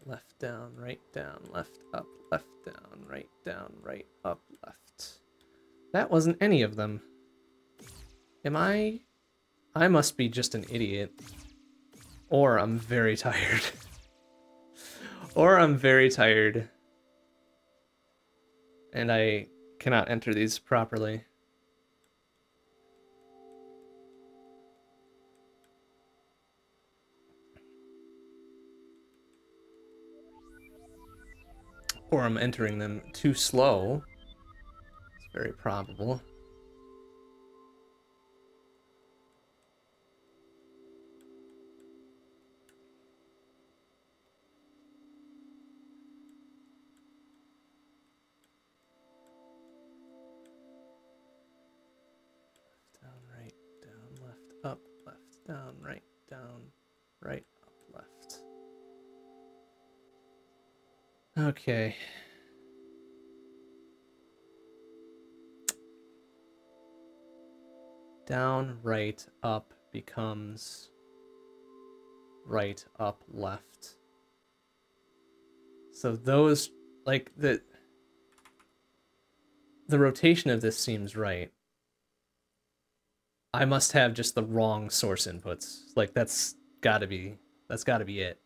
Left, down, right, down, left, up, left, down, right, down, right, up, left. That wasn't any of them. Am I... I must be just an idiot. Or I'm very tired. or I'm very tired. And I cannot enter these properly. Or I'm entering them too slow. It's very probable. Okay. Down, right, up becomes right, up, left. So those, like, the, the rotation of this seems right. I must have just the wrong source inputs. Like, that's gotta be, that's gotta be it.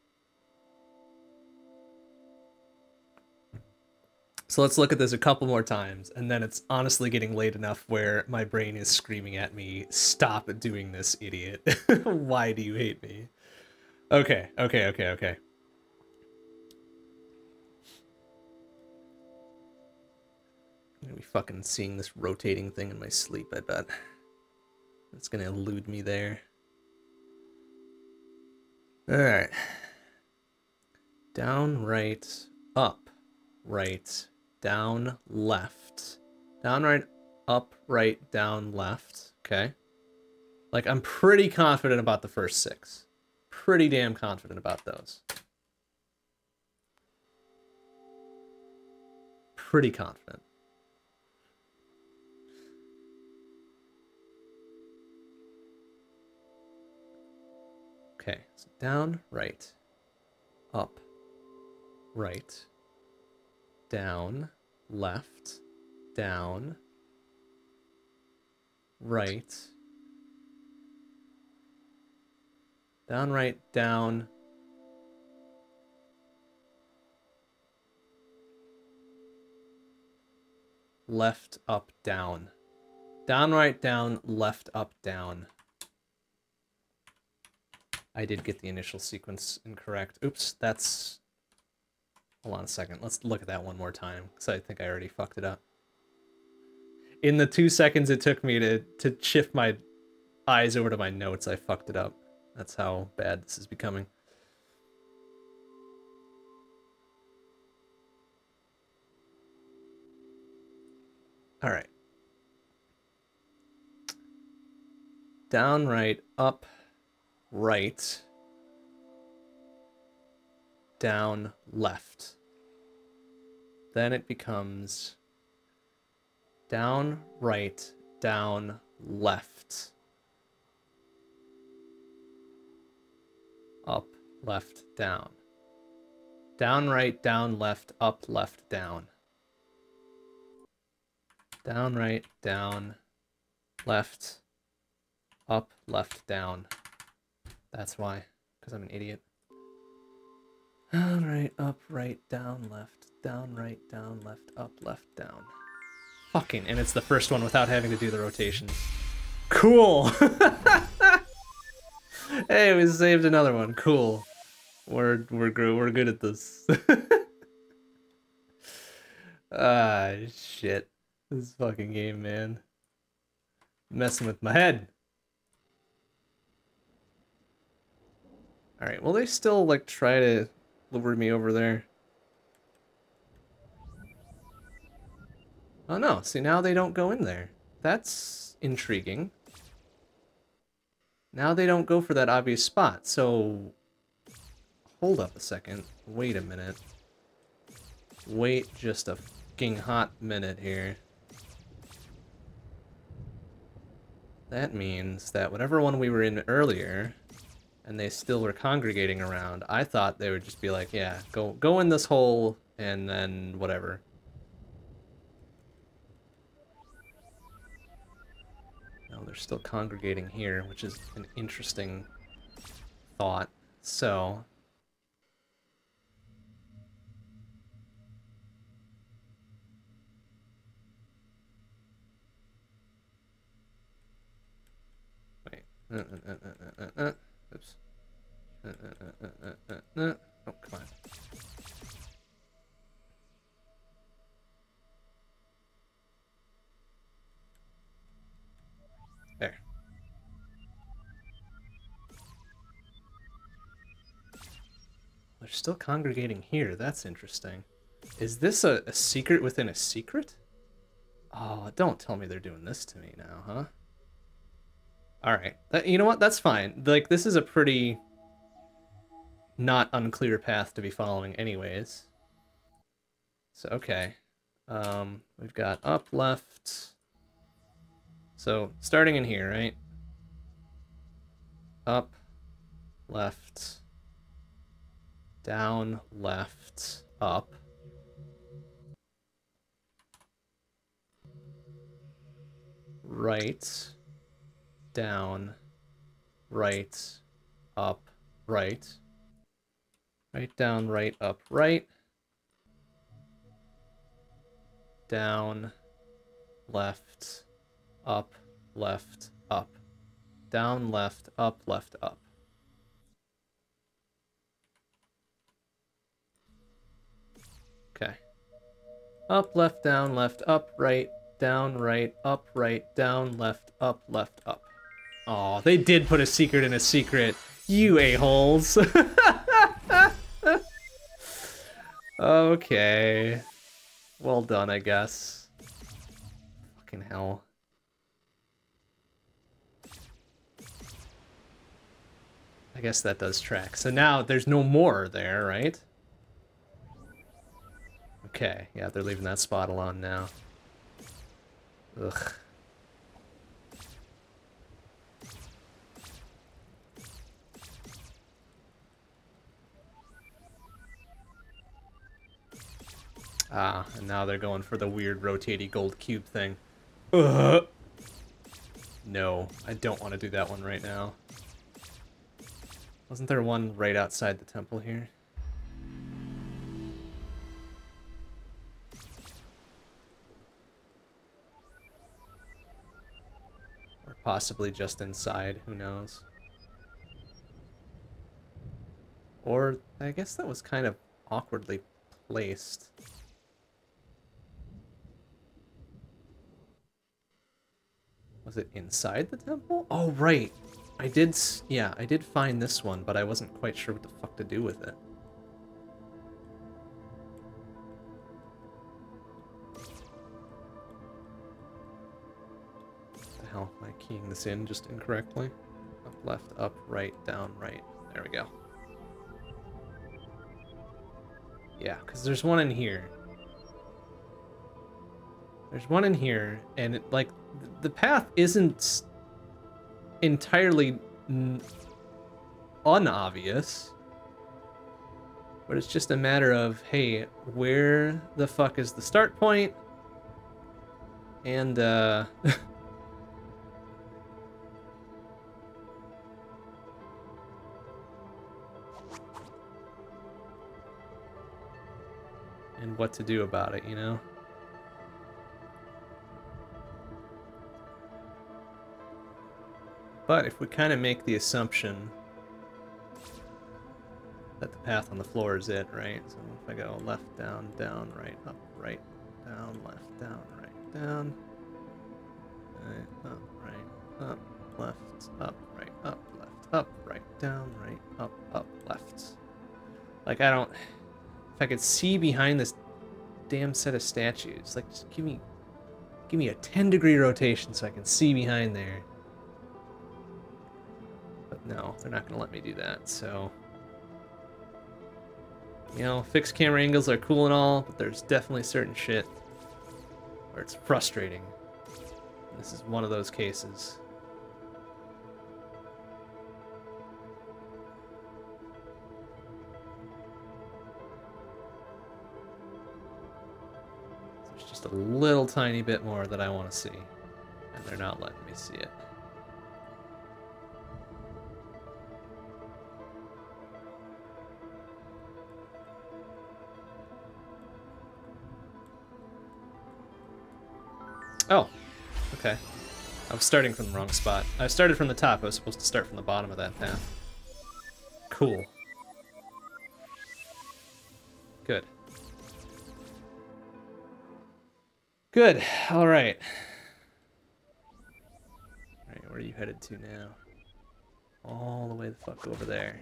So let's look at this a couple more times, and then it's honestly getting late enough where my brain is screaming at me, stop doing this, idiot. Why do you hate me? Okay, okay, okay, okay. I'm gonna be fucking seeing this rotating thing in my sleep, I bet. It's gonna elude me there. Alright. Down, right, up, right, down, left. Down, right, up, right, down, left. Okay. Like, I'm pretty confident about the first six. Pretty damn confident about those. pretty confident. Okay, so down, right, up, right, down, left, down, right, down, right, down, left, up, down. Down, right, down, left, up, down. I did get the initial sequence incorrect. Oops, that's... Hold on a second. Let's look at that one more time, because I think I already fucked it up. In the two seconds it took me to, to shift my eyes over to my notes, I fucked it up. That's how bad this is becoming. All right. Down, right, up, right, down, left. Then it becomes down, right, down, left. Up, left, down. Down, right, down, left, up, left, down. Down, right, down, left, up, left, down. That's why, because I'm an idiot. Down, right, up, right, down, left, down, right, down, left, up, left, down. Fucking, and it's the first one without having to do the rotations. Cool! hey, we saved another one. Cool. We're we're we're good at this. ah, shit. This fucking game, man. Messing with my head. Alright, will they still, like, try to lure me over there? Oh no, see now they don't go in there. That's intriguing. Now they don't go for that obvious spot, so... Hold up a second. Wait a minute. Wait just a fucking hot minute here. That means that whatever one we were in earlier, and they still were congregating around, I thought they would just be like, yeah, go go in this hole, and then whatever. No, they're still congregating here, which is an interesting thought. So, uh, uh, uh, Oops. Oh, come on. There. They're still congregating here. That's interesting. Is this a, a secret within a secret? Oh, don't tell me they're doing this to me now, huh? All right. That, you know what? That's fine. Like, this is a pretty not unclear path to be following anyways. So, okay. Um, we've got up, left. So, starting in here, right? Up, left, down, left, up. Right down, right, up, right. Right, down, right, up, right. Down, left, up, left, up. Down, left, up, left, up. Okay. Up, left, down, left, up, right, down, right, up, right, down, left, up, left, up. Oh, they did put a secret in a secret. You a-holes. okay. Well done, I guess. Fucking hell. I guess that does track. So now there's no more there, right? Okay, yeah, they're leaving that spot alone now. Ugh. Ah, and now they're going for the weird rotating gold cube thing. Ugh. No, I don't want to do that one right now. Wasn't there one right outside the temple here? Or possibly just inside, who knows? Or, I guess that was kind of awkwardly placed. Was it inside the temple? Oh, right. I did, yeah, I did find this one, but I wasn't quite sure what the fuck to do with it. the hell am I keying this in just incorrectly? Up, left, up, right, down, right. There we go. Yeah, because there's one in here. There's one in here, and it, like, the path isn't entirely unobvious. But it's just a matter of, hey, where the fuck is the start point? And, uh... and what to do about it, you know? But if we kind of make the assumption that the path on the floor is it, right? So if I go left, down, down, right, up, right, down, left, down, right, down, right, up, right, up, left, up, right, up, left, up, right, down, right, up, up, left. Like, I don't... If I could see behind this damn set of statues, like, just give me... Give me a 10 degree rotation so I can see behind there. No, they're not going to let me do that, so... You know, fixed camera angles are cool and all, but there's definitely certain shit where it's frustrating. This is one of those cases. There's just a little tiny bit more that I want to see, and they're not letting me see it. Oh, okay. I was starting from the wrong spot. I started from the top. I was supposed to start from the bottom of that path. Cool. Good. Good. All right. All right, where are you headed to now? All the way the fuck over there.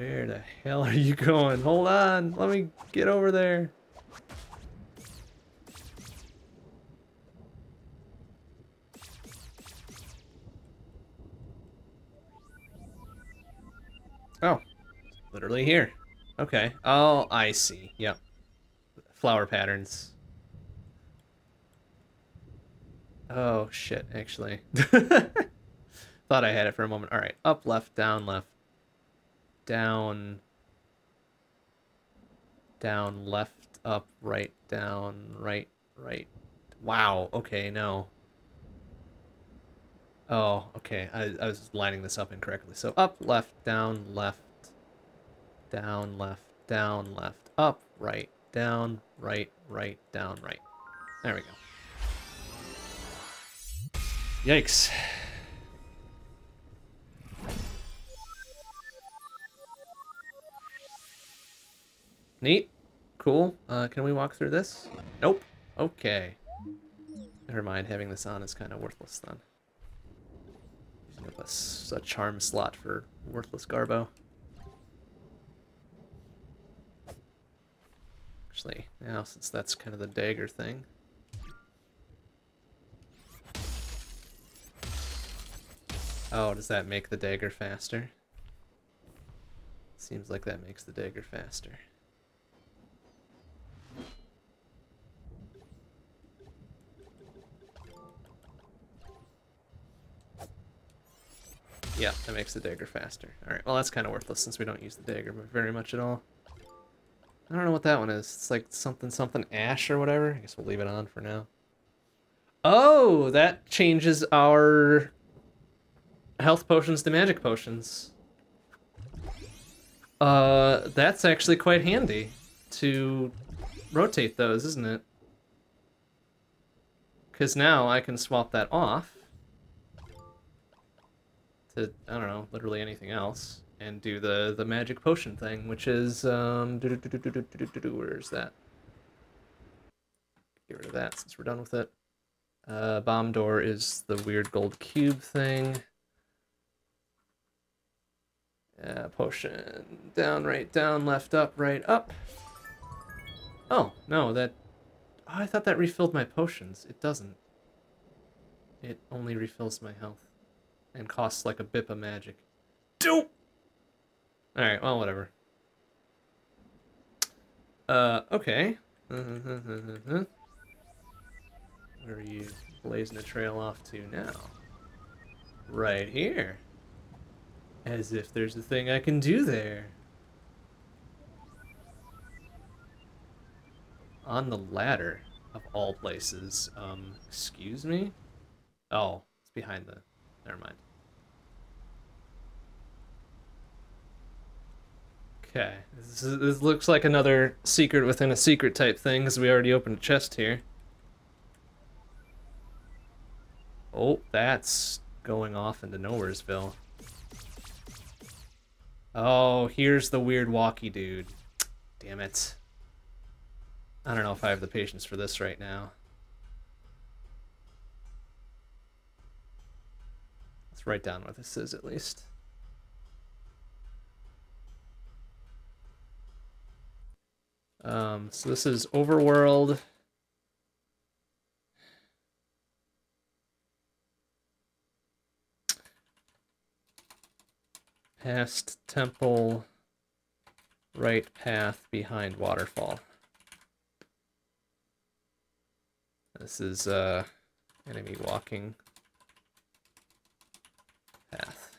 Where the hell are you going? Hold on, let me get over there. Oh, literally here. Okay. Oh, I see. Yep. Flower patterns. Oh, shit, actually. Thought I had it for a moment. All right, up, left, down, left, down, down, left, up, right, down, right, right. Wow, okay, no. Oh, okay, I, I was lining this up incorrectly. So up, left, down, left, down, left, down, left, up, right, down, right, right, down, right. There we go. Yikes. Neat. Cool. Uh, can we walk through this? Nope. Okay. Never mind, having this on is kind of worthless then. A, a charm slot for worthless Garbo. Actually, now since that's kind of the dagger thing. Oh, does that make the dagger faster? Seems like that makes the dagger faster. Yeah, that makes the dagger faster. Alright, well that's kind of worthless since we don't use the dagger very much at all. I don't know what that one is. It's like something something ash or whatever. I guess we'll leave it on for now. Oh, that changes our health potions to magic potions. Uh, that's actually quite handy to rotate those, isn't it? Because now I can swap that off to, I don't know, literally anything else, and do the, the magic potion thing, which is, um, where's that? Get rid of that since we're done with it. Uh, bomb door is the weird gold cube thing. Yeah, potion. Down, right, down, left, up, right, up. Oh, no, that... Oh, I thought that refilled my potions. It doesn't. It only refills my health. And costs like a bip of magic. Dope! Alright, well, whatever. Uh, okay. Where are you blazing a trail off to now? Right here. As if there's a thing I can do there. On the ladder, of all places. Um, excuse me? Oh, it's behind the... Never mind. Okay, this, is, this looks like another secret within a secret type thing, because we already opened a chest here. Oh, that's going off into Nowheresville. Oh, here's the weird walkie dude. Damn it. I don't know if I have the patience for this right now. Let's write down what this is at least. Um, so this is Overworld. Past temple, right path behind waterfall. This is uh, enemy walking path.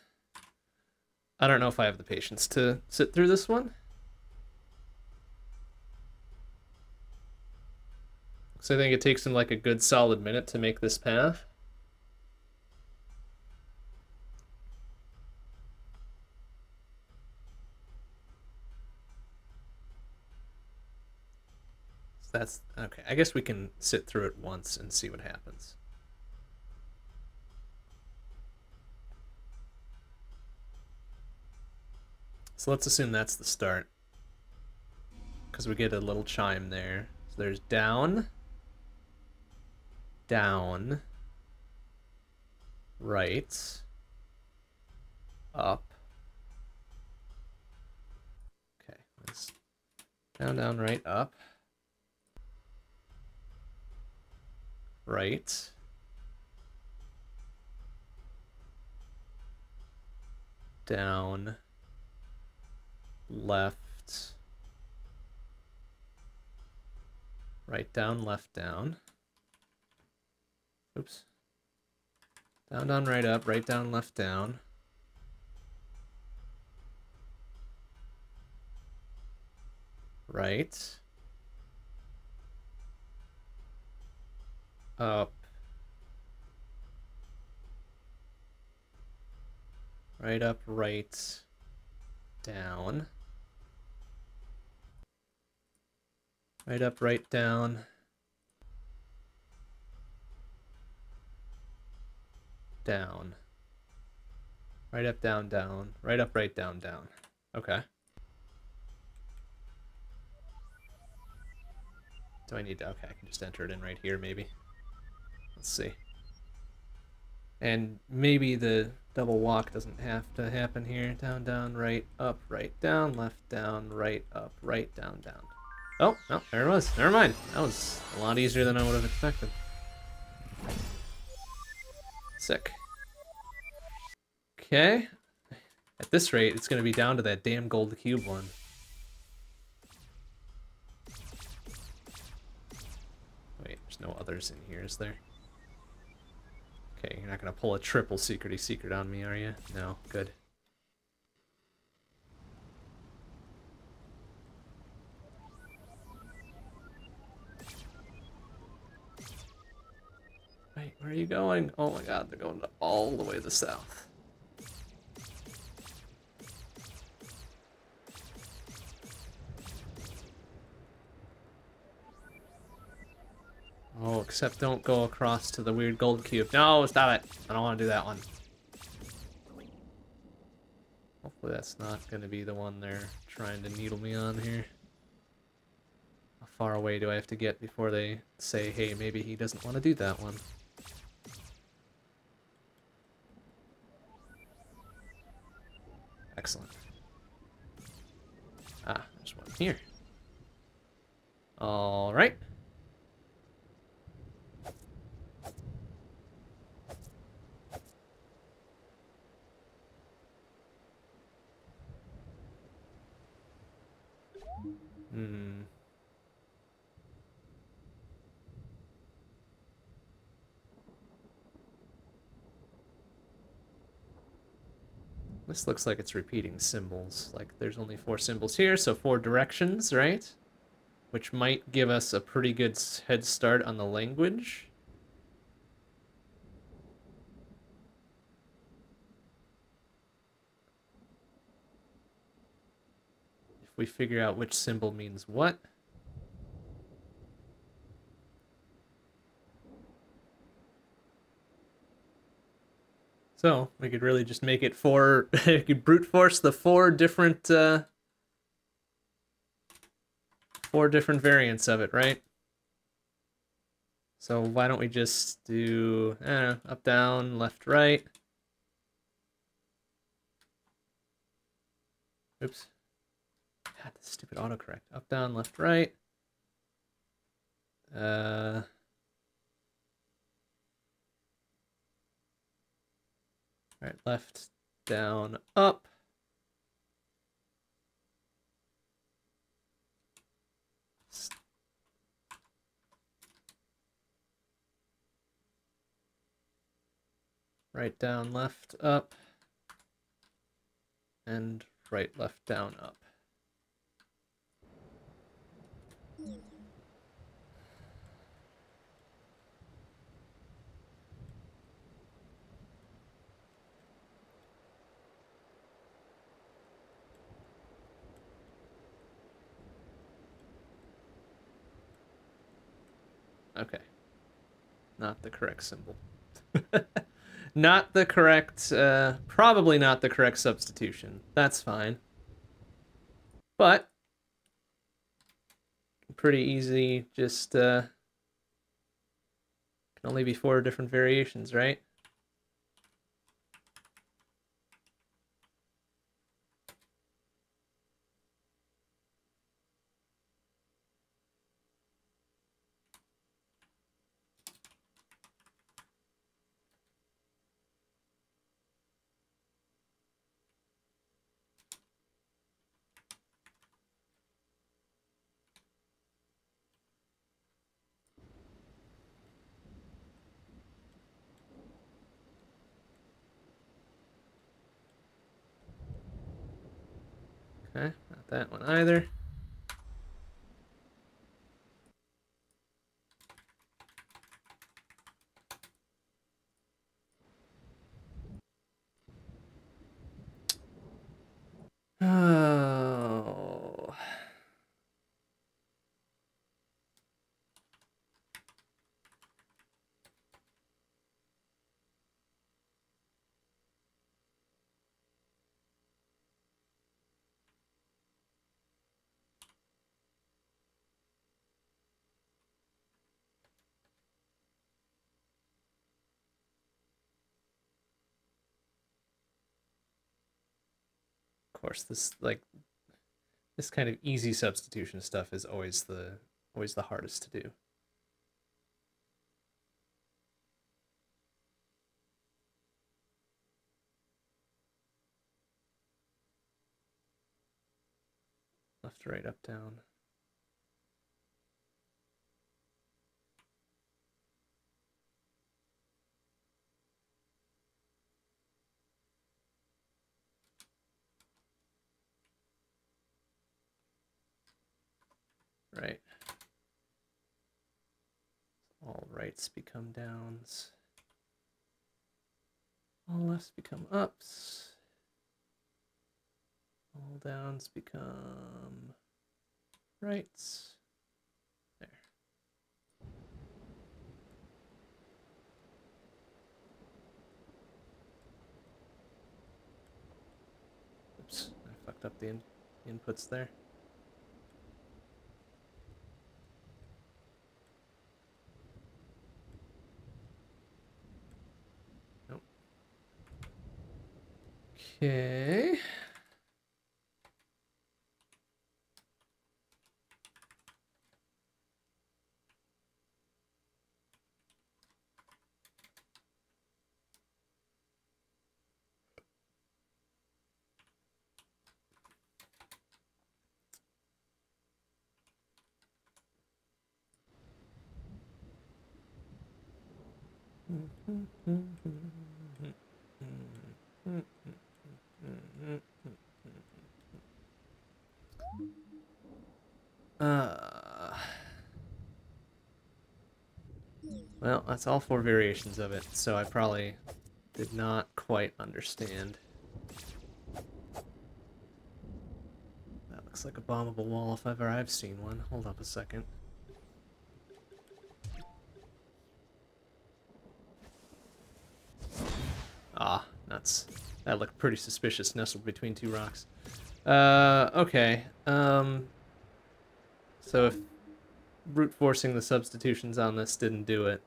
I don't know if I have the patience to sit through this one. So I think it takes him like a good solid minute to make this path. that's okay. I guess we can sit through it once and see what happens. So let's assume that's the start. Because we get a little chime there. So there's down, down, right, up. Okay, Let's down, down, right, up. right. Down. Left. Right down, left down. Oops. Down, down, right up, right down, left down. Right. up. Right up, right, down. Right up, right down. Down. Right up, down, down. Right up, right, down, down. Okay. Do I need to... Okay, I can just enter it in right here, maybe. Let's see. And maybe the double walk doesn't have to happen here. Down, down, right, up, right, down, left, down, right, up, right, down, down. Oh, no, there it was. Never mind. That was a lot easier than I would have expected. Sick. Okay. At this rate, it's going to be down to that damn gold cube one. Wait, there's no others in here, is there? Okay, you're not going to pull a triple secrety secret on me, are you? No, good. Wait, where are you going? Oh my god, they're going all the way to the south. Oh, except don't go across to the weird gold cube. No, stop it. I don't want to do that one. Hopefully that's not going to be the one they're trying to needle me on here. How far away do I have to get before they say, hey, maybe he doesn't want to do that one? Excellent. Ah, there's one here. All right. Hmm. This looks like it's repeating symbols. Like there's only four symbols here, so four directions, right? Which might give us a pretty good head start on the language. If we figure out which symbol means what. So we could really just make it four. you could brute force the four different, uh, four different variants of it, right? So why don't we just do know, up, down, left, right? Oops. God, this stupid autocorrect. Up, down, left, right. Uh. Right, left, down, up. Right, down, left, up. And right, left, down, up. Okay. Not the correct symbol. not the correct, uh, probably not the correct substitution. That's fine. But, pretty easy, just, uh, can only be four different variations, right? course. This like this kind of easy substitution stuff is always the always the hardest to do. Left, right, up, down. Right. All rights become downs. All lefts become ups. All downs become rights. There. Oops, I fucked up the in inputs there. Okay. Uh, well, that's all four variations of it, so I probably did not quite understand. That looks like a bombable wall if ever I've seen one. Hold up a second. Ah, nuts. That looked pretty suspicious, nestled between two rocks. Uh, okay. Um, so if brute forcing the substitutions on this didn't do it,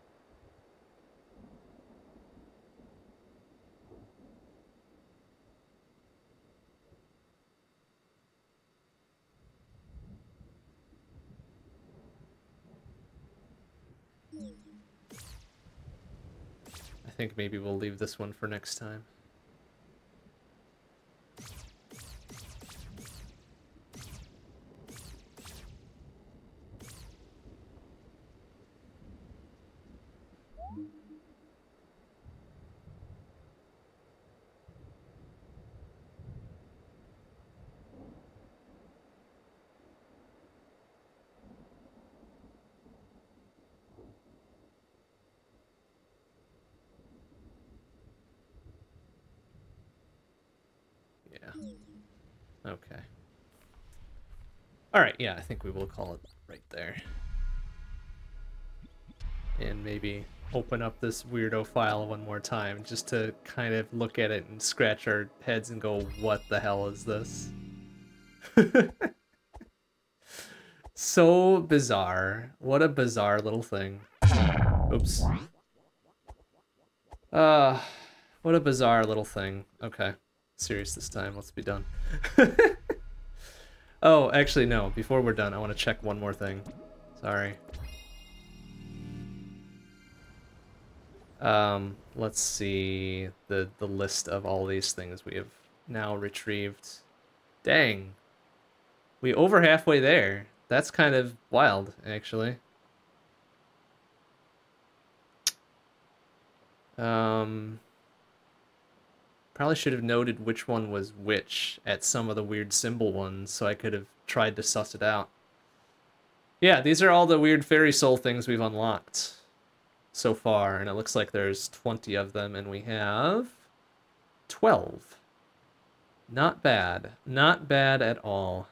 think maybe we'll leave this one for next time. Okay. Alright, yeah, I think we will call it right there. And maybe open up this weirdo file one more time just to kind of look at it and scratch our heads and go, what the hell is this? so bizarre. What a bizarre little thing. Oops. Uh, what a bizarre little thing. Okay serious this time. Let's be done. oh, actually, no. Before we're done, I want to check one more thing. Sorry. Um, let's see the the list of all these things we have now retrieved. Dang. We over halfway there. That's kind of wild, actually. Um, Probably should have noted which one was which at some of the weird symbol ones, so I could have tried to suss it out. Yeah, these are all the weird fairy soul things we've unlocked so far, and it looks like there's 20 of them, and we have 12. Not bad. Not bad at all.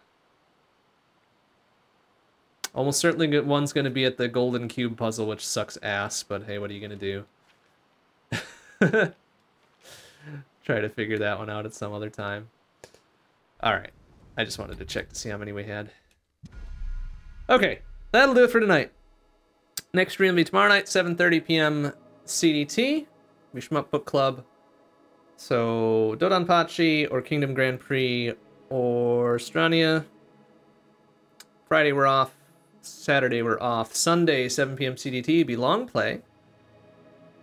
Almost certainly one's going to be at the golden cube puzzle, which sucks ass, but hey, what are you going to do? try to figure that one out at some other time. All right. I just wanted to check to see how many we had. Okay, that'll do it for tonight. Next stream will be tomorrow night, 7.30 p.m. CDT. We Shmup Book Club. So, Dodonpachi or Kingdom Grand Prix or Strania. Friday we're off. Saturday we're off. Sunday, 7 p.m. CDT, be long play.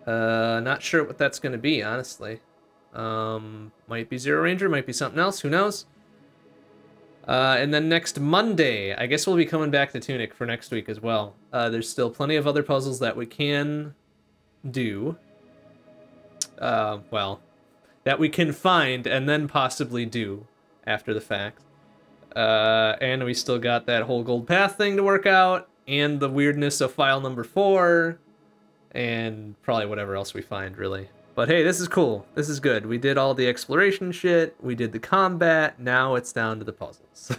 Uh, not sure what that's going to be, honestly. Um, might be Zero Ranger, might be something else, who knows? Uh, and then next Monday, I guess we'll be coming back to Tunic for next week as well. Uh, there's still plenty of other puzzles that we can do. Uh, well, that we can find and then possibly do after the fact. Uh, and we still got that whole gold path thing to work out, and the weirdness of file number four, and probably whatever else we find, really. But hey, this is cool. This is good. We did all the exploration shit. We did the combat. Now it's down to the puzzles.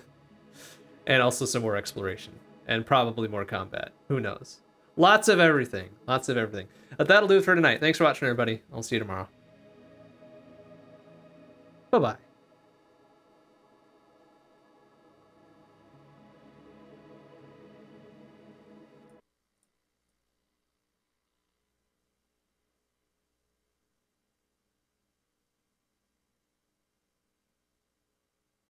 and also some more exploration. And probably more combat. Who knows? Lots of everything. Lots of everything. But that'll do it for tonight. Thanks for watching, everybody. I'll see you tomorrow. Bye-bye.